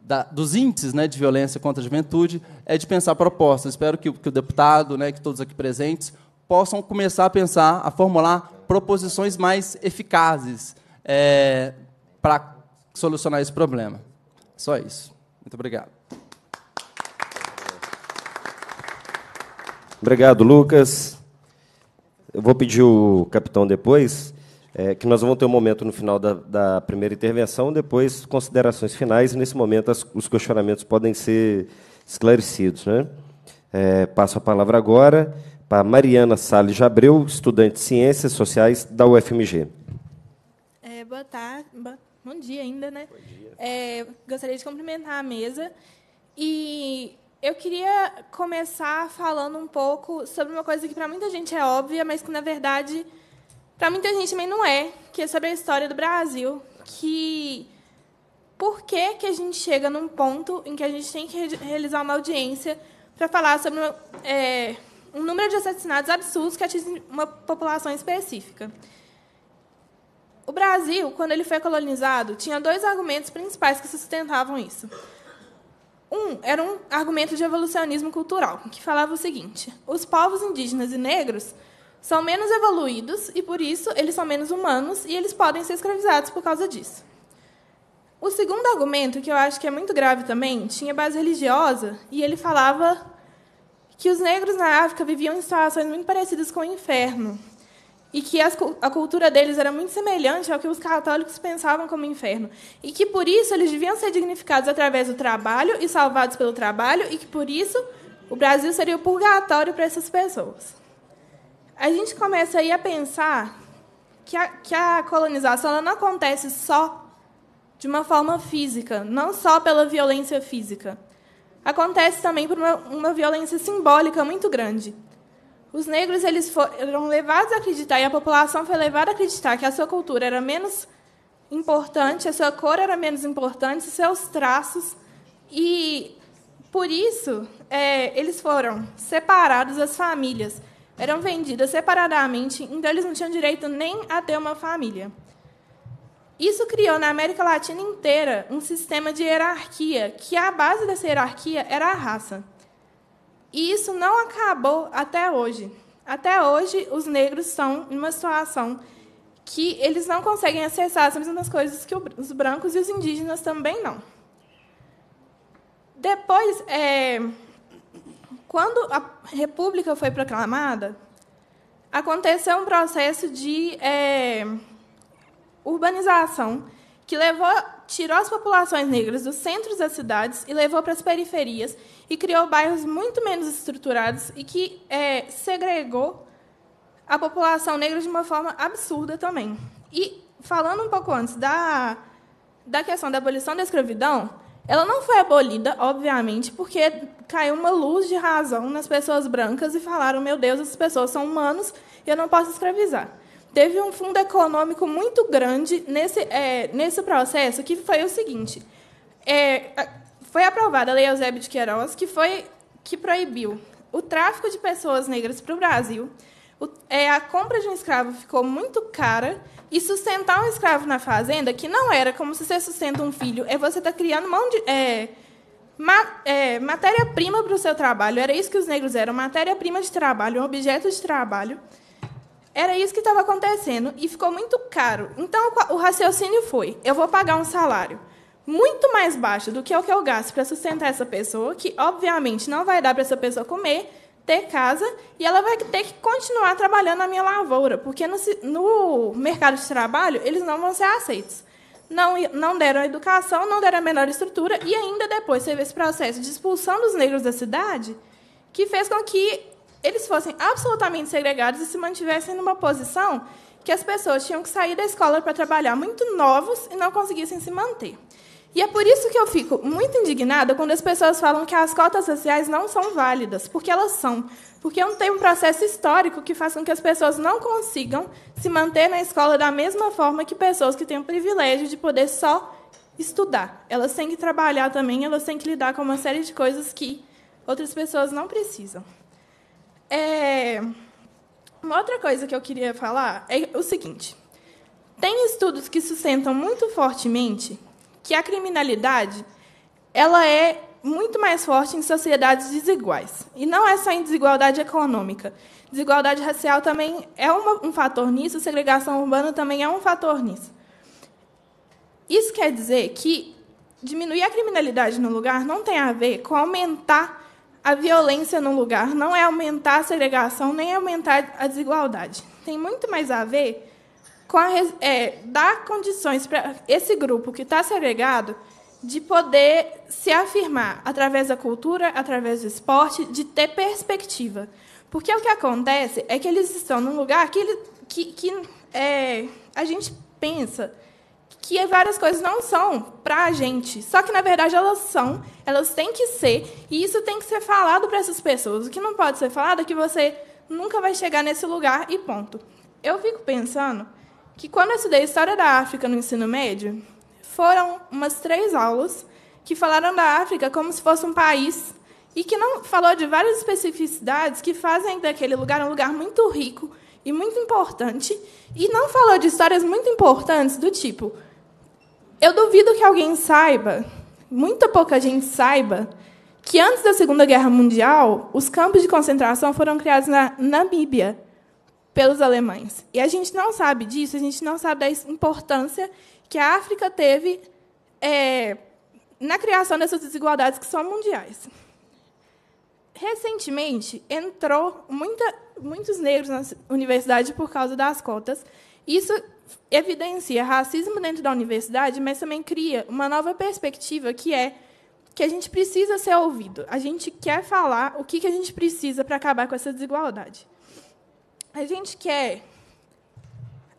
da, dos índices né, de violência contra a juventude, é de pensar propostas. Espero que, que o deputado, né, que todos aqui presentes, possam começar a pensar, a formular proposições mais eficazes é, para solucionar esse problema. Só isso. Muito obrigado. Obrigado, Lucas. Eu vou pedir o capitão depois, é, que nós vamos ter um momento no final da, da primeira intervenção, depois considerações finais, e nesse momento as, os questionamentos podem ser esclarecidos. Né? É, passo a palavra agora para Mariana Salles Jabreu, estudante de Ciências Sociais da UFMG. É, boa tarde, bom dia ainda, né? É, gostaria de cumprimentar a mesa e eu queria começar falando um pouco sobre uma coisa que para muita gente é óbvia, mas que na verdade para muita gente também não é, que é sobre a história do Brasil, que por que que a gente chega num ponto em que a gente tem que realizar uma audiência para falar sobre uma, é, um número de assassinatos absurdos que atinge uma população específica. O Brasil, quando ele foi colonizado, tinha dois argumentos principais que sustentavam isso. Um era um argumento de evolucionismo cultural, que falava o seguinte: os povos indígenas e negros são menos evoluídos e, por isso, eles são menos humanos e eles podem ser escravizados por causa disso. O segundo argumento, que eu acho que é muito grave também, tinha base religiosa e ele falava que os negros na África viviam em situações muito parecidas com o inferno e que as, a cultura deles era muito semelhante ao que os católicos pensavam como inferno, e que por isso eles deviam ser dignificados através do trabalho e salvados pelo trabalho, e que por isso o Brasil seria o purgatório para essas pessoas. A gente começa aí a pensar que a, que a colonização não acontece só de uma forma física, não só pela violência física. Acontece também por uma, uma violência simbólica muito grande. Os negros eles foram levados a acreditar, e a população foi levada a acreditar que a sua cultura era menos importante, a sua cor era menos importante, seus traços. E, por isso, é, eles foram separados das famílias. Eram vendidas separadamente, então eles não tinham direito nem a ter uma família. Isso criou na América Latina inteira um sistema de hierarquia, que a base dessa hierarquia era a raça. E isso não acabou até hoje. Até hoje, os negros estão em uma situação que eles não conseguem acessar as mesmas coisas que os brancos e os indígenas também não. Depois, é, quando a República foi proclamada, aconteceu um processo de é, urbanização que levou, tirou as populações negras dos centros das cidades e levou para as periferias e criou bairros muito menos estruturados e que é, segregou a população negra de uma forma absurda também. E, falando um pouco antes da, da questão da abolição da escravidão, ela não foi abolida, obviamente, porque caiu uma luz de razão nas pessoas brancas e falaram: meu Deus, essas pessoas são humanos e eu não posso escravizar. Teve um fundo econômico muito grande nesse, é, nesse processo, que foi o seguinte: é, foi aprovada a Lei Eusébio de Queiroz, que foi que proibiu o tráfico de pessoas negras para o Brasil. O, é, a compra de um escravo ficou muito cara e sustentar um escravo na fazenda, que não era como se você sustenta um filho, é você estar tá criando mão de, é, ma, é, matéria-prima para o seu trabalho. Era isso que os negros eram, matéria-prima de trabalho, um objeto de trabalho. Era isso que estava acontecendo e ficou muito caro. Então, o raciocínio foi: eu vou pagar um salário muito mais baixo do que é o que eu gasto para sustentar essa pessoa, que obviamente não vai dar para essa pessoa comer, ter casa, e ela vai ter que continuar trabalhando na minha lavoura, porque no, no mercado de trabalho eles não vão ser aceitos. Não, não deram educação, não deram a menor estrutura, e ainda depois teve esse processo de expulsão dos negros da cidade, que fez com que eles fossem absolutamente segregados e se mantivessem numa posição que as pessoas tinham que sair da escola para trabalhar muito novos e não conseguissem se manter. E é por isso que eu fico muito indignada quando as pessoas falam que as cotas sociais não são válidas, porque elas são. Porque não tem um processo histórico que faça com que as pessoas não consigam se manter na escola da mesma forma que pessoas que têm o privilégio de poder só estudar. Elas têm que trabalhar também, elas têm que lidar com uma série de coisas que outras pessoas não precisam. É... Uma outra coisa que eu queria falar é o seguinte: tem estudos que sustentam muito fortemente que a criminalidade ela é muito mais forte em sociedades desiguais. E não é só em desigualdade econômica. Desigualdade racial também é um fator nisso, segregação urbana também é um fator nisso. Isso quer dizer que diminuir a criminalidade no lugar não tem a ver com aumentar a violência no lugar, não é aumentar a segregação, nem aumentar a desigualdade. Tem muito mais a ver com a, é, dar condições para esse grupo que está segregado de poder se afirmar através da cultura, através do esporte, de ter perspectiva. Porque o que acontece é que eles estão num lugar que, ele, que, que é, a gente pensa que várias coisas não são para a gente. Só que, na verdade, elas são, elas têm que ser, e isso tem que ser falado para essas pessoas. O que não pode ser falado é que você nunca vai chegar nesse lugar e ponto. Eu fico pensando que, quando eu estudei História da África no ensino médio, foram umas três aulas que falaram da África como se fosse um país e que não falou de várias especificidades que fazem daquele lugar um lugar muito rico e muito importante, e não falou de histórias muito importantes do tipo eu duvido que alguém saiba, muita pouca gente saiba, que antes da Segunda Guerra Mundial, os campos de concentração foram criados na Namíbia pelos alemães. E a gente não sabe disso, a gente não sabe da importância que a África teve é, na criação dessas desigualdades que são mundiais. Recentemente, entrou muita, muitos negros na universidade por causa das cotas. Isso evidencia racismo dentro da universidade, mas também cria uma nova perspectiva que é que a gente precisa ser ouvido. A gente quer falar o que, a gente precisa para acabar com essa desigualdade. A gente quer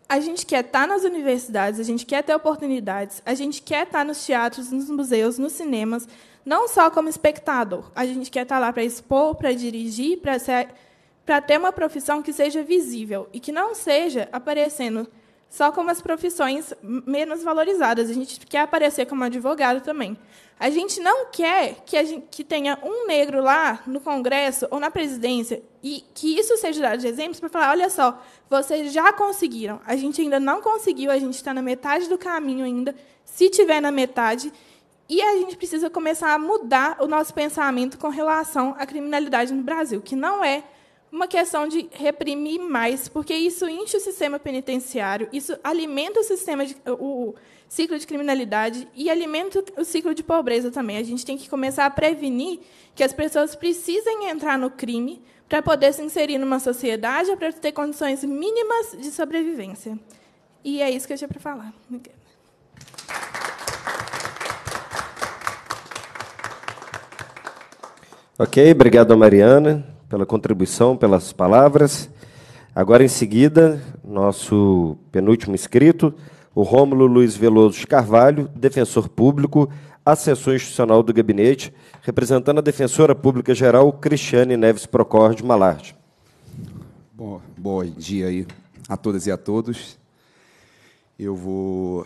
a gente quer estar nas universidades, a gente quer ter oportunidades, a gente quer estar nos teatros, nos museus, nos cinemas, não só como espectador. A gente quer estar lá para expor, para dirigir, para ser para ter uma profissão que seja visível e que não seja aparecendo só como as profissões menos valorizadas. A gente quer aparecer como advogado também. A gente não quer que, gente, que tenha um negro lá no Congresso ou na presidência e que isso seja dado de exemplos para falar: olha só, vocês já conseguiram. A gente ainda não conseguiu, a gente está na metade do caminho ainda, se tiver na metade. E a gente precisa começar a mudar o nosso pensamento com relação à criminalidade no Brasil, que não é uma questão de reprimir mais, porque isso enche o sistema penitenciário, isso alimenta o sistema de, o ciclo de criminalidade e alimenta o ciclo de pobreza também. A gente tem que começar a prevenir que as pessoas precisem entrar no crime para poder se inserir numa sociedade, para ter condições mínimas de sobrevivência. E é isso que eu tinha para falar. Ok, obrigado, Mariana pela contribuição, pelas palavras. Agora, em seguida, nosso penúltimo inscrito, o Rômulo Luiz Veloso Carvalho, defensor público, assessor institucional do gabinete, representando a defensora pública geral, Cristiane Neves Procor de Malarte. Bom, bom dia aí a todas e a todos. Eu vou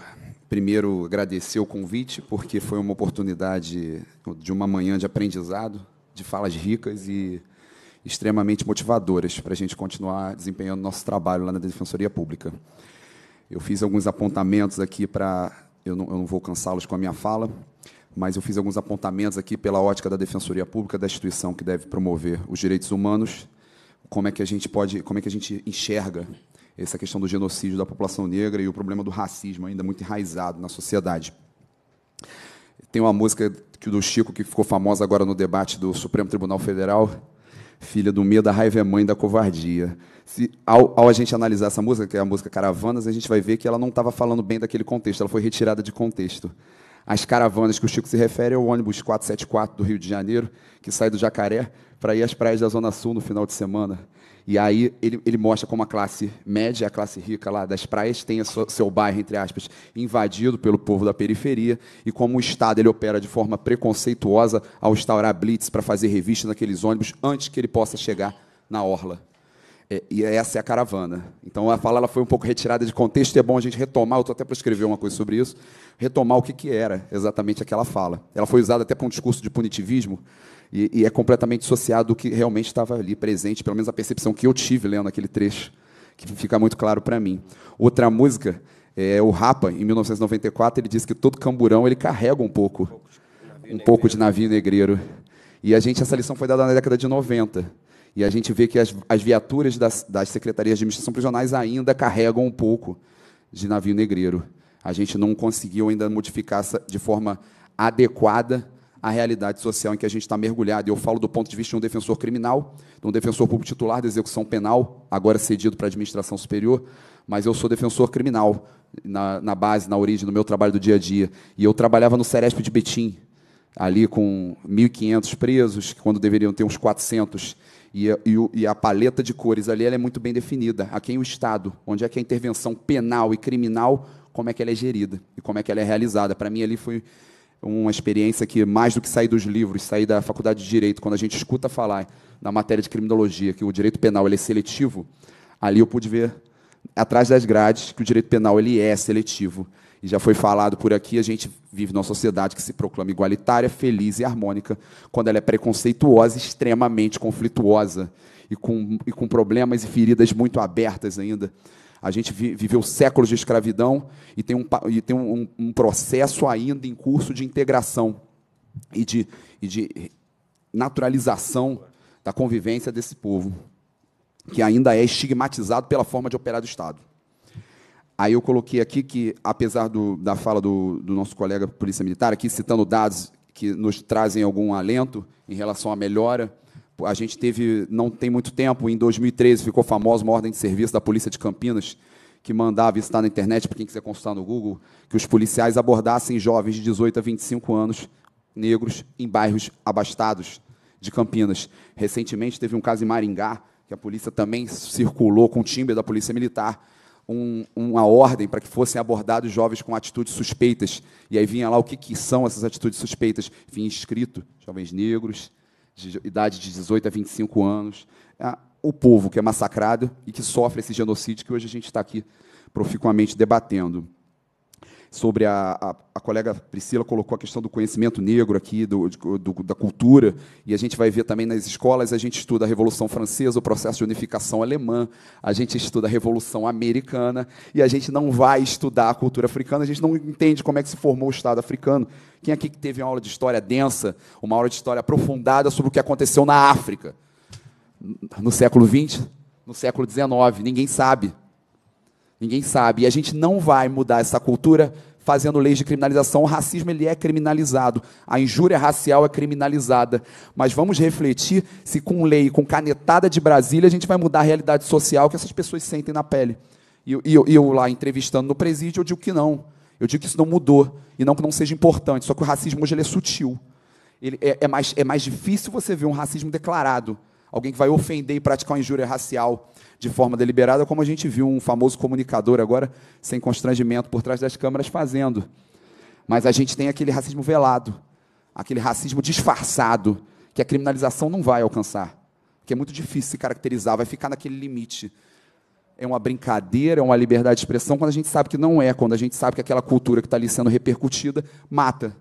primeiro agradecer o convite, porque foi uma oportunidade de uma manhã de aprendizado, de falas ricas e extremamente motivadoras para a gente continuar desempenhando nosso trabalho lá na Defensoria Pública. Eu fiz alguns apontamentos aqui para. Eu não, eu não vou cansá-los com a minha fala, mas eu fiz alguns apontamentos aqui pela ótica da Defensoria Pública, da instituição que deve promover os direitos humanos, como é que a gente pode, como é que a gente enxerga essa questão do genocídio da população negra e o problema do racismo ainda muito enraizado na sociedade. Tem uma música do Chico que ficou famosa agora no debate do Supremo Tribunal Federal, filha do medo, a raiva é mãe da covardia. Se, ao, ao, a gente analisar essa música, que é a música Caravanas, a gente vai ver que ela não estava falando bem daquele contexto, ela foi retirada de contexto. As caravanas que o Chico se refere é o ônibus 474 do Rio de Janeiro, que sai do Jacaré para ir às praias da Zona Sul no final de semana. E aí ele, ele mostra como a classe média, a classe rica lá das praias, tem seu, seu bairro, entre aspas, invadido pelo povo da periferia, e como o Estado ele opera de forma preconceituosa ao instaurar blitz para fazer revista naqueles ônibus antes que ele possa chegar na orla. É, e essa é a caravana. Então a fala ela foi um pouco retirada de contexto, e é bom a gente retomar, eu estou até para escrever uma coisa sobre isso, retomar o que, que era exatamente aquela fala. Ela foi usada até para um discurso de punitivismo, e, e, é completamente dissociado do que realmente estava ali presente, pelo menos a percepção que eu tive lendo aquele trecho, que fica muito claro para mim. Outra música, é, o Rapa, em 1994, ele diz que todo camburão ele carrega um pouco, um pouco de navio negreiro. E a gente, essa lição foi dada na década de 90. E a gente vê que as, as viaturas das, das secretarias de administração prisionais ainda carregam um pouco de navio negreiro. A gente não conseguiu ainda modificar de forma adequada a realidade social em que a gente está mergulhado. Eu falo do ponto de vista de um defensor criminal, de um defensor público titular da execução penal, agora cedido para a administração superior, mas eu sou defensor criminal na, na base, na origem do meu trabalho do dia a dia. E eu trabalhava no Ceresp de Betim, ali com 1.500 presos, quando deveriam ter uns 400. E, e, e, a paleta de cores ali é muito bem definida. A quem o Estado, onde é que a intervenção penal e criminal, como é que ela é gerida e como é que ela é realizada. Para mim ali foi uma experiência que, mais do que sair dos livros, sair da faculdade de Direito, quando a gente escuta falar na matéria de criminologia que o direito penal ele é seletivo, ali eu pude ver, atrás das grades, que o direito penal ele é seletivo. E já foi falado por aqui, a gente vive numa sociedade que se proclama igualitária, feliz e harmônica, quando ela é preconceituosa, extremamente conflituosa e com, e com problemas e feridas muito abertas ainda. A gente viveu séculos de escravidão e tem um, e tem um, um processo ainda em curso de integração e de, e de naturalização da convivência desse povo, que ainda é estigmatizado pela forma de operar do Estado. Aí eu coloquei aqui que, apesar do, da fala do, do nosso colega Polícia Militar, aqui citando dados que nos trazem algum alento em relação à melhora, a gente teve, não tem muito tempo, em 2013 ficou famosa uma ordem de serviço da Polícia de Campinas, que mandava, estar na internet, para quem quiser consultar no Google, que os policiais abordassem jovens de 18 a 25 anos, negros, em bairros abastados de Campinas. Recentemente teve um caso em Maringá, que a polícia também circulou com o timbre da Polícia Militar, um, uma ordem para que fossem abordados jovens com atitudes suspeitas. E aí vinha lá o que, que são essas atitudes suspeitas. Vinha escrito, jovens negros, de idade de 18 a 25 anos, é o povo que é massacrado e que sofre esse genocídio que hoje a gente está aqui proficuamente debatendo. Sobre a, a, a, colega Priscila colocou a questão do conhecimento negro aqui, do, do, da cultura, e a gente vai ver também nas escolas, a gente estuda a Revolução Francesa, o processo de unificação alemã, a gente estuda a Revolução Americana, e a gente não vai estudar a cultura africana, a gente não entende como é que se formou o Estado africano, quem aqui que teve uma aula de história densa, uma aula de história aprofundada sobre o que aconteceu na África? No século XX? No século XIX? Ninguém sabe. Ninguém sabe. E a gente não vai mudar essa cultura fazendo leis de criminalização. O racismo ele é criminalizado, a injúria racial é criminalizada. Mas vamos refletir se com lei, com canetada de Brasília, a gente vai mudar a realidade social que essas pessoas sentem na pele. E eu, eu, eu lá entrevistando no presídio, eu digo que não. Eu digo que isso não mudou, e não que não seja importante, só que o racismo hoje ele é sutil. Ele é, é, mais, é mais difícil você ver um racismo declarado, alguém que vai ofender e praticar uma injúria racial de forma deliberada, como a gente viu um famoso comunicador agora, sem constrangimento, por trás das câmeras, fazendo. Mas a gente tem aquele racismo velado, aquele racismo disfarçado, que a criminalização não vai alcançar, que é muito difícil se caracterizar, vai ficar naquele limite é uma brincadeira, é uma liberdade de expressão, quando a gente sabe que não é, quando a gente sabe que aquela cultura que está ali sendo repercutida mata,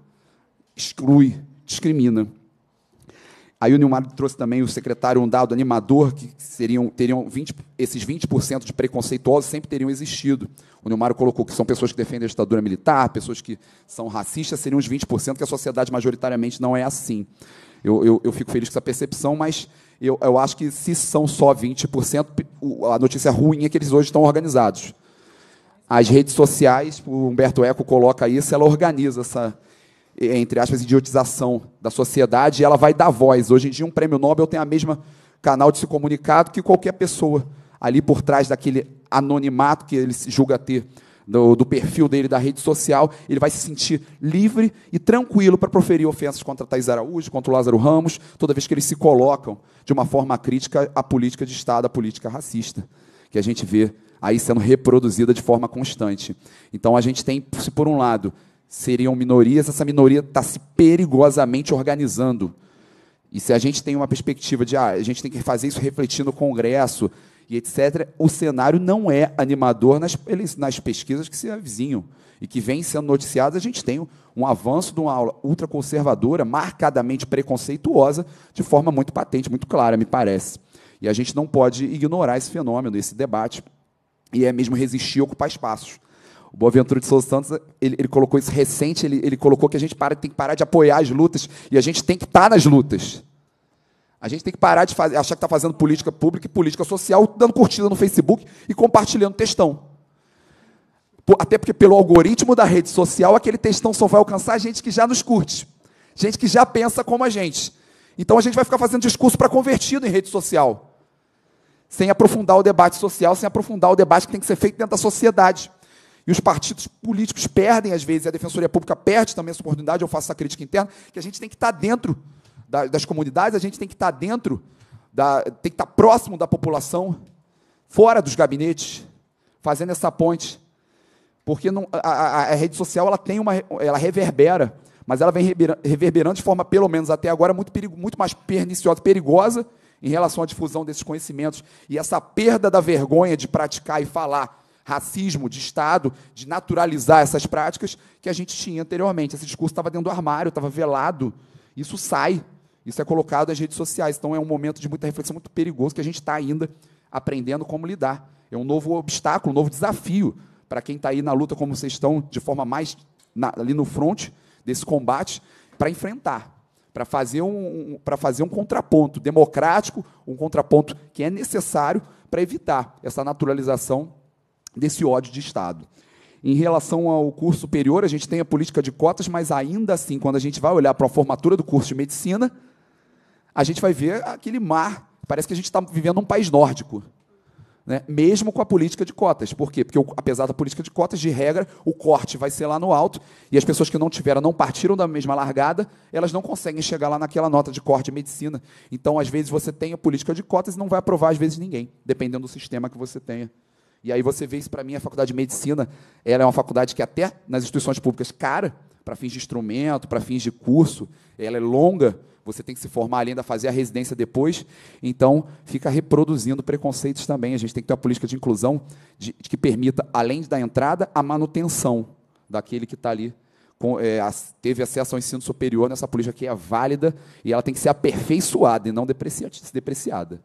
exclui, discrimina. Aí o Nilmar trouxe também o secretário um dado animador que seriam teriam 20, esses 20% de preconceituosos sempre teriam existido. O Nilmar colocou que são pessoas que defendem a ditadura militar, pessoas que são racistas, seriam os 20% que a sociedade majoritariamente não é assim. Eu, eu, eu fico feliz com essa percepção, mas eu, eu acho que se são só 20%, a notícia ruim é que eles hoje estão organizados. As redes sociais, o Humberto Eco coloca isso, ela organiza essa, entre aspas, idiotização da sociedade e ela vai dar voz. Hoje em dia, um prêmio Nobel tem a mesma canal de se comunicar que qualquer pessoa ali por trás daquele anonimato que ele julga ter do, do, perfil dele da rede social, ele vai se sentir livre e tranquilo para proferir ofensas contra Thais Araújo, contra o Lázaro Ramos, toda vez que eles se colocam de uma forma crítica à política de Estado, à política racista, que a gente vê aí sendo reproduzida de forma constante. Então a gente tem, se por um lado seriam minorias, essa minoria está se perigosamente organizando. E se a gente tem uma perspectiva de ah, a gente tem que fazer isso refletindo no Congresso, e etc., o cenário não é animador nas, nas pesquisas que se avizinham e que vêm sendo noticiadas. A gente tem um avanço de uma aula ultraconservadora, marcadamente preconceituosa, de forma muito patente, muito clara, me parece. E a gente não pode ignorar esse fenômeno, esse debate, e é mesmo resistir a ocupar espaços. O Boaventura de Souza Santos, ele, ele colocou isso recente, ele, ele colocou que a gente para, tem que parar de apoiar as lutas, e a gente tem que estar nas lutas. A gente tem que parar de fazer, achar que está fazendo política pública e política social, dando curtida no Facebook e compartilhando textão. Até porque pelo algoritmo da rede social, aquele textão só vai alcançar gente que já nos curte. Gente que já pensa como a gente. Então a gente vai ficar fazendo discurso para convertido em rede social. Sem aprofundar o debate social, sem aprofundar o debate que tem que ser feito dentro da sociedade. E os partidos políticos perdem, às vezes, e a Defensoria Pública perde também essa oportunidade, eu faço essa crítica interna, que a gente tem que estar dentro da- das comunidades, a gente tem que estar dentro, da, tem que estar próximo da população, fora dos gabinetes, fazendo essa ponte. Porque não- a, a- a rede social ela tem uma, ela reverbera, mas ela vem reverbera- reverberando de forma, pelo menos até agora, muito, perigo, muito mais perniciosa, perigosa em relação à difusão desses conhecimentos. E essa perda da vergonha de praticar e falar racismo de Estado, de naturalizar essas práticas que a gente tinha anteriormente. Esse discurso estava dentro do armário, estava velado. Isso sai, isso é colocado nas redes sociais. Então é um momento de muita reflexão muito perigoso que a gente está ainda aprendendo como lidar. É um novo obstáculo, um novo desafio para quem está aí na luta, como vocês estão, de forma mais na- ali no front desse combate, para enfrentar, para fazer um, para fazer um contraponto democrático, um contraponto que é necessário para evitar essa naturalização desse ódio de Estado. Em relação ao curso superior, a gente tem a política de cotas, mas ainda assim, quando a gente vai olhar para a formatura do curso de medicina, a gente vai ver aquele mar. Parece que a gente está vivendo um país nórdico. Né? Mesmo com a política de cotas. Por quê? Porque, apesar da política de cotas, de regra, o corte vai ser lá no alto, e as pessoas que não tiveram, não partiram da mesma largada, elas não conseguem chegar lá naquela nota de corte de medicina. Então, às vezes, você tem a política de cotas e não vai aprovar, às vezes, ninguém, dependendo do sistema que você tenha. E aí você vê isso para mim, a faculdade de medicina, ela é uma faculdade que até nas instituições públicas cara, para fins de instrumento, para fins de curso, ela é longa, você tem que se formar ali, ainda fazer a residência depois, então fica reproduzindo preconceitos também. A gente tem que ter uma política de inclusão de- que permita, além da entrada, a manutenção daquele que está ali, com- é, as- teve acesso ao ensino superior nessa política que é válida e ela tem que ser aperfeiçoada e não deprecia- depreciada.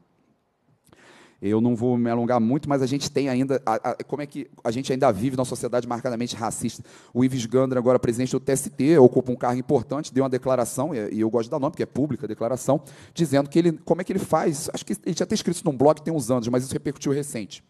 Eu não vou me alongar muito, mas a gente tem ainda. a- a- como é que a gente ainda vive numa sociedade marcadamente racista? O Ives Gandra, agora presidente do TST, ocupa um cargo importante, deu uma declaração, e e eu gosto de dar nome, porque é pública a declaração, dizendo que ele. Como é que ele faz? Acho que ele já tem escrito isso num blog tem uns anos, mas isso repercutiu recente.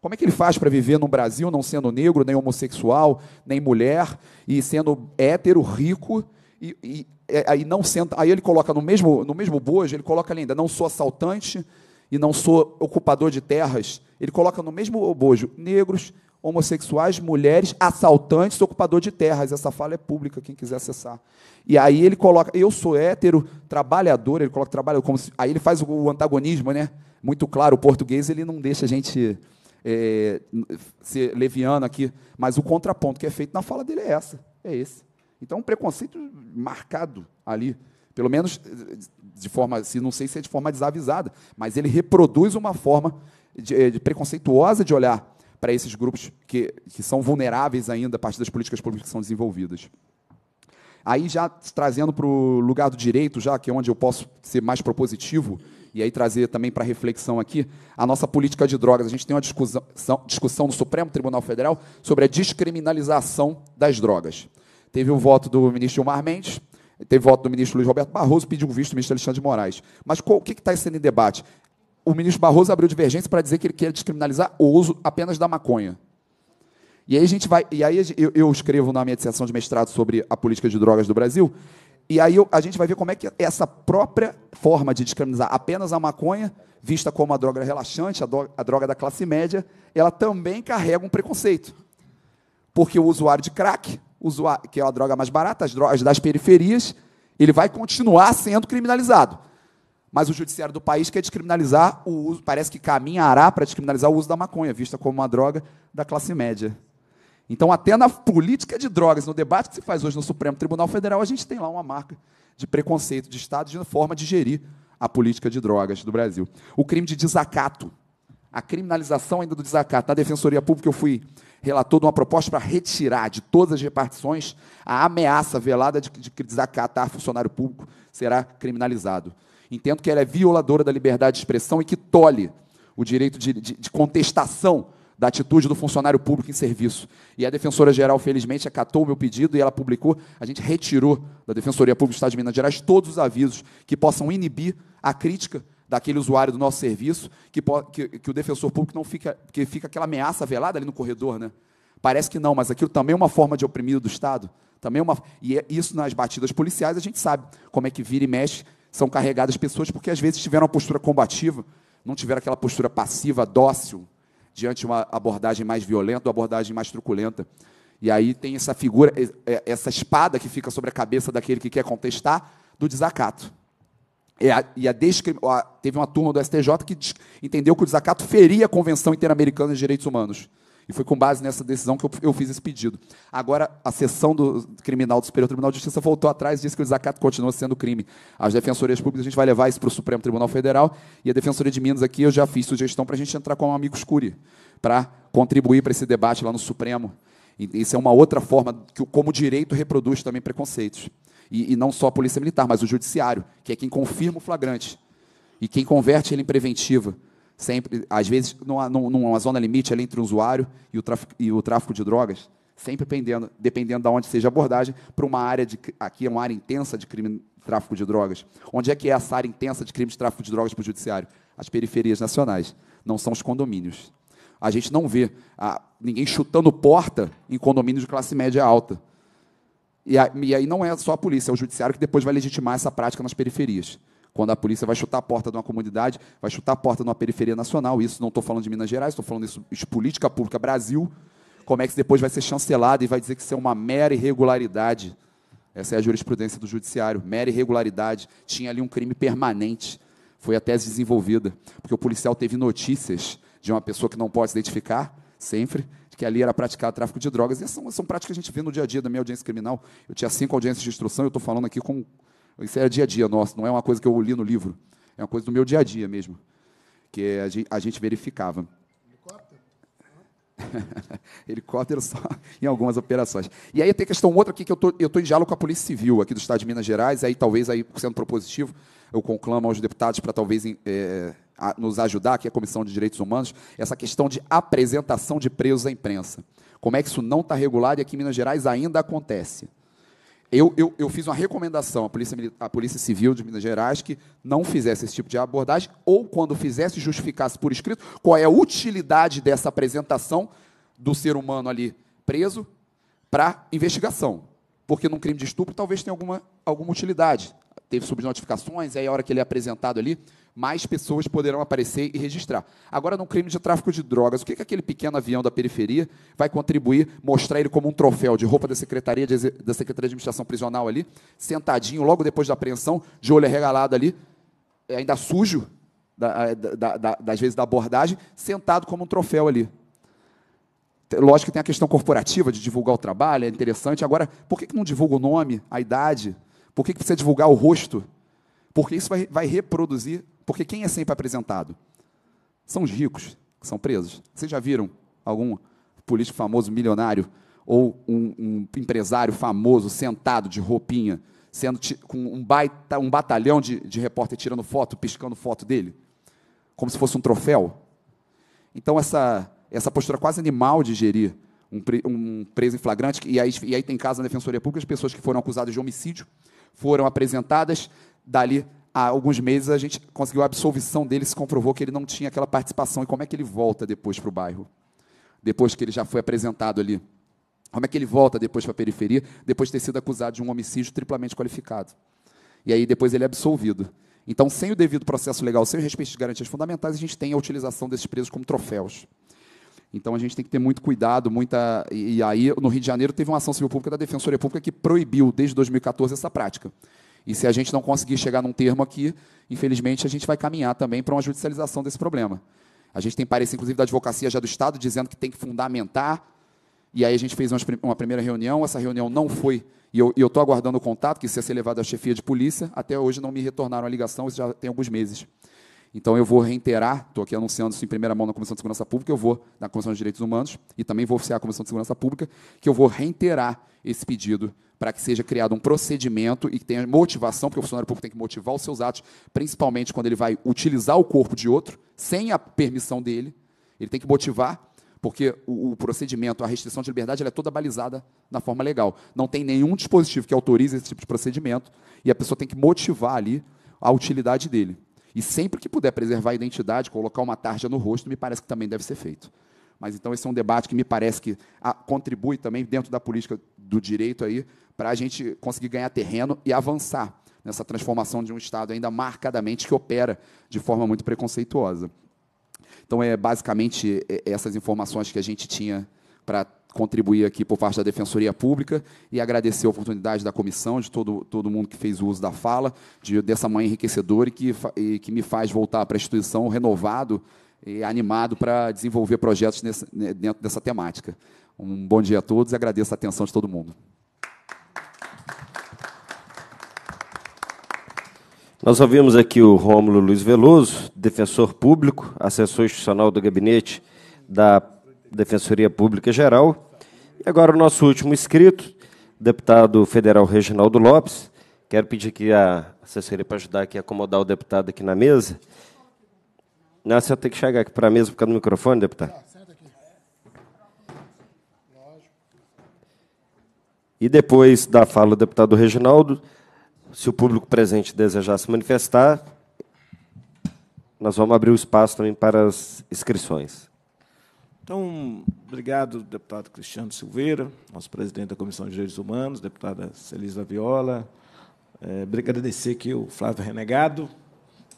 Como é que ele faz para viver no Brasil não sendo negro, nem homossexual, nem mulher, e sendo hétero, rico, e, e- é, aí não senta, aí ele coloca no mesmo, no mesmo bojo, ele coloca ainda, não sou assaltante e não sou ocupador de terras. Ele coloca no mesmo bojo negros, homossexuais, mulheres, assaltantes, ocupador de terras. Essa fala é pública, quem quiser acessar. E aí ele coloca, eu sou hétero, trabalhador, ele coloca trabalhador como se, aí ele faz o, antagonismo, né? Muito claro, o português ele não deixa a gente é, ser leviano aqui, mas o contraponto que é feito na fala dele é essa, é esse. Então, um preconceito marcado ali, pelo menos de forma, se não sei se é de forma desavisada, mas ele reproduz uma forma de, eh, de preconceituosa de olhar para esses grupos que, que são vulneráveis ainda a partir das políticas públicas que são desenvolvidas. Aí já trazendo para o lugar do direito, já que é onde eu posso ser mais propositivo, e aí trazer também para reflexão aqui a nossa política de drogas. A gente tem uma discussão, discussão no Supremo Tribunal Federal sobre a descriminalização das drogas. Teve o voto do ministro Gilmar Mendes, teve voto do ministro Luiz Roberto Barroso, pediu o visto do ministro Alexandre de Moraes. Mas qual, o que está sendo em debate? O ministro Barroso abriu divergência para dizer que ele quer descriminalizar o uso apenas da maconha. E aí a gente vai, e aí eu, eu escrevo na minha dissertação de mestrado sobre a política de drogas do Brasil, e aí eu- a gente vai ver como é que essa própria forma de descriminalizar apenas a maconha, vista como a droga relaxante, a, a droga da classe média, ela também carrega um preconceito. Porque o usuário de crack, que é a droga mais barata, as drogas das periferias, ele vai continuar sendo criminalizado. Mas o judiciário do país quer descriminalizar o uso, parece que caminhará para descriminalizar o uso da maconha, vista como uma droga da classe média. Então, até na política de drogas, no debate que se faz hoje no Supremo Tribunal Federal, a gente tem lá uma marca de preconceito de Estado de forma de gerir a política de drogas do Brasil. O crime de desacato, a criminalização ainda do desacato. Na Defensoria Pública, eu fui relator de uma proposta para retirar de todas as repartições a ameaça velada de, de desacatar funcionário público será criminalizado. Entendo que ela é violadora da liberdade de expressão e que tolhe o direito de, de- de contestação da atitude do funcionário público em serviço. E a Defensora-Geral, felizmente, acatou o meu pedido e ela publicou, a gente retirou da Defensoria Pública do Estado de Minas Gerais todos os avisos que possam inibir a crítica daquele usuário do nosso serviço, que, que- que o defensor público não fica, que fica aquela ameaça velada ali no corredor, né? Parece que não, mas aquilo também é uma forma de oprimir do Estado. Também é uma, e é isso nas batidas policiais a gente sabe como é que vira e mexe, são carregadas pessoas porque às vezes tiveram uma postura combativa, não tiveram aquela postura passiva, dócil, diante de uma abordagem mais violenta, uma abordagem mais truculenta. E aí tem essa figura, é, essa espada que fica sobre a cabeça daquele que quer contestar, do desacato. E, a, e a teve uma turma do STJ que entendeu que o desacato feria a Convenção Interamericana de Direitos Humanos. E foi com base nessa decisão que eu, eu fiz esse pedido. Agora, a sessão do criminal do Superior Tribunal de Justiça voltou atrás e disse que o desacato continua sendo crime. As defensorias públicas, a gente vai levar isso para o Supremo Tribunal Federal. E a Defensoria de Minas aqui, eu já fiz sugestão para a gente entrar com um amigo escure, para contribuir para esse debate lá no Supremo. E isso é uma outra forma que, como o direito, reproduz também preconceitos. E, e não só a Polícia Militar, mas o Judiciário, que é quem confirma o flagrante e quem converte ele em preventiva. Sempre, às vezes, numa, numa zona limite ali entre o usuário e o tráfico, e o tráfico de drogas, sempre dependendo, dependendo de onde seja a abordagem, para uma área de. Aqui é uma área intensa de crime de tráfico de drogas. Onde é que é essa área intensa de crime de tráfico de drogas para o judiciário? As periferias nacionais, não são os condomínios. A gente não vê a, ninguém chutando porta em condomínio de classe média alta. E, aí não é só a polícia, é o judiciário que depois vai legitimar essa prática nas periferias. Quando a polícia vai chutar a porta de uma comunidade, vai chutar a porta de uma periferia nacional. Isso não estou falando de Minas Gerais, estou falando isso de política pública Brasil. Como é que depois vai ser chancelado e vai dizer que isso é uma mera irregularidade. Essa é a jurisprudência do judiciário. Mera irregularidade. Tinha ali um crime permanente. Foi a tese desenvolvida. Porque o policial teve notícias de uma pessoa que não pode se identificar, sempre, que ali era praticado tráfico de drogas. E são, são práticas que a gente vê no dia a dia da minha audiência criminal. Eu tinha cinco audiências de instrução, eu estou falando aqui com. Isso é dia a dia nosso, não é uma coisa que eu li no livro. É uma coisa do meu dia a dia mesmo. Que a gente, a gente verificava. Helicóptero só em algumas operações. E aí tem questão outra aqui que eu tô, estou em diálogo com a Polícia Civil aqui do Estado de Minas Gerais, aí talvez aí sendo propositivo, eu conclamo aos deputados para talvez é, a, nos ajudar, aqui a Comissão de Direitos Humanos, essa questão de apresentação de presos à imprensa. Como é que isso não está regulado e aqui em Minas Gerais ainda acontece? Eu, eu, eu, fiz uma recomendação à Polícia, à Polícia Civil de Minas Gerais que não fizesse esse tipo de abordagem, ou quando fizesse, justificasse por escrito qual é a utilidade dessa apresentação do ser humano ali preso para investigação. Porque num crime de estupro talvez tenha alguma, alguma utilidade. Teve subnotificações, aí a hora que ele é apresentado ali, mais pessoas poderão aparecer e registrar. Agora, no crime de tráfico de drogas, o que, que aquele pequeno avião da periferia vai contribuir, mostrar ele como um troféu de roupa da Secretaria de, da Secretaria de Administração Prisional ali, sentadinho, logo depois da apreensão, de olho arregalado ali, ainda sujo, da, da, da, das vezes da abordagem, sentado como um troféu ali. Lógico que tem a questão corporativa de divulgar o trabalho, é interessante. Agora, por que, que não divulga o nome, a idade? Por que, que precisa divulgar o rosto? Porque isso vai, vai reproduzir porque quem é sempre apresentado? São os ricos que são presos. Vocês já viram algum político famoso, milionário, ou um, um empresário famoso sentado de roupinha, sendo com um, baita, um batalhão de, de repórter tirando foto, piscando foto dele? Como se fosse um troféu? Então, essa, essa postura quase animal de gerir um, um preso em flagrante, e aí, e aí tem casos na Defensoria Pública, as pessoas que foram acusadas de homicídio foram apresentadas, dali há alguns meses a gente conseguiu a absolvição dele, se comprovou que ele não tinha aquela participação. E como é que ele volta depois para o bairro? Depois que ele já foi apresentado ali? Como é que ele volta depois para a periferia, depois de ter sido acusado de um homicídio triplamente qualificado? E aí depois ele é absolvido. Então, sem o devido processo legal, sem o respeito de garantias fundamentais, a gente tem a utilização desses presos como troféus. Então a gente tem que ter muito cuidado, muita. E aí, no Rio de Janeiro, teve uma ação civil pública da Defensoria Pública que proibiu, desde 2014, essa prática. E se a gente não conseguir chegar num termo aqui, infelizmente, a gente vai caminhar também para uma judicialização desse problema. A gente tem parecer, inclusive, da advocacia já do Estado, dizendo que tem que fundamentar. E aí a gente fez uma primeira reunião, essa reunião não foi. E eu estou aguardando o contato, que isso ia ser levado à chefia de polícia. Até hoje não me retornaram a ligação, isso já tem alguns meses. Então eu vou reiterar, estou aqui anunciando isso em primeira mão na Comissão de Segurança Pública, eu vou na Comissão de Direitos Humanos e também vou oficiar a Comissão de Segurança Pública, que eu vou reiterar esse pedido para que seja criado um procedimento e que tenha motivação, porque o funcionário público tem que motivar os seus atos, principalmente quando ele vai utilizar o corpo de outro, sem a permissão dele, ele tem que motivar, porque o, o procedimento, a restrição de liberdade, é toda balizada na forma legal. Não tem nenhum dispositivo que autorize esse tipo de procedimento, e a pessoa tem que motivar ali a utilidade dele. E sempre que puder preservar a identidade, colocar uma tarja no rosto, me parece que também deve ser feito. Mas então esse é um debate que me parece que ah, contribui também dentro da política do direito aí para a gente conseguir ganhar terreno e avançar nessa transformação de um Estado ainda marcadamente que opera de forma muito preconceituosa. Então, é basicamente é, essas informações que a gente tinha para contribuir aqui por parte da Defensoria Pública e agradecer a oportunidade da comissão, de todo, todo mundo que fez uso da fala, de, dessa manhã enriquecedora e que, e que me faz voltar para a instituição renovado e animado para desenvolver projetos nesse, dentro dessa temática. Um bom dia a todos e agradeço a atenção de todo mundo. Nós ouvimos aqui o Rômulo Luiz Veloso, defensor público, assessor institucional do gabinete da Defensoria Pública Geral. E agora o nosso último inscrito, deputado federal Reginaldo Lopes. Quero pedir aqui a assessoria para ajudar aqui a acomodar o deputado aqui na mesa. Não, você tem que chegar aqui para a mesa por causa do microfone, deputado. E depois da fala do deputado Reginaldo, se o público presente desejar se manifestar, nós vamos abrir o espaço também para as inscrições. Então, obrigado, deputado Cristiano Silveira, nosso presidente da Comissão de Direitos Humanos, deputada Celisa Viola. É, agradecer aqui o Flávio Renegado,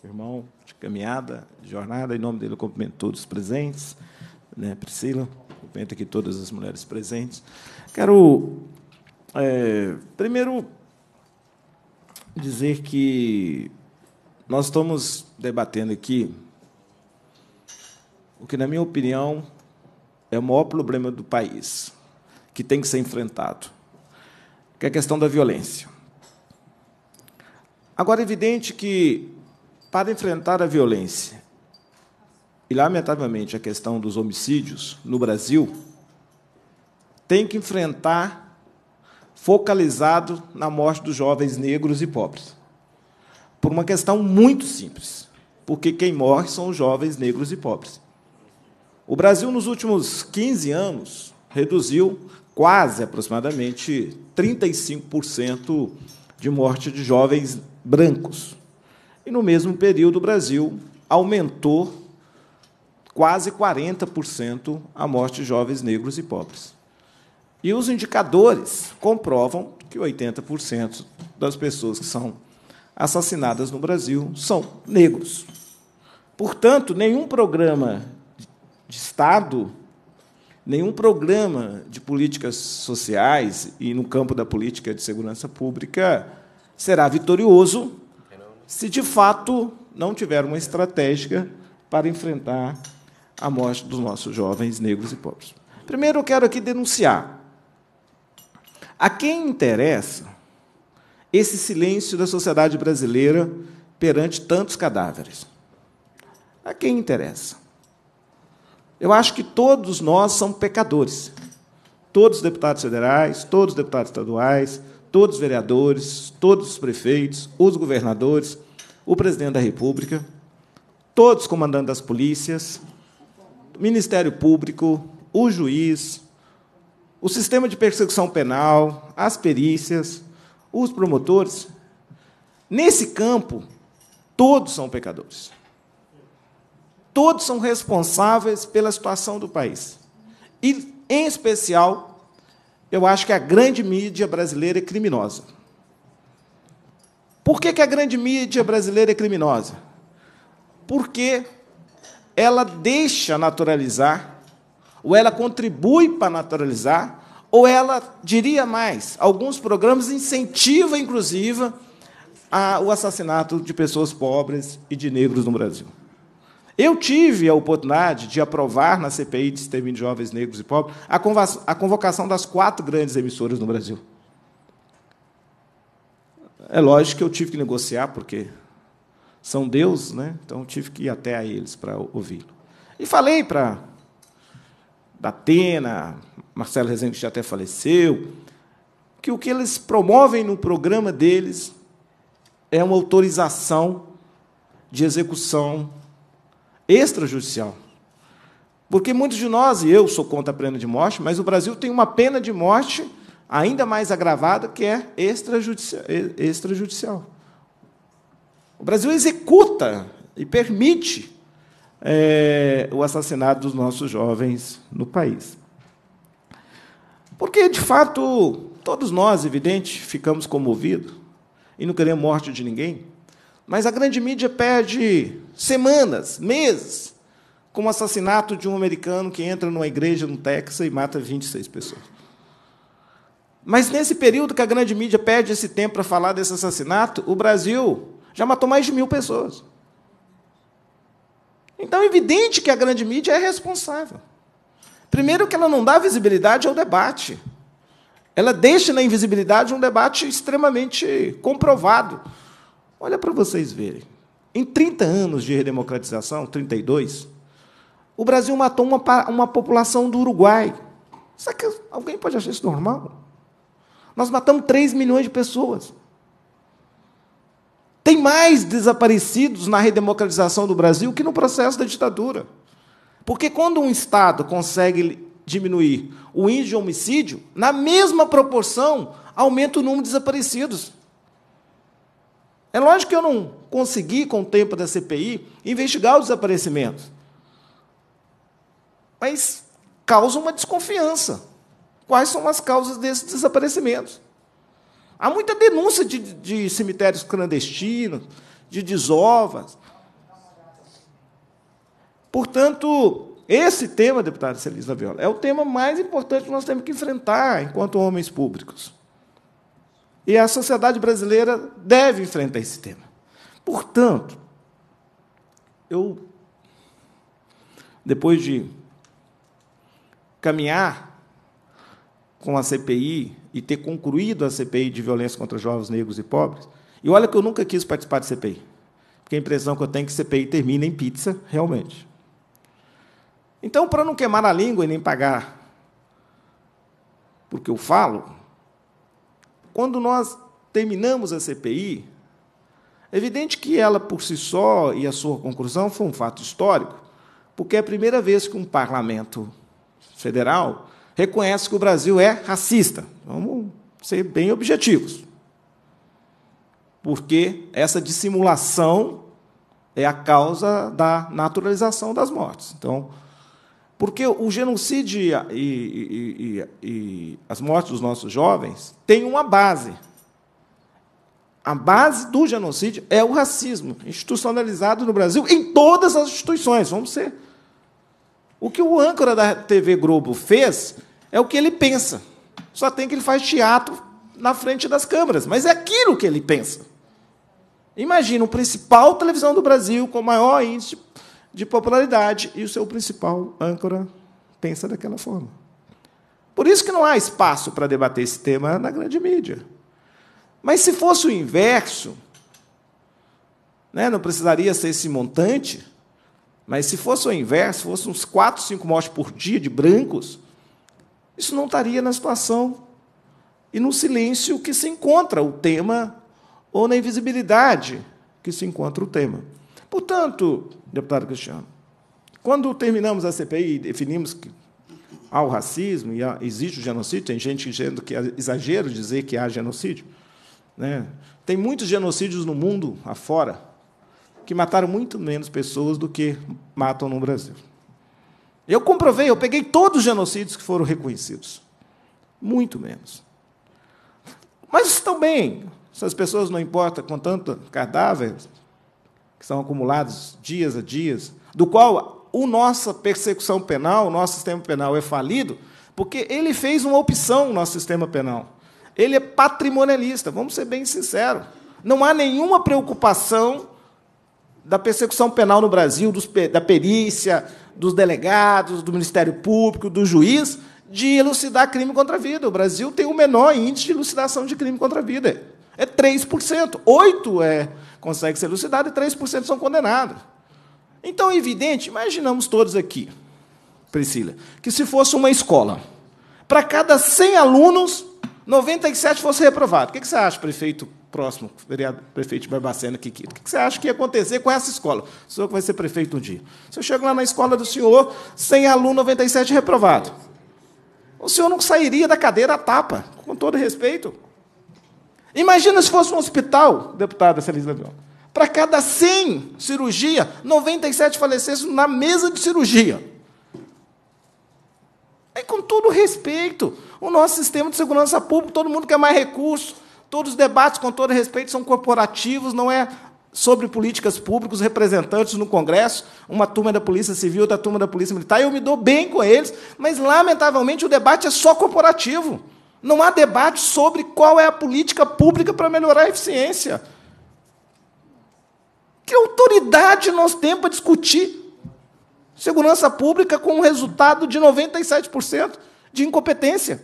irmão de caminhada, de jornada. Em nome dele, eu cumprimento todos os presentes. Né, Priscila, cumprimento aqui todas as mulheres presentes. Quero, é, primeiro, dizer que nós estamos debatendo aqui o que, na minha opinião, é o maior problema do país, que tem que ser enfrentado, que é a questão da violência. Agora, é evidente que, para enfrentar a violência, e, lamentavelmente, a questão dos homicídios no Brasil, tem que enfrentar focalizado na morte dos jovens negros e pobres. Por uma questão muito simples, porque quem morre são os jovens negros e pobres. O Brasil, nos últimos 15 anos, reduziu quase aproximadamente 35% de morte de jovens brancos. E, no mesmo período, o Brasil aumentou quase 40% a morte de jovens negros e pobres. E os indicadores comprovam que 80% das pessoas que são assassinadas no Brasil são negros. Portanto, nenhum programa de Estado, nenhum programa de políticas sociais e no campo da política de segurança pública será vitorioso se de fato não tiver uma estratégia para enfrentar a morte dos nossos jovens negros e pobres. Primeiro, eu quero aqui denunciar a quem interessa esse silêncio da sociedade brasileira perante tantos cadáveres. A quem interessa? Eu acho que todos nós somos pecadores. Todos os deputados federais, todos os deputados estaduais, todos os vereadores, todos os prefeitos, os governadores, o presidente da República, todos os comandantes das polícias, o Ministério Público, o juiz, o sistema de persecução penal, as perícias, os promotores. Nesse campo, todos são pecadores todos são responsáveis pela situação do país. E, em especial, eu acho que a grande mídia brasileira é criminosa. Por que, que a grande mídia brasileira é criminosa? Porque ela deixa naturalizar, ou ela contribui para naturalizar, ou ela, diria mais, alguns programas incentivam, inclusive, a, o assassinato de pessoas pobres e de negros no Brasil. Eu tive a oportunidade de aprovar na CPI de extermínio de jovens negros e pobres a convocação das quatro grandes emissoras no Brasil. É lógico que eu tive que negociar, porque são Deus, né? então tive que ir até a eles para ouvi-lo. E falei para Datena, Marcelo Rezende, que já até faleceu, que o que eles promovem no programa deles é uma autorização de execução extrajudicial. Porque muitos de nós, e eu sou contra a pena de morte, mas o Brasil tem uma pena de morte ainda mais agravada, que é extrajudicial. extrajudicial. O Brasil executa e permite é, o assassinato dos nossos jovens no país. Porque, de fato, todos nós, evidente, ficamos comovidos e não queremos morte de ninguém, mas a grande mídia perde semanas, meses, com o assassinato de um americano que entra numa igreja no Texas e mata 26 pessoas. Mas nesse período que a grande mídia perde esse tempo para falar desse assassinato, o Brasil já matou mais de mil pessoas. Então é evidente que a grande mídia é responsável. Primeiro, que ela não dá visibilidade ao debate. Ela deixa na invisibilidade um debate extremamente comprovado. Olha para vocês verem. Em 30 anos de redemocratização, 32, o Brasil matou uma, uma população do Uruguai. Será que alguém pode achar isso normal? Nós matamos 3 milhões de pessoas. Tem mais desaparecidos na redemocratização do Brasil que no processo da ditadura. Porque quando um Estado consegue diminuir o índice de homicídio, na mesma proporção, aumenta o número de desaparecidos. É lógico que eu não consegui, com o tempo da CPI, investigar os desaparecimentos. Mas causa uma desconfiança. Quais são as causas desses desaparecimentos? Há muita denúncia de, de cemitérios clandestinos, de desovas. Portanto, esse tema, deputada Celisa Viola, é o tema mais importante que nós temos que enfrentar enquanto homens públicos. E a sociedade brasileira deve enfrentar esse tema. Portanto, eu, depois de caminhar com a CPI e ter concluído a CPI de violência contra jovens negros e pobres, e olha que eu nunca quis participar de CPI, porque a impressão que eu tenho é que CPI termina em pizza, realmente. Então, para não queimar a língua e nem pagar porque eu falo, quando nós terminamos a CPI, é evidente que ela por si só e a sua conclusão foi um fato histórico, porque é a primeira vez que um parlamento federal reconhece que o Brasil é racista. Vamos ser bem objetivos. Porque essa dissimulação é a causa da naturalização das mortes. Então, porque o genocídio e, e, e, e, as mortes dos nossos jovens têm uma base. A base do genocídio é o racismo, institucionalizado no Brasil em todas as instituições. Vamos ser. O que o âncora da TV Globo fez é o que ele pensa. Só tem que ele faz teatro na frente das câmeras, mas é aquilo que ele pensa. Imagina o principal televisão do Brasil com o maior índice de popularidade e o seu principal âncora pensa daquela forma. Por isso que não há espaço para debater esse tema na grande mídia. Mas se fosse o inverso, né, não precisaria ser esse montante, mas se fosse o inverso, fosse uns 4, 5 mortes por dia de brancos, isso não estaria na situação e no silêncio que se encontra o tema ou na invisibilidade que se encontra o tema. Portanto, deputado Cristiano, quando terminamos a CPI e definimos que há o racismo e existe o genocídio, tem gente dizendo que é exagero dizer que há genocídio. Né? Tem muitos genocídios no mundo afora que mataram muito menos pessoas do que matam no Brasil. Eu comprovei, eu peguei todos os genocídios que foram reconhecidos. Muito menos. Mas também, se as pessoas não importam com tanto cadáver, que são acumulados dias a dias, do qual a nossa persecução penal, o nosso sistema penal é falido, porque ele fez uma opção no nosso sistema penal. Ele é patrimonialista, vamos ser bem sinceros. Não há nenhuma preocupação da persecução penal no Brasil, dos, da perícia, dos delegados, do Ministério Público, do juiz, de elucidar crime contra a vida. O Brasil tem o menor índice de elucidação de crime contra a vida. É 3%. 8% é consegue ser elucidado e 3% são condenados. Então, é evidente, imaginamos todos aqui, Priscila, que se fosse uma escola, para cada 100 alunos, 97 fosse reprovado. O que você acha, prefeito próximo, vereador, prefeito Barbacena, Kikito? O que você acha que ia acontecer com essa escola? O senhor que vai ser prefeito um dia. Se eu chego lá na escola do senhor, 100 alunos, 97 reprovado. O senhor não sairia da cadeira a tapa, com todo respeito. Imagina se fosse um hospital, deputada Celisa Leão. Para cada 100 cirurgia, 97 falecessem na mesa de cirurgia. É com todo respeito. O nosso sistema de segurança pública, todo mundo quer mais recursos, todos os debates, com todo respeito, são corporativos, não é sobre políticas públicas, representantes no Congresso, uma turma da Polícia Civil, outra turma da Polícia Militar, eu me dou bem com eles, mas, lamentavelmente, o debate é só corporativo. Não há debate sobre qual é a política pública para melhorar a eficiência. Que autoridade nós temos para discutir segurança pública com um resultado de 97% de incompetência?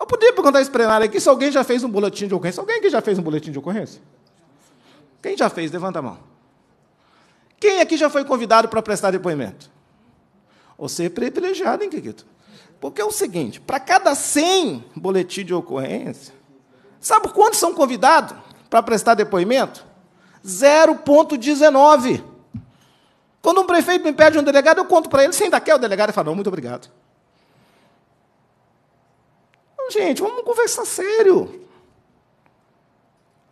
Eu poderia perguntar esse plenário aqui se alguém já fez um boletim de ocorrência. Alguém aqui já fez um boletim de ocorrência? Quem já fez? Levanta a mão. Quem aqui já foi convidado para prestar depoimento? Você é privilegiado, hein, Kikito? Porque é o seguinte: para cada 100 boletim de ocorrência, sabe quantos são convidados para prestar depoimento? 0,19. Quando um prefeito me pede um delegado, eu conto para ele, se ainda quer o delegado, ele fala, não, muito obrigado. Gente, vamos conversar sério.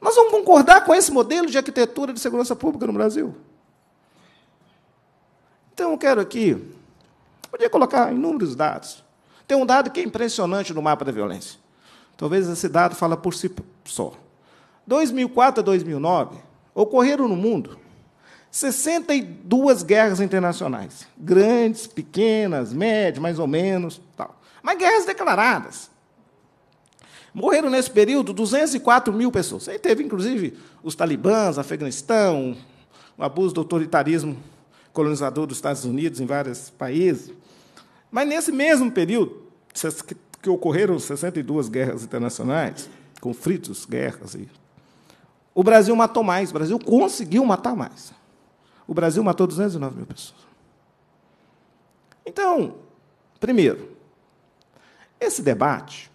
Nós vamos concordar com esse modelo de arquitetura de segurança pública no Brasil? Então, eu quero aqui, podia colocar inúmeros dados. Tem um dado que é impressionante no mapa da violência. Talvez esse dado fala por si só. 2004 a 2009, ocorreram no mundo 62 guerras internacionais. Grandes, pequenas, médias, mais ou menos. Tal. Mas guerras declaradas. Morreram nesse período 204 mil pessoas. Aí teve, inclusive, os talibãs, Afeganistão, o abuso do autoritarismo colonizador dos Estados Unidos em vários países. Mas nesse mesmo período, que ocorreram 62 guerras internacionais, conflitos, guerras, o Brasil matou mais, o Brasil conseguiu matar mais. O Brasil matou 209 mil pessoas. Então, primeiro, esse debate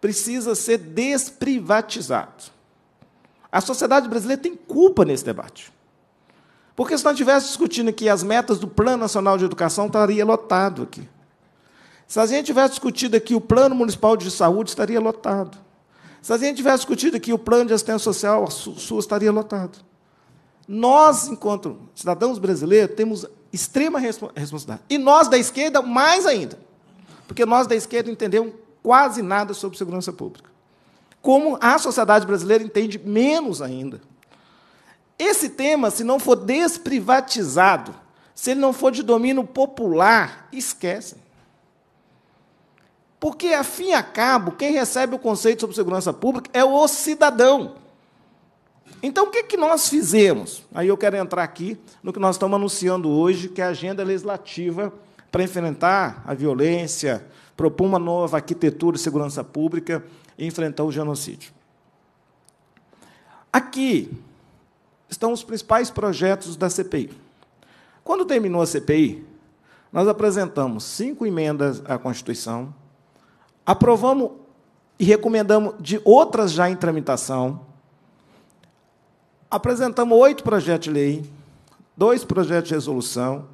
precisa ser desprivatizado. A sociedade brasileira tem culpa nesse debate. Porque se nós estivéssemos discutindo aqui as metas do Plano Nacional de Educação, estaria lotado aqui. Se a gente tivesse discutido aqui o Plano Municipal de Saúde, estaria lotado. Se a gente tivesse discutido aqui o Plano de Assistência Social, a SUS estaria lotado. Nós, enquanto cidadãos brasileiros, temos extrema responsabilidade. E nós da esquerda, mais ainda. Porque nós da esquerda entendemos quase nada sobre segurança pública. Como a sociedade brasileira entende menos ainda. Esse tema, se não for desprivatizado, se ele não for de domínio popular, esquece. Porque, a fim e a cabo, quem recebe o conceito sobre segurança pública é o cidadão. Então, o que, que nós fizemos? Aí eu quero entrar aqui no que nós estamos anunciando hoje, que é a agenda legislativa para enfrentar a violência, propor uma nova arquitetura de segurança pública e enfrentar o genocídio. Aqui estão os principais projetos da CPI. Quando terminou a CPI, nós apresentamos cinco emendas à Constituição, aprovamos e recomendamos de outras já em tramitação, apresentamos oito projetos de lei, dois projetos de resolução,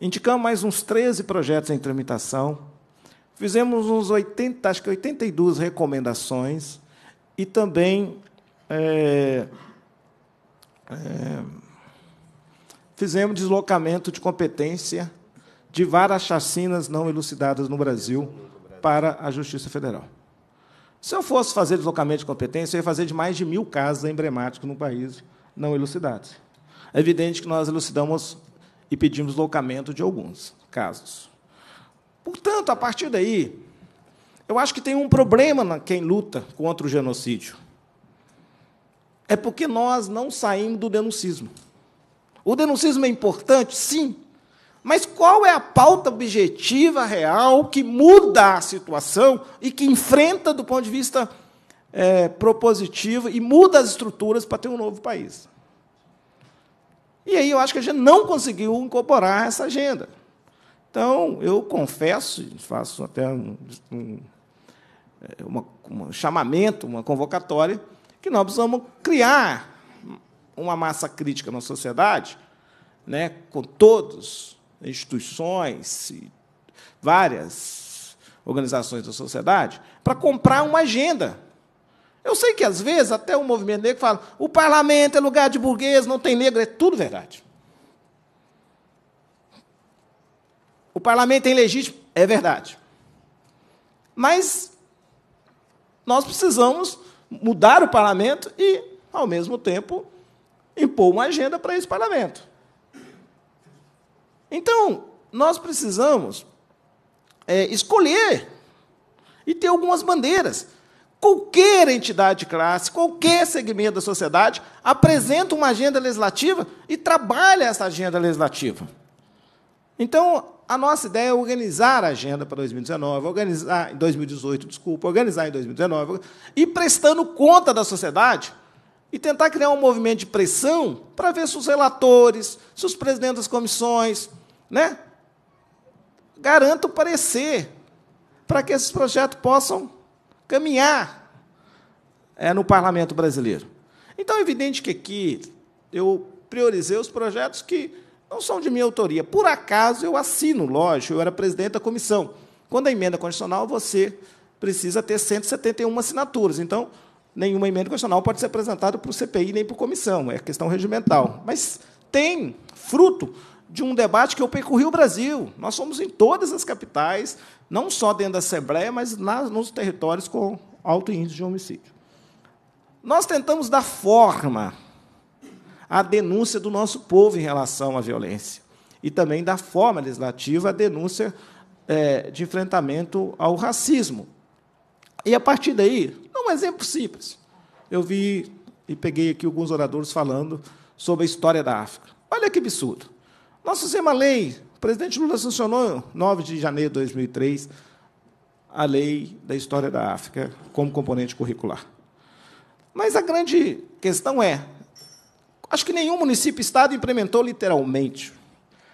indicamos mais uns 13 projetos em tramitação, Fizemos uns 80, acho que 82 recomendações e também é, é, fizemos deslocamento de competência de várias chacinas não elucidadas no Brasil para a Justiça Federal. Se eu fosse fazer deslocamento de competência, eu ia fazer de mais de mil casos emblemáticos no país não elucidados. É evidente que nós elucidamos e pedimos deslocamento de alguns casos. Portanto, a partir daí, eu acho que tem um problema na quem luta contra o genocídio. É porque nós não saímos do denuncismo. O denuncismo é importante, sim, mas qual é a pauta objetiva, real, que muda a situação e que enfrenta do ponto de vista é, propositivo e muda as estruturas para ter um novo país? E aí eu acho que a gente não conseguiu incorporar essa agenda. Então, eu confesso, faço até um, um, é, uma, um chamamento, uma convocatória, que nós precisamos criar uma massa crítica na sociedade, né, com todas as instituições, várias organizações da sociedade, para comprar uma agenda Eu sei que, às vezes, até o movimento negro fala o parlamento é lugar de burguês, não tem negro, é tudo verdade. O parlamento é ilegítimo, é verdade. Mas nós precisamos mudar o parlamento e, ao mesmo tempo, impor uma agenda para esse parlamento. Então, nós precisamos é, escolher e ter algumas bandeiras. Qualquer entidade de classe, qualquer segmento da sociedade apresenta uma agenda legislativa e trabalha essa agenda legislativa. Então, a nossa ideia é organizar a agenda para 2019, organizar em 2018, desculpa, organizar em 2019, e prestando conta da sociedade e tentar criar um movimento de pressão para ver se os relatores, se os presidentes das comissões, né, garantam parecer para que esses projetos possam caminhar é, no parlamento brasileiro. Então, é evidente que aqui eu priorizei os projetos que não são de minha autoria. Por acaso, eu assino, lógico, eu era presidente da comissão. Quando a emenda constitucional, você precisa ter 171 assinaturas. Então, nenhuma emenda constitucional pode ser apresentada o CPI nem a comissão, é questão regimental. Mas tem fruto de um debate que eu percorri o Brasil. Nós somos em todas as capitais, não só dentro da Assembleia, mas nas, nos territórios com alto índice de homicídio. Nós tentamos dar forma à denúncia do nosso povo em relação à violência e também dar forma legislativa à denúncia é, de enfrentamento ao racismo. E, a partir daí, um exemplo simples. Eu vi e peguei aqui alguns oradores falando sobre a história da África. Olha que absurdo. Nós fizemos a lei, o presidente Lula sancionou, 9 de janeiro de 2003, a lei da história da África como componente curricular. Mas a grande questão é, acho que nenhum município estado implementou literalmente.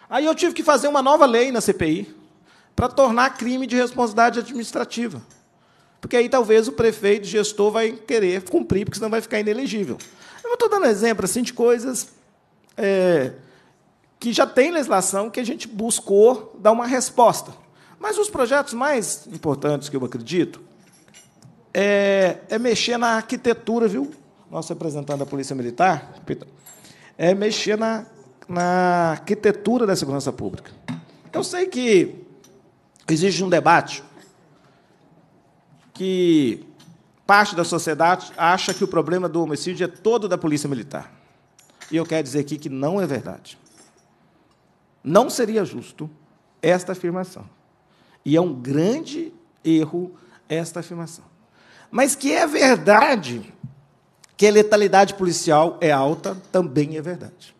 Aí eu tive que fazer uma nova lei na CPI para tornar crime de responsabilidade administrativa. Porque aí talvez o prefeito, o gestor, vai querer cumprir, porque senão vai ficar inelegível. Eu estou dando exemplo assim, de coisas é, que já tem legislação que a gente buscou dar uma resposta. Mas os projetos mais importantes que eu acredito é, é mexer na arquitetura, viu? Nosso representante da Polícia Militar, é mexer na, na arquitetura da segurança pública. Eu sei que existe um debate que parte da sociedade acha que o problema do homicídio é todo da Polícia Militar. E eu quero dizer aqui que não é verdade. Não seria justo esta afirmação. E é um grande erro esta afirmação. Mas que é verdade que a letalidade policial é alta, também é verdade.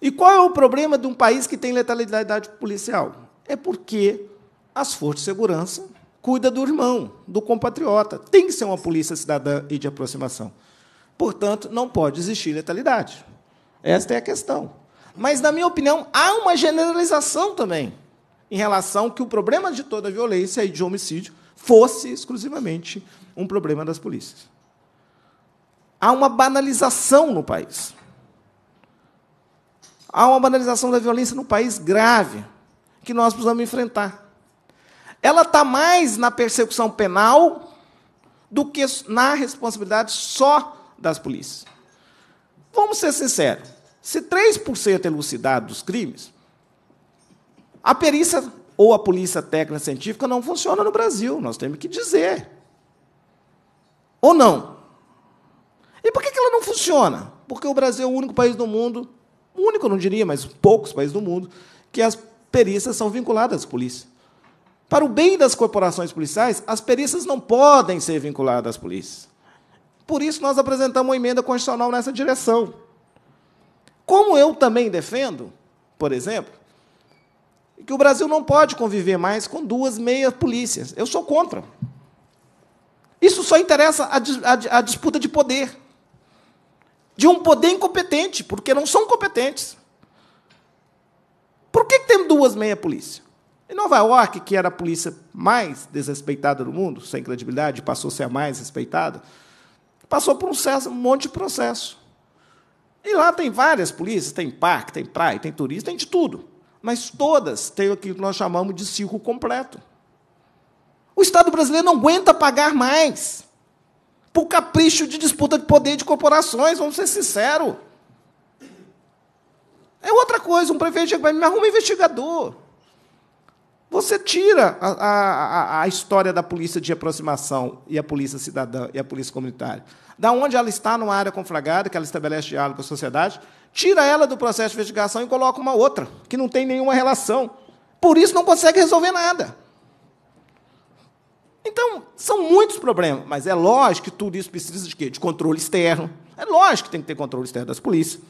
E qual é o problema de um país que tem letalidade policial? É porque as forças de segurança cuidam do irmão, do compatriota. Tem que ser uma polícia cidadã e de aproximação. Portanto, não pode existir letalidade. Esta é a questão. Mas, na minha opinião, há uma generalização também em relação que o problema de toda a violência e de homicídio fosse exclusivamente um problema das polícias. Há uma banalização no país. Há uma banalização da violência no país grave que nós precisamos enfrentar. Ela está mais na persecução penal do que na responsabilidade só das polícias. Vamos ser sinceros. Se 3% é elucidado dos crimes, a perícia ou a polícia técnica científica não funciona no Brasil, nós temos que dizer. Ou não? E por que ela não funciona? Porque o Brasil é o único país do mundo, único não diria, mas poucos países do mundo, que as perícias são vinculadas às polícias. Para o bem das corporações policiais, as perícias não podem ser vinculadas às polícias. Por isso, nós apresentamos uma emenda constitucional nessa direção. Como eu também defendo, por exemplo, que o Brasil não pode conviver mais com duas meias polícias. Eu sou contra. Isso só interessa a, a, a disputa de poder. De um poder incompetente, porque não são competentes. Por que, que tem duas meia polícia? Em Nova York, que era a polícia mais desrespeitada do mundo, sem credibilidade, passou a ser a mais respeitada, passou por um, um monte de processo. E lá tem várias polícias, tem parque, tem praia, tem turista, tem de tudo. Mas todas têm o que nós chamamos de ciclo completo. O Estado brasileiro não aguenta pagar mais. Por capricho de disputa de poder de corporações, vamos ser sinceros. É outra coisa, um prefeito chega para mim, me arruma um investigador. Você tira a, a, a, história da polícia de aproximação e a polícia cidadã e a polícia comunitária. Da onde ela está numa área conflagrada, que ela estabelece diálogo com a sociedade, tira ela do processo de investigação e coloca uma outra, que não tem nenhuma relação. Por isso não consegue resolver nada. Então, são muitos problemas, mas é lógico que tudo isso precisa de quê? De controle externo. É lógico que tem que ter controle externo das polícias.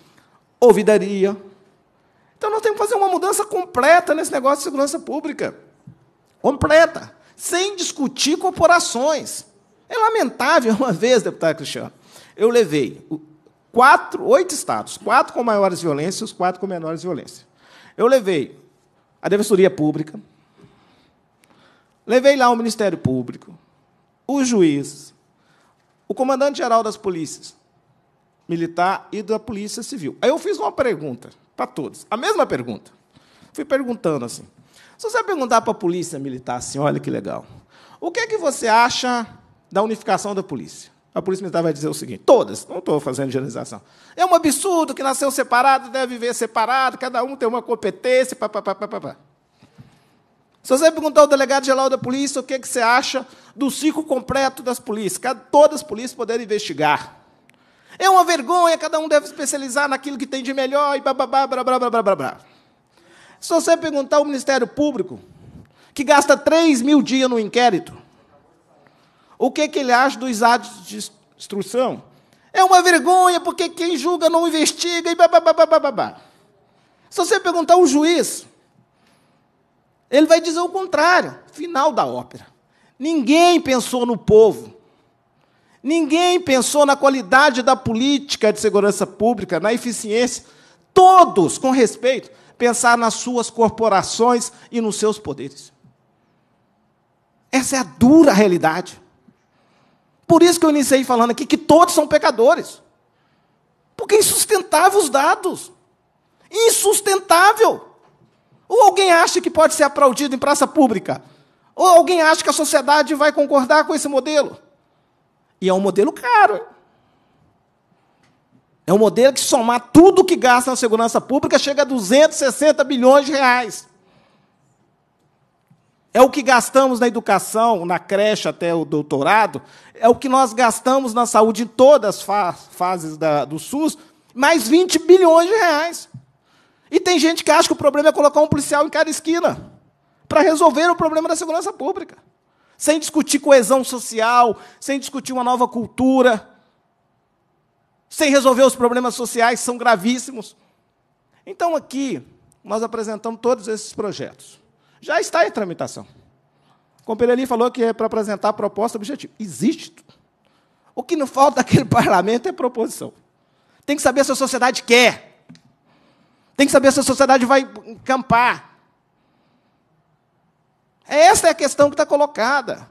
Ouvidaria. Então, nós temos que fazer uma mudança completa nesse negócio de segurança pública. Completa. Sem discutir corporações. É lamentável, uma vez, deputado Cristiano, eu levei quatro, oito estados, quatro com maiores violências e os quatro com menores violências. Eu levei a Defensoria Pública, Levei lá o Ministério Público, o juiz, o comandante-geral das polícias militar e da Polícia Civil. Aí eu fiz uma pergunta para todos, a mesma pergunta. Fui perguntando assim: se você perguntar para a Polícia Militar assim, olha que legal, o que é que você acha da unificação da polícia? A Polícia Militar vai dizer o seguinte: todas, não estou fazendo generalização. É um absurdo que nasceu separado, deve viver separado, cada um tem uma competência, papapá. Pá, se você perguntar ao delegado-geral da polícia o que, que você acha do ciclo completo das polícias, todas as polícias poderem investigar. É uma vergonha, cada um deve especializar naquilo que tem de melhor e bababá, blá, blá, blá, blá, blá, blá. Se você perguntar ao Ministério Público, que gasta 3 mil dias no inquérito, o que, que ele acha dos atos de instrução? É uma vergonha, porque quem julga não investiga e babá. Se você perguntar ao juiz, ele vai dizer o contrário, final da ópera. Ninguém pensou no povo. Ninguém pensou na qualidade da política de segurança pública, na eficiência. Todos, com respeito, pensaram nas suas corporações e nos seus poderes. Essa é a dura realidade. Por isso que eu iniciei falando aqui que todos são pecadores. Porque é insustentável os dados. Insustentável. Ou alguém acha que pode ser aplaudido em praça pública? Ou alguém acha que a sociedade vai concordar com esse modelo? E é um modelo caro. É um modelo que somar tudo que gasta na segurança pública chega a 260 bilhões de reais. É o que gastamos na educação, na creche até o doutorado, é o que nós gastamos na saúde em todas as fa fases da, do SUS, mais 20 bilhões de reais. E tem gente que acha que o problema é colocar um policial em cada esquina para resolver o problema da segurança pública. Sem discutir coesão social, sem discutir uma nova cultura, sem resolver os problemas sociais são gravíssimos. Então, aqui, nós apresentamos todos esses projetos. Já está em tramitação. O Pereli falou que é para apresentar a proposta objetiva. Existe. O que não falta naquele parlamento é proposição. Tem que saber se a sociedade quer. Tem que saber se a sociedade vai encampar. Essa é a questão que está colocada.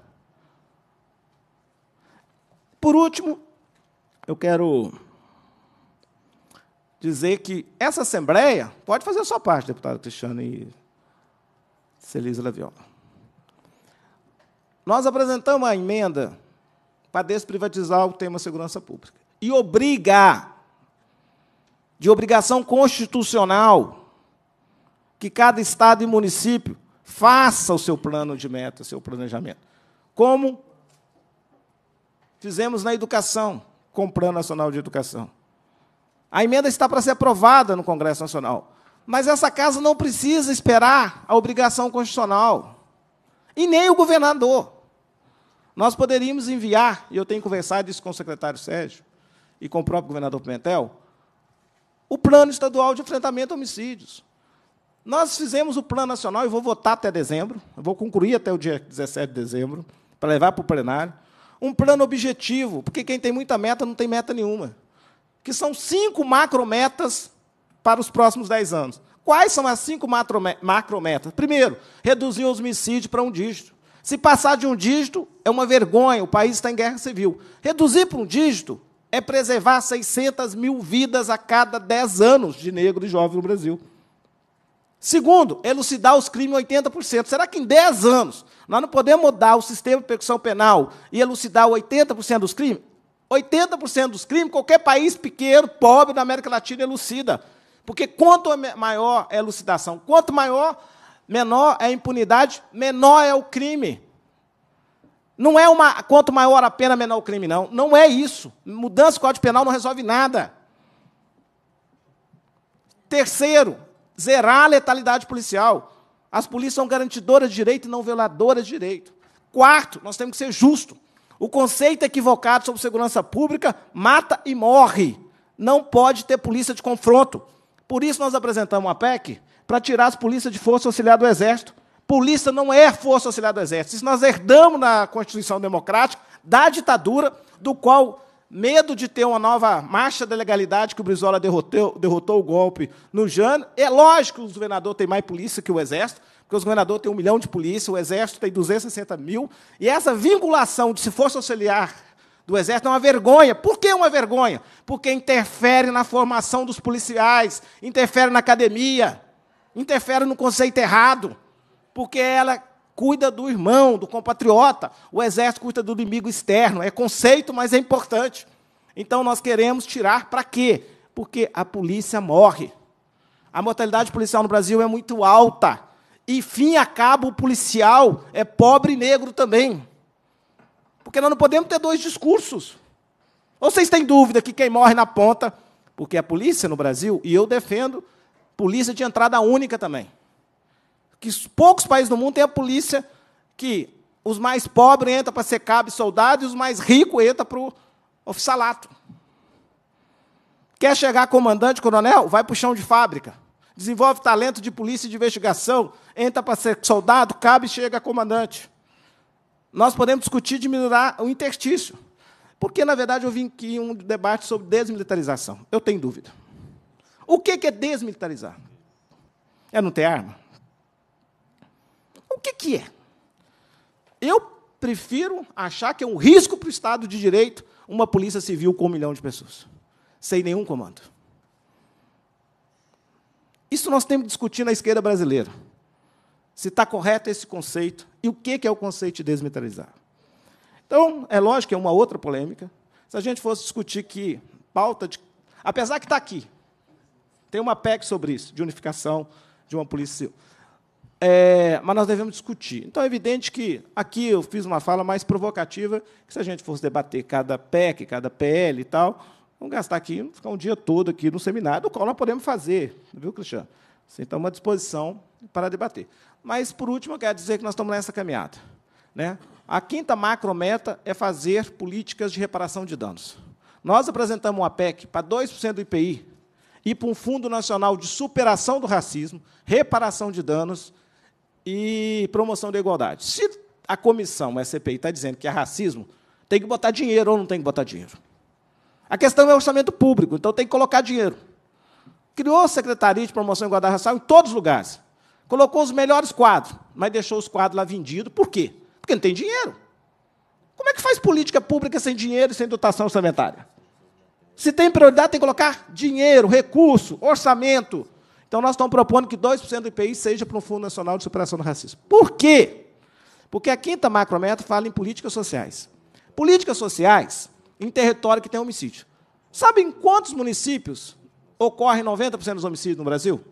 Por último, eu quero dizer que essa Assembleia pode fazer a sua parte, deputado Cristiano e Celisa Laviola. Nós apresentamos a emenda para desprivatizar o tema segurança pública e obrigar de obrigação constitucional que cada estado e município faça o seu plano de meta, seu planejamento. Como fizemos na educação, com o Plano Nacional de Educação. A emenda está para ser aprovada no Congresso Nacional. Mas essa casa não precisa esperar a obrigação constitucional. E nem o governador. Nós poderíamos enviar, e eu tenho conversado isso com o secretário Sérgio e com o próprio governador Pimentel, o plano estadual de enfrentamento a homicídios. Nós fizemos o plano nacional, e vou votar até dezembro, vou concluir até o dia 17 de dezembro, para levar para o plenário, um plano objetivo, porque quem tem muita meta não tem meta nenhuma, que são cinco macrometas para os próximos dez anos. Quais são as cinco macrometas? Primeiro, reduzir os homicídios para um dígito. Se passar de um dígito, é uma vergonha, o país está em guerra civil. Reduzir para um dígito é preservar 600 mil vidas a cada 10 anos de negro e jovem no Brasil. Segundo, elucidar os crimes em 80%. Será que em 10 anos nós não podemos mudar o sistema de persecução penal e elucidar 80% dos crimes? 80% dos crimes, qualquer país pequeno, pobre da América Latina elucida. Porque quanto maior é a elucidação, quanto maior, menor é a impunidade, menor é o crime. Não é uma quanto maior a pena, menor o crime, não. Não é isso. Mudança do Código Penal não resolve nada. Terceiro, zerar a letalidade policial. As polícias são garantidoras de direito e não violadoras de direito. Quarto, nós temos que ser justos. O conceito equivocado sobre segurança pública mata e morre. Não pode ter polícia de confronto. Por isso nós apresentamos uma PEC para tirar as polícias de força auxiliar do Exército. Polícia não é força auxiliar do Exército. Isso nós herdamos na Constituição Democrática da ditadura, do qual medo de ter uma nova marcha da legalidade que o Brizola derrotou, derrotou o golpe no Jano. É lógico que o governador tem mais polícia que o Exército, porque o governador tem um milhão de polícia, o Exército tem 260 mil. E essa vinculação de se fosse auxiliar do Exército é uma vergonha. Por que uma vergonha? Porque interfere na formação dos policiais, interfere na academia, interfere no conceito errado, porque ela cuida do irmão, do compatriota. O exército cuida do inimigo externo. É conceito, mas é importante. Então nós queremos tirar para quê? Porque a polícia morre. A mortalidade policial no Brasil é muito alta. E, fim a cabo, o policial é pobre e negro também. Porque nós não podemos ter dois discursos. Ou vocês têm dúvida que quem morre na ponta, porque a polícia no Brasil, e eu defendo polícia de entrada única também que poucos países do mundo têm a polícia que os mais pobres entram para ser cabo e soldado e os mais ricos entram para o oficialato. Quer chegar comandante, coronel? Vai para o chão de fábrica. Desenvolve talento de polícia de investigação, entra para ser soldado, cabe e chega a comandante. Nós podemos discutir diminuir o interstício. Porque, na verdade, eu vim aqui um debate sobre desmilitarização. Eu tenho dúvida. O que é desmilitarizar? É não ter arma? Que, que é? Eu prefiro achar que é um risco para o Estado de Direito uma polícia civil com um milhão de pessoas, sem nenhum comando. Isso nós temos que discutir na esquerda brasileira. Se está correto esse conceito e o que é o conceito de desmilitarizar. Então, é lógico que é uma outra polêmica. Se a gente fosse discutir que pauta de. Apesar que está aqui, tem uma PEC sobre isso, de unificação de uma polícia civil. É, mas nós devemos discutir. Então, é evidente que aqui eu fiz uma fala mais provocativa, que se a gente fosse debater cada PEC, cada PL e tal, vamos gastar aqui, ficar um dia todo aqui no seminário, do qual nós podemos fazer, viu, Cristiano? Assim, então, uma disposição para debater. Mas, por último, eu quero dizer que nós estamos nessa caminhada. Né? A quinta macrometa é fazer políticas de reparação de danos. Nós apresentamos uma PEC para 2% do IPI e para um Fundo Nacional de Superação do Racismo, reparação de danos, e promoção da igualdade. Se a comissão, a CPI, está dizendo que é racismo, tem que botar dinheiro ou não tem que botar dinheiro? A questão é orçamento público, então tem que colocar dinheiro. Criou a Secretaria de Promoção e Igualdade Racial em todos os lugares. Colocou os melhores quadros, mas deixou os quadros lá vendidos. Por quê? Porque não tem dinheiro. Como é que faz política pública sem dinheiro e sem dotação orçamentária? Se tem prioridade, tem que colocar dinheiro, recurso, orçamento. Então, nós estamos propondo que 2% do IPI seja para um Fundo Nacional de Superação do Racismo. Por quê? Porque a quinta macrometa fala em políticas sociais. Políticas sociais em território que tem homicídio. Sabe em quantos municípios ocorrem 90% dos homicídios no Brasil?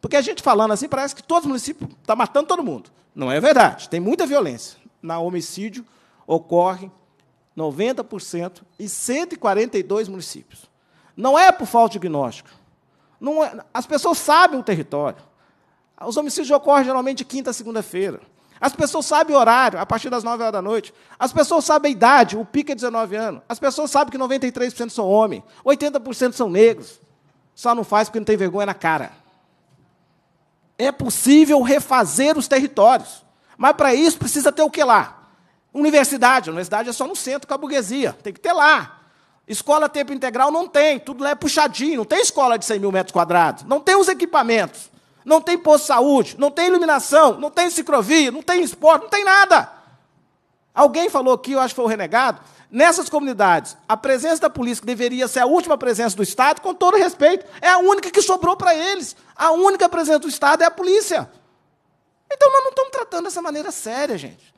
Porque a gente falando assim, parece que todos os municípios estão tá matando todo mundo. Não é verdade. Tem muita violência. Na homicídio ocorre 90% em 142 municípios. Não é por falta de diagnóstico. Não é, as pessoas sabem o território. Os homicídios ocorrem geralmente quinta a segunda-feira. As pessoas sabem o horário, a partir das 9 horas da noite. As pessoas sabem a idade, o pico é 19 anos. As pessoas sabem que 93% são homens, 80% são negros. Só não faz porque não tem vergonha na cara. É possível refazer os territórios. Mas para isso precisa ter o que lá? Universidade. A universidade é só no centro com a burguesia. Tem que ter lá. Escola tempo integral não tem, tudo lá é puxadinho, não tem escola de 100 mil metros quadrados, não tem os equipamentos, não tem posto de saúde, não tem iluminação, não tem ciclovia, não tem esporte, não tem nada. Alguém falou aqui, eu acho que foi o renegado, nessas comunidades, a presença da polícia, que deveria ser a última presença do Estado, com todo respeito, é a única que sobrou para eles. A única presença do Estado é a polícia. Então nós não estamos tratando dessa maneira séria, gente.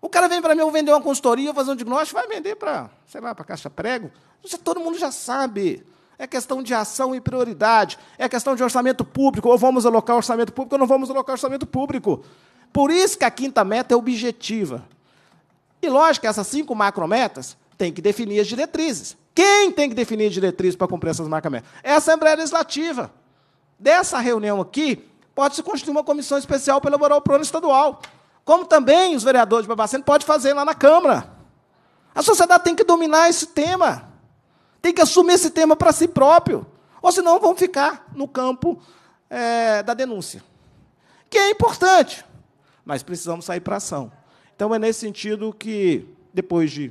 O cara vem para mim, eu vou vender uma consultoria, fazer um diagnóstico, vai vender para, sei lá, para caixa prego. Isso todo mundo já sabe. É questão de ação e prioridade. É questão de orçamento público. Ou vamos alocar orçamento público ou não vamos alocar orçamento público. Por isso que a quinta meta é objetiva. E lógico que essas cinco macrometas têm que definir as diretrizes. Quem tem que definir as diretrizes para cumprir essas macrometas? É a Assembleia Legislativa. Dessa reunião aqui, pode-se constituir uma comissão especial para elaborar o plano estadual. Como também os vereadores de Babacena podem fazer lá na Câmara. A sociedade tem que dominar esse tema. Tem que assumir esse tema para si próprio. Ou senão vão ficar no campo é, da denúncia. Que é importante, mas precisamos sair para ação. Então, é nesse sentido que, depois de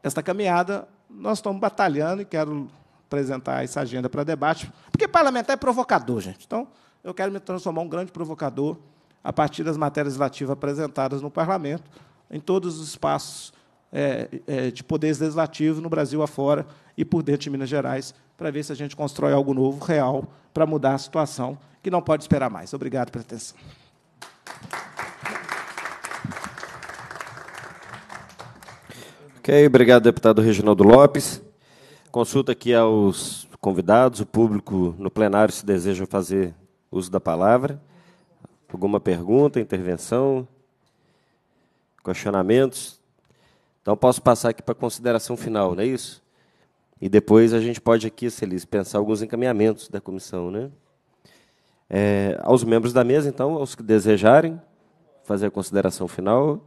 esta caminhada, nós estamos batalhando e quero apresentar essa agenda para debate, porque parlamentar é provocador, gente. Então, eu quero me transformar em um grande provocador a partir das matérias legislativas apresentadas no parlamento, em todos os espaços é, é, de poderes legislativos no Brasil afora e por dentro de Minas Gerais, para ver se a gente constrói algo novo, real, para mudar a situação, que não pode esperar mais. Obrigado pela atenção. Ok, obrigado, deputado Reginaldo Lopes. Consulta aqui aos convidados, o público no plenário, se deseja fazer uso da palavra. Alguma pergunta, intervenção, questionamentos? Então, posso passar aqui para a consideração final, não é isso? E depois a gente pode aqui, Celis, pensar alguns encaminhamentos da comissão. Né? É, aos membros da mesa, então, aos que desejarem fazer a consideração final.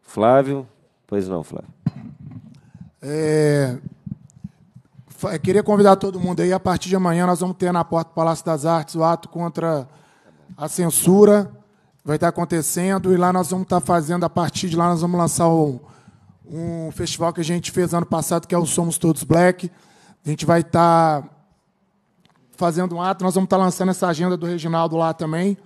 Flávio? Pois não, Flávio. É, queria convidar todo mundo aí. A partir de amanhã nós vamos ter na porta do Palácio das Artes o ato contra a censura. Vai estar acontecendo e lá nós vamos estar fazendo, a partir de lá nós vamos lançar um, um festival que a gente fez ano passado, que é o Somos Todos Black. A gente vai estar fazendo um ato, nós vamos estar lançando essa agenda do Reginaldo lá também.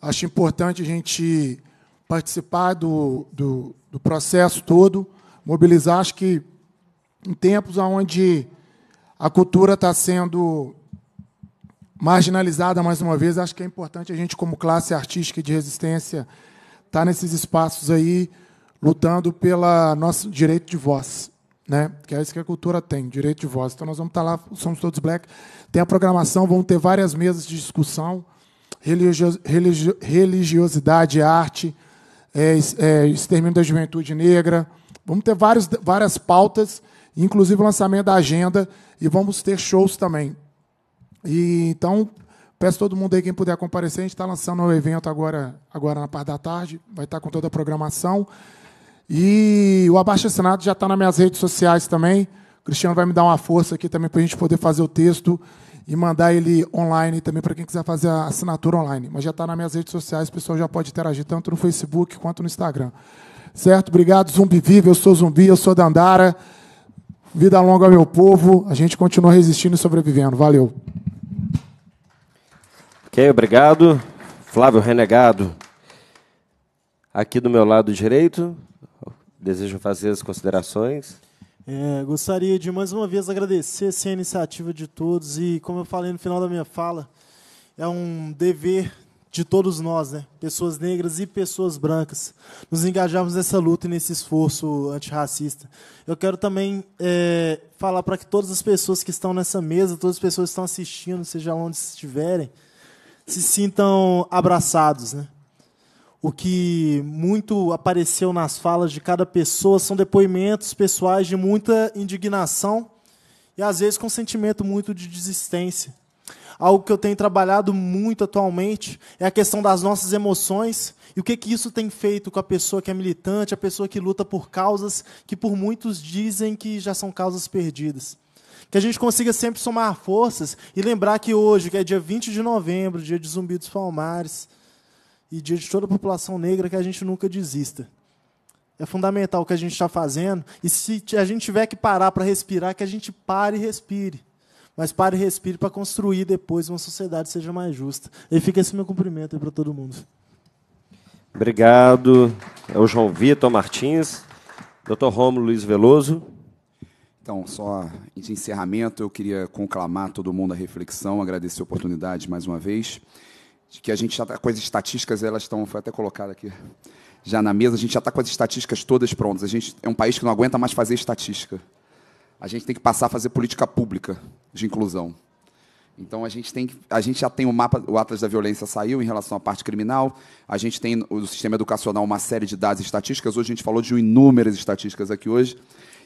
Acho importante a gente participar do, do, do processo todo, mobilizar. Acho que em tempos onde a cultura está sendo marginalizada mais uma vez, acho que é importante a gente, como classe artística de resistência, estar tá nesses espaços aí, lutando pelo nosso direito de voz. Né? Que é isso que a cultura tem, direito de voz. Então nós vamos estar tá lá, somos todos black. Tem a programação, vão ter várias mesas de discussão, religio, religio, religiosidade, arte, é, é, extermínio da juventude negra. Vamos ter vários, várias pautas, inclusive o lançamento da agenda, e vamos ter shows também. E, então, peço todo mundo aí, quem puder comparecer, a gente está lançando o evento agora, agora na parte da tarde, vai estar com toda a programação. E o Abaixa Senado já está nas minhas redes sociais também. O Cristiano vai me dar uma força aqui também para a gente poder fazer o texto e mandar ele online também para quem quiser fazer a assinatura online. Mas já está nas minhas redes sociais, o pessoal já pode interagir tanto no Facebook quanto no Instagram. Certo? Obrigado, Zumbi Vive. Eu sou Zumbi, eu sou Dandara. Vida longa ao meu povo. A gente continua resistindo e sobrevivendo. Valeu. Ok, obrigado. Flávio Renegado. Aqui do meu lado direito, desejo fazer as considerações. É, gostaria de mais uma vez agradecer essa iniciativa de todos e, como eu falei no final da minha fala, é um dever de todos nós, né? pessoas negras e pessoas brancas, nos engajarmos nessa luta e nesse esforço antirracista. Eu quero também é, falar para que todas as pessoas que estão nessa mesa, todas as pessoas que estão assistindo, seja onde estiverem, se sintam abraçados. Né? o que muito apareceu nas falas de cada pessoa são depoimentos pessoais de muita indignação e às vezes com sentimento muito de desistência. Algo que eu tenho trabalhado muito atualmente é a questão das nossas emoções e o que, que isso tem feito com a pessoa que é militante, a pessoa que luta por causas que por muitos dizem que já são causas perdidas. Que a gente consiga sempre somar forças e lembrar que hoje, que é dia 20 de novembro, dia de Zumbi dos Palmares, e dia de toda a população negra que a gente nunca desista. É fundamental o que a gente está fazendo. E se a gente tiver que parar para respirar, que a gente pare e respire. Mas pare e respire para construir depois uma sociedade que seja mais justa. E fica esse meu cumprimento para todo mundo. Obrigado. É o João Vitor Martins. Doutor Rômulo Luiz Veloso. Então, só de encerramento, eu queria conclamar todo mundo à reflexão, agradecer a oportunidade mais uma vez, de que a gente já está com as estatísticas, elas estão, foi até colocado aqui já na mesa, a gente já está com as estatísticas todas prontas. A gente é um país que não aguenta mais fazer estatística. A gente tem que passar a fazer política pública de inclusão. Então a gente tem a gente já tem o mapa, o Atlas da Violência saiu em relação à parte criminal. A gente tem o sistema educacional uma série de dados e estatísticas. Hoje a gente falou de inúmeras estatísticas aqui hoje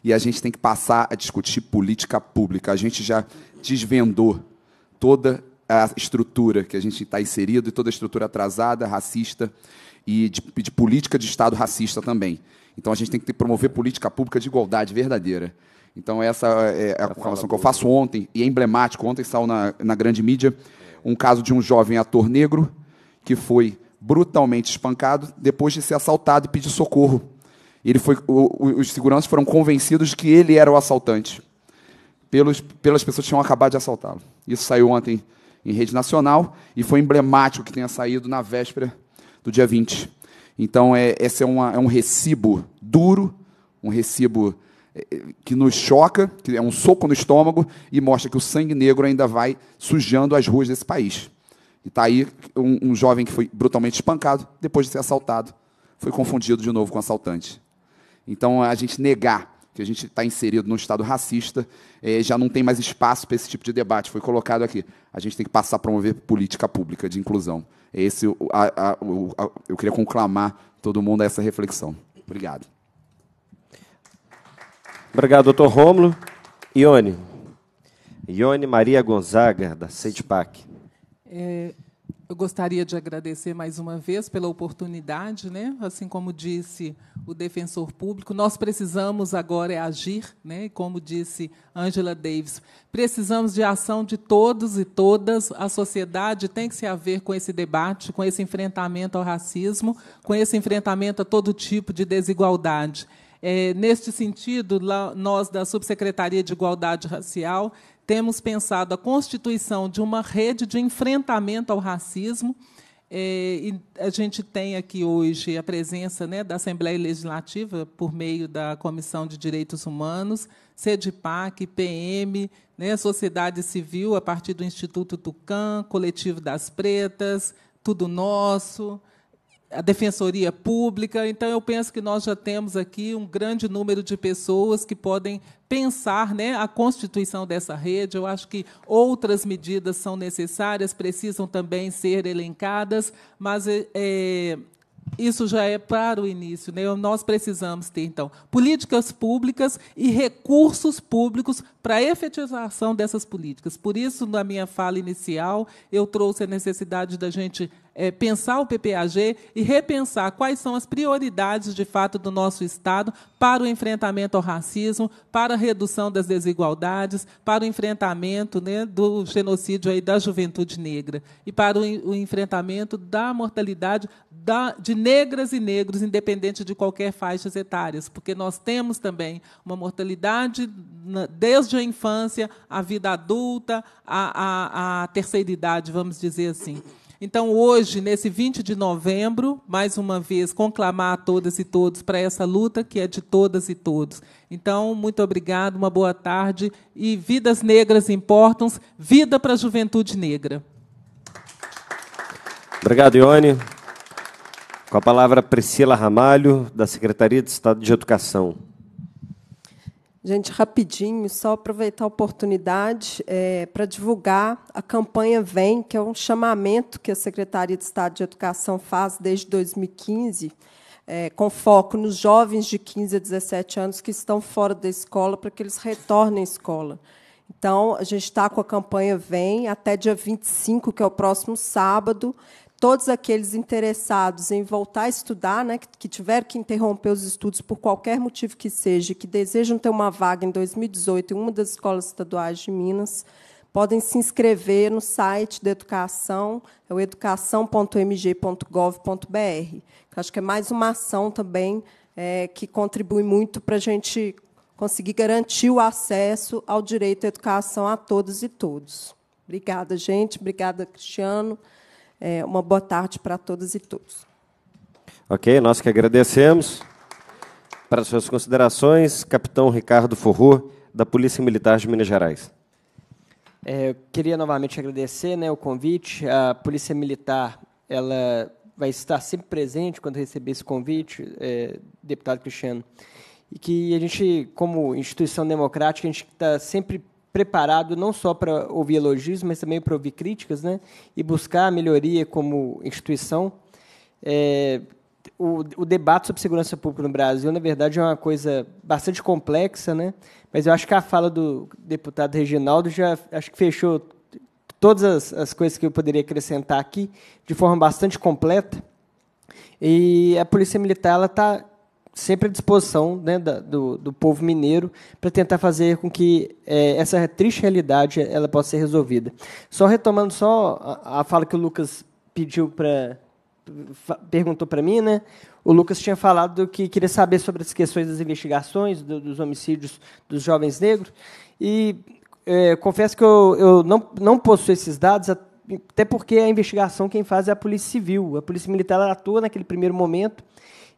e a gente tem que passar a discutir política pública. A gente já desvendou toda a estrutura que a gente está inserido e toda a estrutura atrasada, racista e de, de política de Estado racista também. Então a gente tem que promover política pública de igualdade verdadeira. Então, essa é a informação que eu faço ontem, e é emblemático. Ontem saiu na, na grande mídia um caso de um jovem ator negro que foi brutalmente espancado depois de ser assaltado e pedir socorro. Ele foi, o, os seguranças foram convencidos de que ele era o assaltante, pelos, pelas pessoas que tinham acabado de assaltá-lo. Isso saiu ontem em rede nacional e foi emblemático que tenha saído na véspera do dia 20. Então, é, esse é, uma, é um recibo duro, um recibo que nos choca, que é um soco no estômago e mostra que o sangue negro ainda vai sujando as ruas desse país. E está aí um, um, jovem que foi brutalmente espancado, depois de ser assaltado, foi confundido de novo com assaltante. Então, a gente negar que a gente está inserido num Estado racista, é, já não tem mais espaço para esse tipo de debate. Foi colocado aqui. A gente tem que passar a promover política pública de inclusão. É esse, a, a, a, eu queria conclamar todo mundo a essa reflexão. Obrigado. Obrigado, doutor Rômulo. Ione. Ione Maria Gonzaga, da SEDPAC. É, eu gostaria de agradecer mais uma vez pela oportunidade, né? Assim como disse o defensor público, nós precisamos agora é agir, né? Como disse Angela Davis, precisamos de ação de todos e todas. A sociedade tem que se haver com esse debate, com esse enfrentamento ao racismo, com esse enfrentamento a todo tipo de desigualdade. É, neste sentido, lá, nós, da Subsecretaria de Igualdade Racial, temos pensado a constituição de uma rede de enfrentamento ao racismo. É, a gente tem aqui hoje a presença né, da Assembleia Legislativa, por meio da Comissão de Direitos Humanos, CEDIPAC, PM, né, sociedade civil, a partir do Instituto Tucã, Coletivo das Pretas, Tudo Nosso, a Defensoria Pública. Então, eu penso que nós já temos aqui um grande número de pessoas que podem pensar né, a constituição dessa rede. Eu acho que outras medidas são necessárias, precisam também ser elencadas, mas é, isso já é para o início. Né? Nós precisamos ter, então, políticas públicas e recursos públicos para a efetivação dessas políticas. Por isso, na minha fala inicial, eu trouxe a necessidade da gente é, pensar o PPAG e repensar quais são as prioridades, de fato, do nosso Estado para o enfrentamento ao racismo, para a redução das desigualdades, para o enfrentamento né, do genocídio aí da juventude negra e para o, o enfrentamento da mortalidade da, de negras e negros, independente de qualquer faixa etárias, porque nós temos também uma mortalidade desde a infância, a vida adulta, a, a, a terceira idade, vamos dizer assim. Então, hoje, nesse 20 de novembro, mais uma vez, conclamar a todas e todos para essa luta que é de todas e todos. Então, muito obrigado, uma boa tarde. E vidas negras importam, vida para a juventude negra. Obrigado, Ione. Com a palavra, Priscila Ramalho, da Secretaria de Estado de Educação. Gente, rapidinho, só aproveitar a oportunidade é, para divulgar a campanha Vem, que é um chamamento que a Secretaria de Estado de Educação faz desde 2015, é, com foco nos jovens de 15 a 17 anos que estão fora da escola, para que eles retornem à escola. Então, a gente está com a campanha Vem até dia 25, que é o próximo sábado todos aqueles interessados em voltar a estudar, né, que, tiveram que interromper os estudos por qualquer motivo que seja, que desejam ter uma vaga em 2018 em uma das escolas estaduais de Minas, podem se inscrever no site da educação, é o educação.mg.gov.br. Acho que é mais uma ação também é, que contribui muito para a gente conseguir garantir o acesso ao direito à educação a todos e todos. Obrigada, gente. Obrigada, Cristiano. É, uma boa tarde para todas e todos. Ok, nós que agradecemos. Para suas considerações, capitão Ricardo Forró, da Polícia Militar de Minas Gerais. É, eu queria novamente agradecer né, o convite. A Polícia Militar ela vai estar sempre presente quando receber esse convite, é, deputado Cristiano. E que a gente, como instituição democrática, a gente está sempre preparado não só para ouvir elogios, mas também para ouvir críticas, né? E buscar a melhoria como instituição. É, o, o, debate sobre segurança pública no Brasil, na verdade, é uma coisa bastante complexa, né? Mas eu acho que a fala do deputado Reginaldo já acho que fechou todas as, as coisas que eu poderia acrescentar aqui de forma bastante completa. E a Polícia Militar está sempre à disposição né, da, do, do povo mineiro para tentar fazer com que é, essa triste realidade ela possa ser resolvida. Só retomando só a, a fala que o Lucas pediu para perguntou para mim, né? O Lucas tinha falado que queria saber sobre as questões das investigações do, dos homicídios dos jovens negros e é, confesso que eu, eu não, não possuo esses dados, até porque a investigação quem faz é a Polícia Civil. A Polícia Militar atua naquele primeiro momento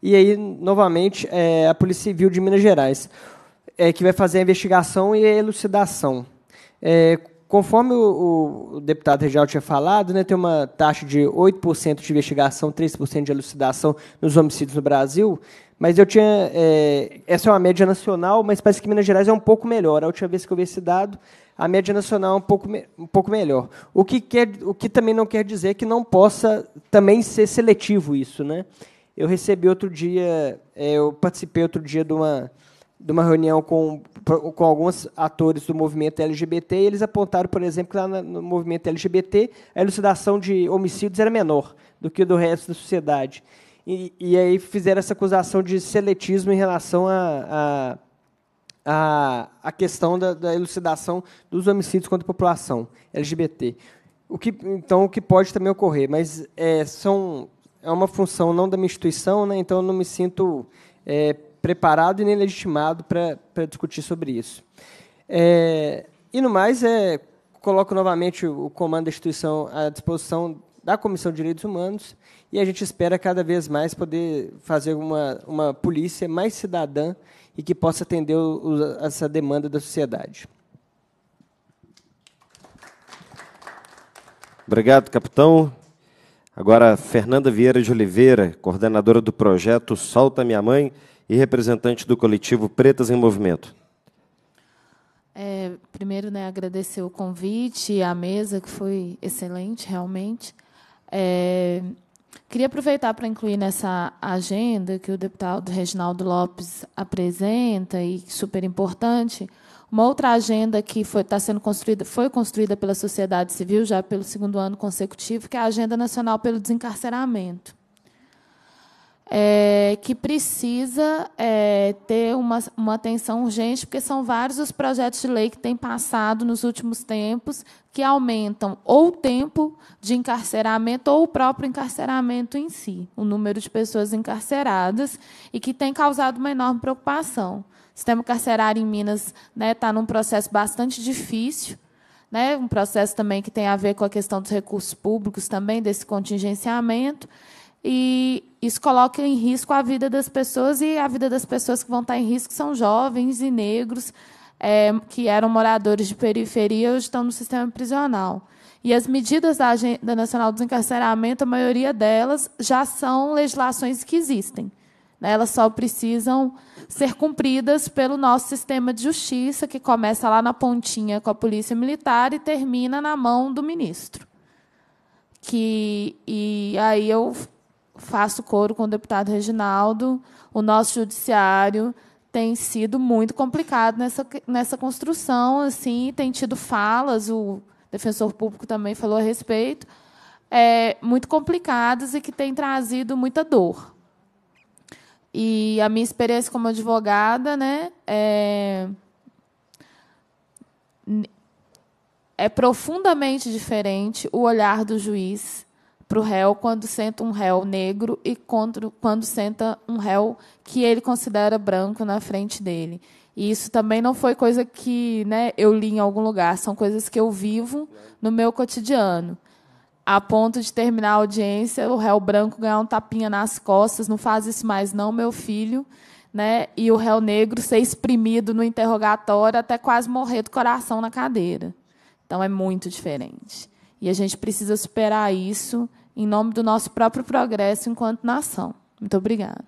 e aí, novamente, é a Polícia Civil de Minas Gerais, é, que vai fazer a investigação e a elucidação. É, conforme o, o, deputado Regial tinha falado, né, tem uma taxa de 8% de investigação, 3% de elucidação nos homicídios no Brasil, mas eu tinha. É, essa é uma média nacional, mas parece que Minas Gerais é um pouco melhor. A última vez que eu vi esse dado, a média nacional é um pouco, um pouco melhor. O que, quer, o que também não quer dizer que não possa também ser seletivo isso. Né? Eu recebi outro dia, é, eu participei outro dia de uma, de uma reunião com, com alguns atores do movimento LGBT e eles apontaram, por exemplo, que lá no movimento LGBT a elucidação de homicídios era menor do que do resto da sociedade. E, e aí fizeram essa acusação de seletismo em relação a, a, a, a questão da, da, elucidação dos homicídios contra a população LGBT. O que, então, o que pode também ocorrer, mas é, são é uma função não da minha instituição, né, então eu não me sinto é, preparado e nem legitimado para discutir sobre isso. É, e, no mais, é, coloco novamente o comando da instituição à disposição da Comissão de Direitos Humanos e a gente espera cada vez mais poder fazer uma, uma polícia mais cidadã e que possa atender o, essa demanda da sociedade. Obrigado, capitão. Agora, Fernanda Vieira de Oliveira, coordenadora do projeto Solta Minha Mãe e representante do coletivo Pretas em Movimento. É, primeiro, né, agradecer o convite e a mesa, que foi excelente, realmente. É, queria aproveitar para incluir nessa agenda que o deputado Reginaldo Lopes apresenta, e super importante, uma outra agenda que está sendo construída, foi construída pela sociedade civil já pelo segundo ano consecutivo, que é a Agenda Nacional pelo Desencarceramento. É, que precisa é, ter uma, uma atenção urgente, porque são vários os projetos de lei que têm passado nos últimos tempos que aumentam ou o tempo de encarceramento ou o próprio encarceramento em si, o número de pessoas encarceradas, e que tem causado uma enorme preocupação. O sistema carcerário em Minas está né, tá num processo bastante difícil, né, um processo também que tem a ver com a questão dos recursos públicos, também desse contingenciamento, e isso coloca em risco a vida das pessoas, e a vida das pessoas que vão estar em risco são jovens e negros, é, que eram moradores de periferia hoje estão no sistema prisional. E as medidas da Agenda Nacional do Desencarceramento, a maioria delas já são legislações que existem. Né? Elas só precisam ser cumpridas pelo nosso sistema de justiça, que começa lá na pontinha com a Polícia Militar e termina na mão do ministro. Que, e aí eu faço coro com o deputado Reginaldo. O nosso judiciário tem sido muito complicado nessa, nessa construção, assim, tem tido falas, o defensor público também falou a respeito, é, muito complicadas e que tem trazido muita dor. E a minha experiência como advogada, né, é, é profundamente diferente o olhar do juiz para o réu quando senta um réu negro e quando, quando senta um réu que ele considera branco na frente dele. E isso também não foi coisa que né, eu li em algum lugar, são coisas que eu vivo no meu cotidiano. A ponto de terminar a audiência, o réu branco ganhar um tapinha nas costas, não faz isso mais não, meu filho, né? E o réu negro ser exprimido no interrogatório até quase morrer do coração na cadeira. Então é muito diferente. E a gente precisa superar isso em nome do nosso próprio progresso enquanto nação. Muito obrigada.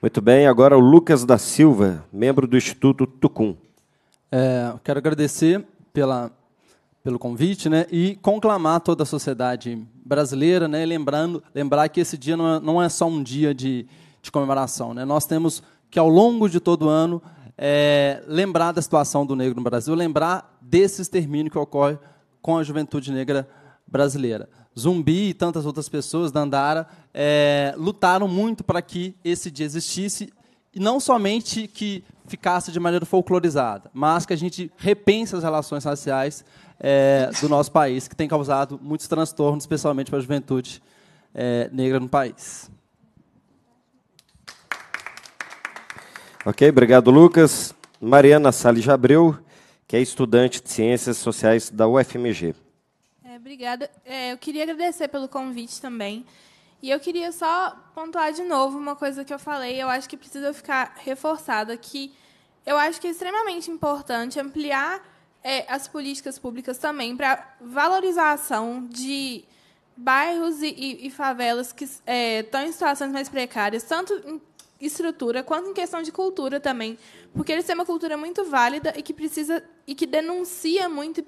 Muito bem, agora o Lucas da Silva, membro do Instituto Tucum. É, quero agradecer pela, pelo convite né, e conclamar toda a sociedade brasileira, né, lembrando, lembrar que esse dia não é, não é só um dia de, de comemoração. Né, nós temos que, ao longo de todo o ano, é, lembrar da situação do negro no Brasil, lembrar desse extermínio que ocorre com a juventude negra brasileira. Zumbi e tantas outras pessoas da Andara é, lutaram muito para que esse dia existisse e não somente que ficasse de maneira folclorizada, mas que a gente repense as relações raciais é, do nosso país, que tem causado muitos transtornos, especialmente para a juventude é, negra no país. Ok, obrigado, Lucas. Mariana Salles Jabreu, que é estudante de Ciências Sociais da UFMG. É, obrigada. É, eu queria agradecer pelo convite também. E eu queria só pontuar de novo uma coisa que eu falei, eu acho que precisa ficar reforçada, que eu acho que é extremamente importante ampliar é, as políticas públicas também para valorização de bairros e, e, e favelas que é, estão em situações mais precárias, tanto em estrutura quanto em questão de cultura também, porque eles têm uma cultura muito válida e que precisa e que denuncia muito e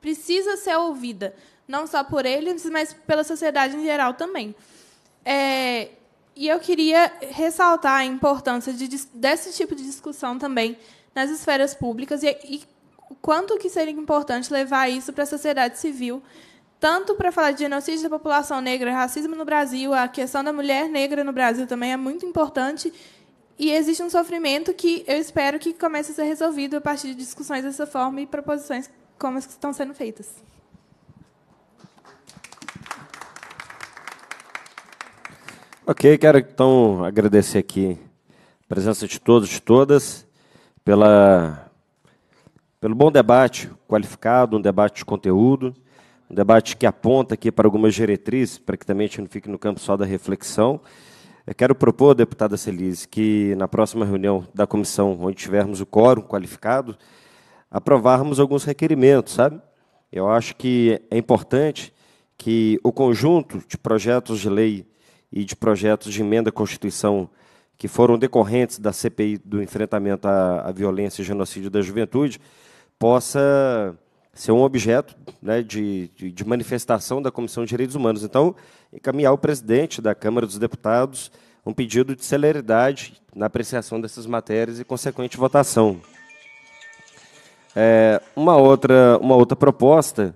precisa ser ouvida, não só por eles, mas pela sociedade em geral também. É, e eu queria ressaltar a importância de, desse tipo de discussão também nas esferas públicas e, e quanto que seria importante levar isso para a sociedade civil, tanto para falar de genocídio da população negra, racismo no Brasil, a questão da mulher negra no Brasil também é muito importante. E existe um sofrimento que eu espero que comece a ser resolvido a partir de discussões dessa forma e proposições como as que estão sendo feitas. Ok, quero então agradecer aqui a presença de todos e todas pela, pelo bom debate qualificado, um debate de conteúdo, um debate que aponta aqui para algumas diretrizes, para que também a gente não fique no campo só da reflexão. Eu quero propor, deputada Celise, que na próxima reunião da comissão, onde tivermos o quórum qualificado, aprovarmos alguns requerimentos, sabe? Eu acho que é importante que o conjunto de projetos de lei e de projetos de emenda à Constituição que foram decorrentes da CPI do enfrentamento à, à violência e genocídio da juventude possa ser um objeto né, de, de, de, manifestação da Comissão de Direitos Humanos. Então, encaminhar ao presidente da Câmara dos Deputados um pedido de celeridade na apreciação dessas matérias e consequente votação. É, uma, outra, uma outra proposta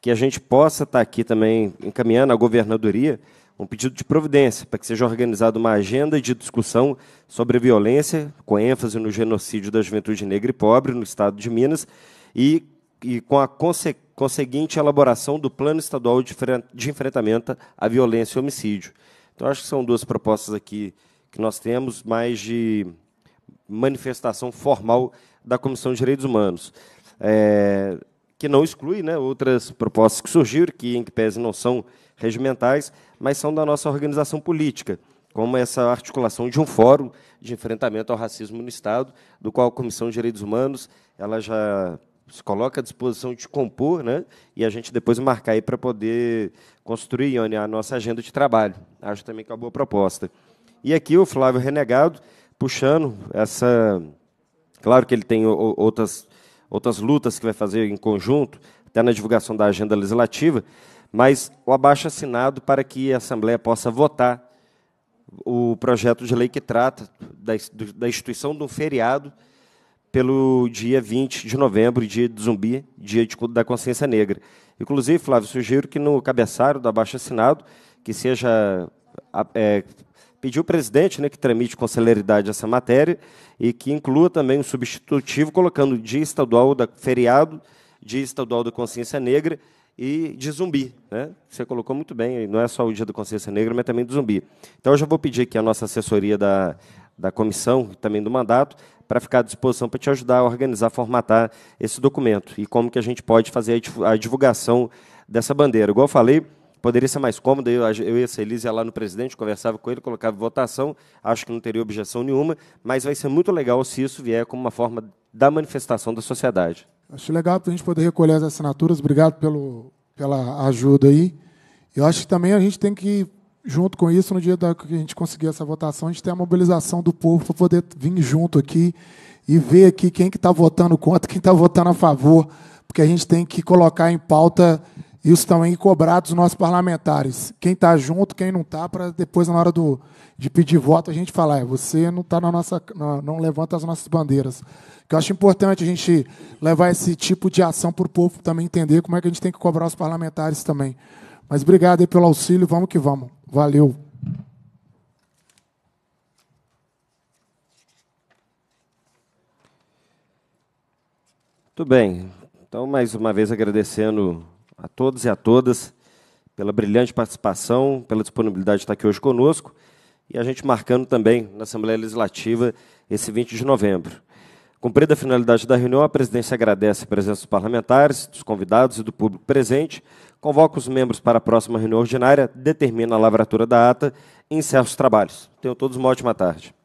que a gente possa estar aqui também encaminhando à governadoria um pedido de providência para que seja organizada uma agenda de discussão sobre violência, com ênfase no genocídio da juventude negra e pobre no estado de Minas, e, e com a conse conseguinte elaboração do Plano Estadual de, de Enfrentamento à Violência e Homicídio. Então, acho que são duas propostas aqui que nós temos, mais de manifestação formal da Comissão de Direitos Humanos. É, que não exclui né, outras propostas que surgiram, que em que pese não são regimentais, mas são da nossa organização política, como essa articulação de um fórum de enfrentamento ao racismo no Estado, do qual a Comissão de Direitos Humanos ela já se coloca à disposição de compor, né, e a gente depois marcar aí para poder construir a nossa agenda de trabalho. Acho também que é uma boa proposta. E aqui o Flávio Renegado, puxando essa... Claro que ele tem outras, outras lutas que vai fazer em conjunto, até na divulgação da agenda legislativa, mas o abaixo assinado para que a Assembleia possa votar o projeto de lei que trata da, da instituição de um feriado pelo dia 20 de novembro, dia de zumbi, dia de, da consciência negra. Inclusive, Flávio, sugiro que no cabeçalho do abaixo assinado, que seja é, pedir o presidente né, que tramite com celeridade essa matéria e que inclua também um substitutivo, colocando dia estadual da feriado, dia estadual da consciência negra e de zumbi. Né? Você colocou muito bem, não é só o dia da consciência negra, mas também do zumbi. Então, eu já vou pedir aqui a nossa assessoria da, da comissão também do mandato, para ficar à disposição para te ajudar a organizar, formatar esse documento e como que a gente pode fazer a divulgação dessa bandeira. Igual eu falei, poderia ser mais cômodo, eu, eu e a Celise ia lá no presidente, conversava com ele, colocava votação, acho que não teria objeção nenhuma, mas vai ser muito legal se isso vier como uma forma da manifestação da sociedade. Acho legal para a gente poder recolher as assinaturas, obrigado pelo, pela ajuda aí. Eu acho que também a gente tem que junto com isso, no dia da, que a gente conseguir essa votação, a gente tem a mobilização do povo para poder vir junto aqui e ver aqui quem que está votando contra, quem está votando a favor, porque a gente tem que colocar em pauta isso também cobrar dos nossos parlamentares. Quem está junto, quem não está, para depois, na hora do, de pedir voto, a gente falar, é, você não está na nossa. Não, não levanta as nossas bandeiras. Que eu acho importante a gente levar esse tipo de ação para o povo também entender como é que a gente tem que cobrar os parlamentares também. Mas obrigado aí pelo auxílio, vamos que vamos. Valeu. Muito bem. Então, mais uma vez agradecendo a todos e a todas pela brilhante participação, pela disponibilidade de estar aqui hoje conosco e a gente marcando também na Assembleia Legislativa esse 20 de novembro. Cumprida a finalidade da reunião, a presidência agradece a presença dos parlamentares, dos convidados e do público presente, convoca os membros para a próxima reunião ordinária, determina a lavratura da ata e encerra os trabalhos. Tenham todos uma ótima tarde.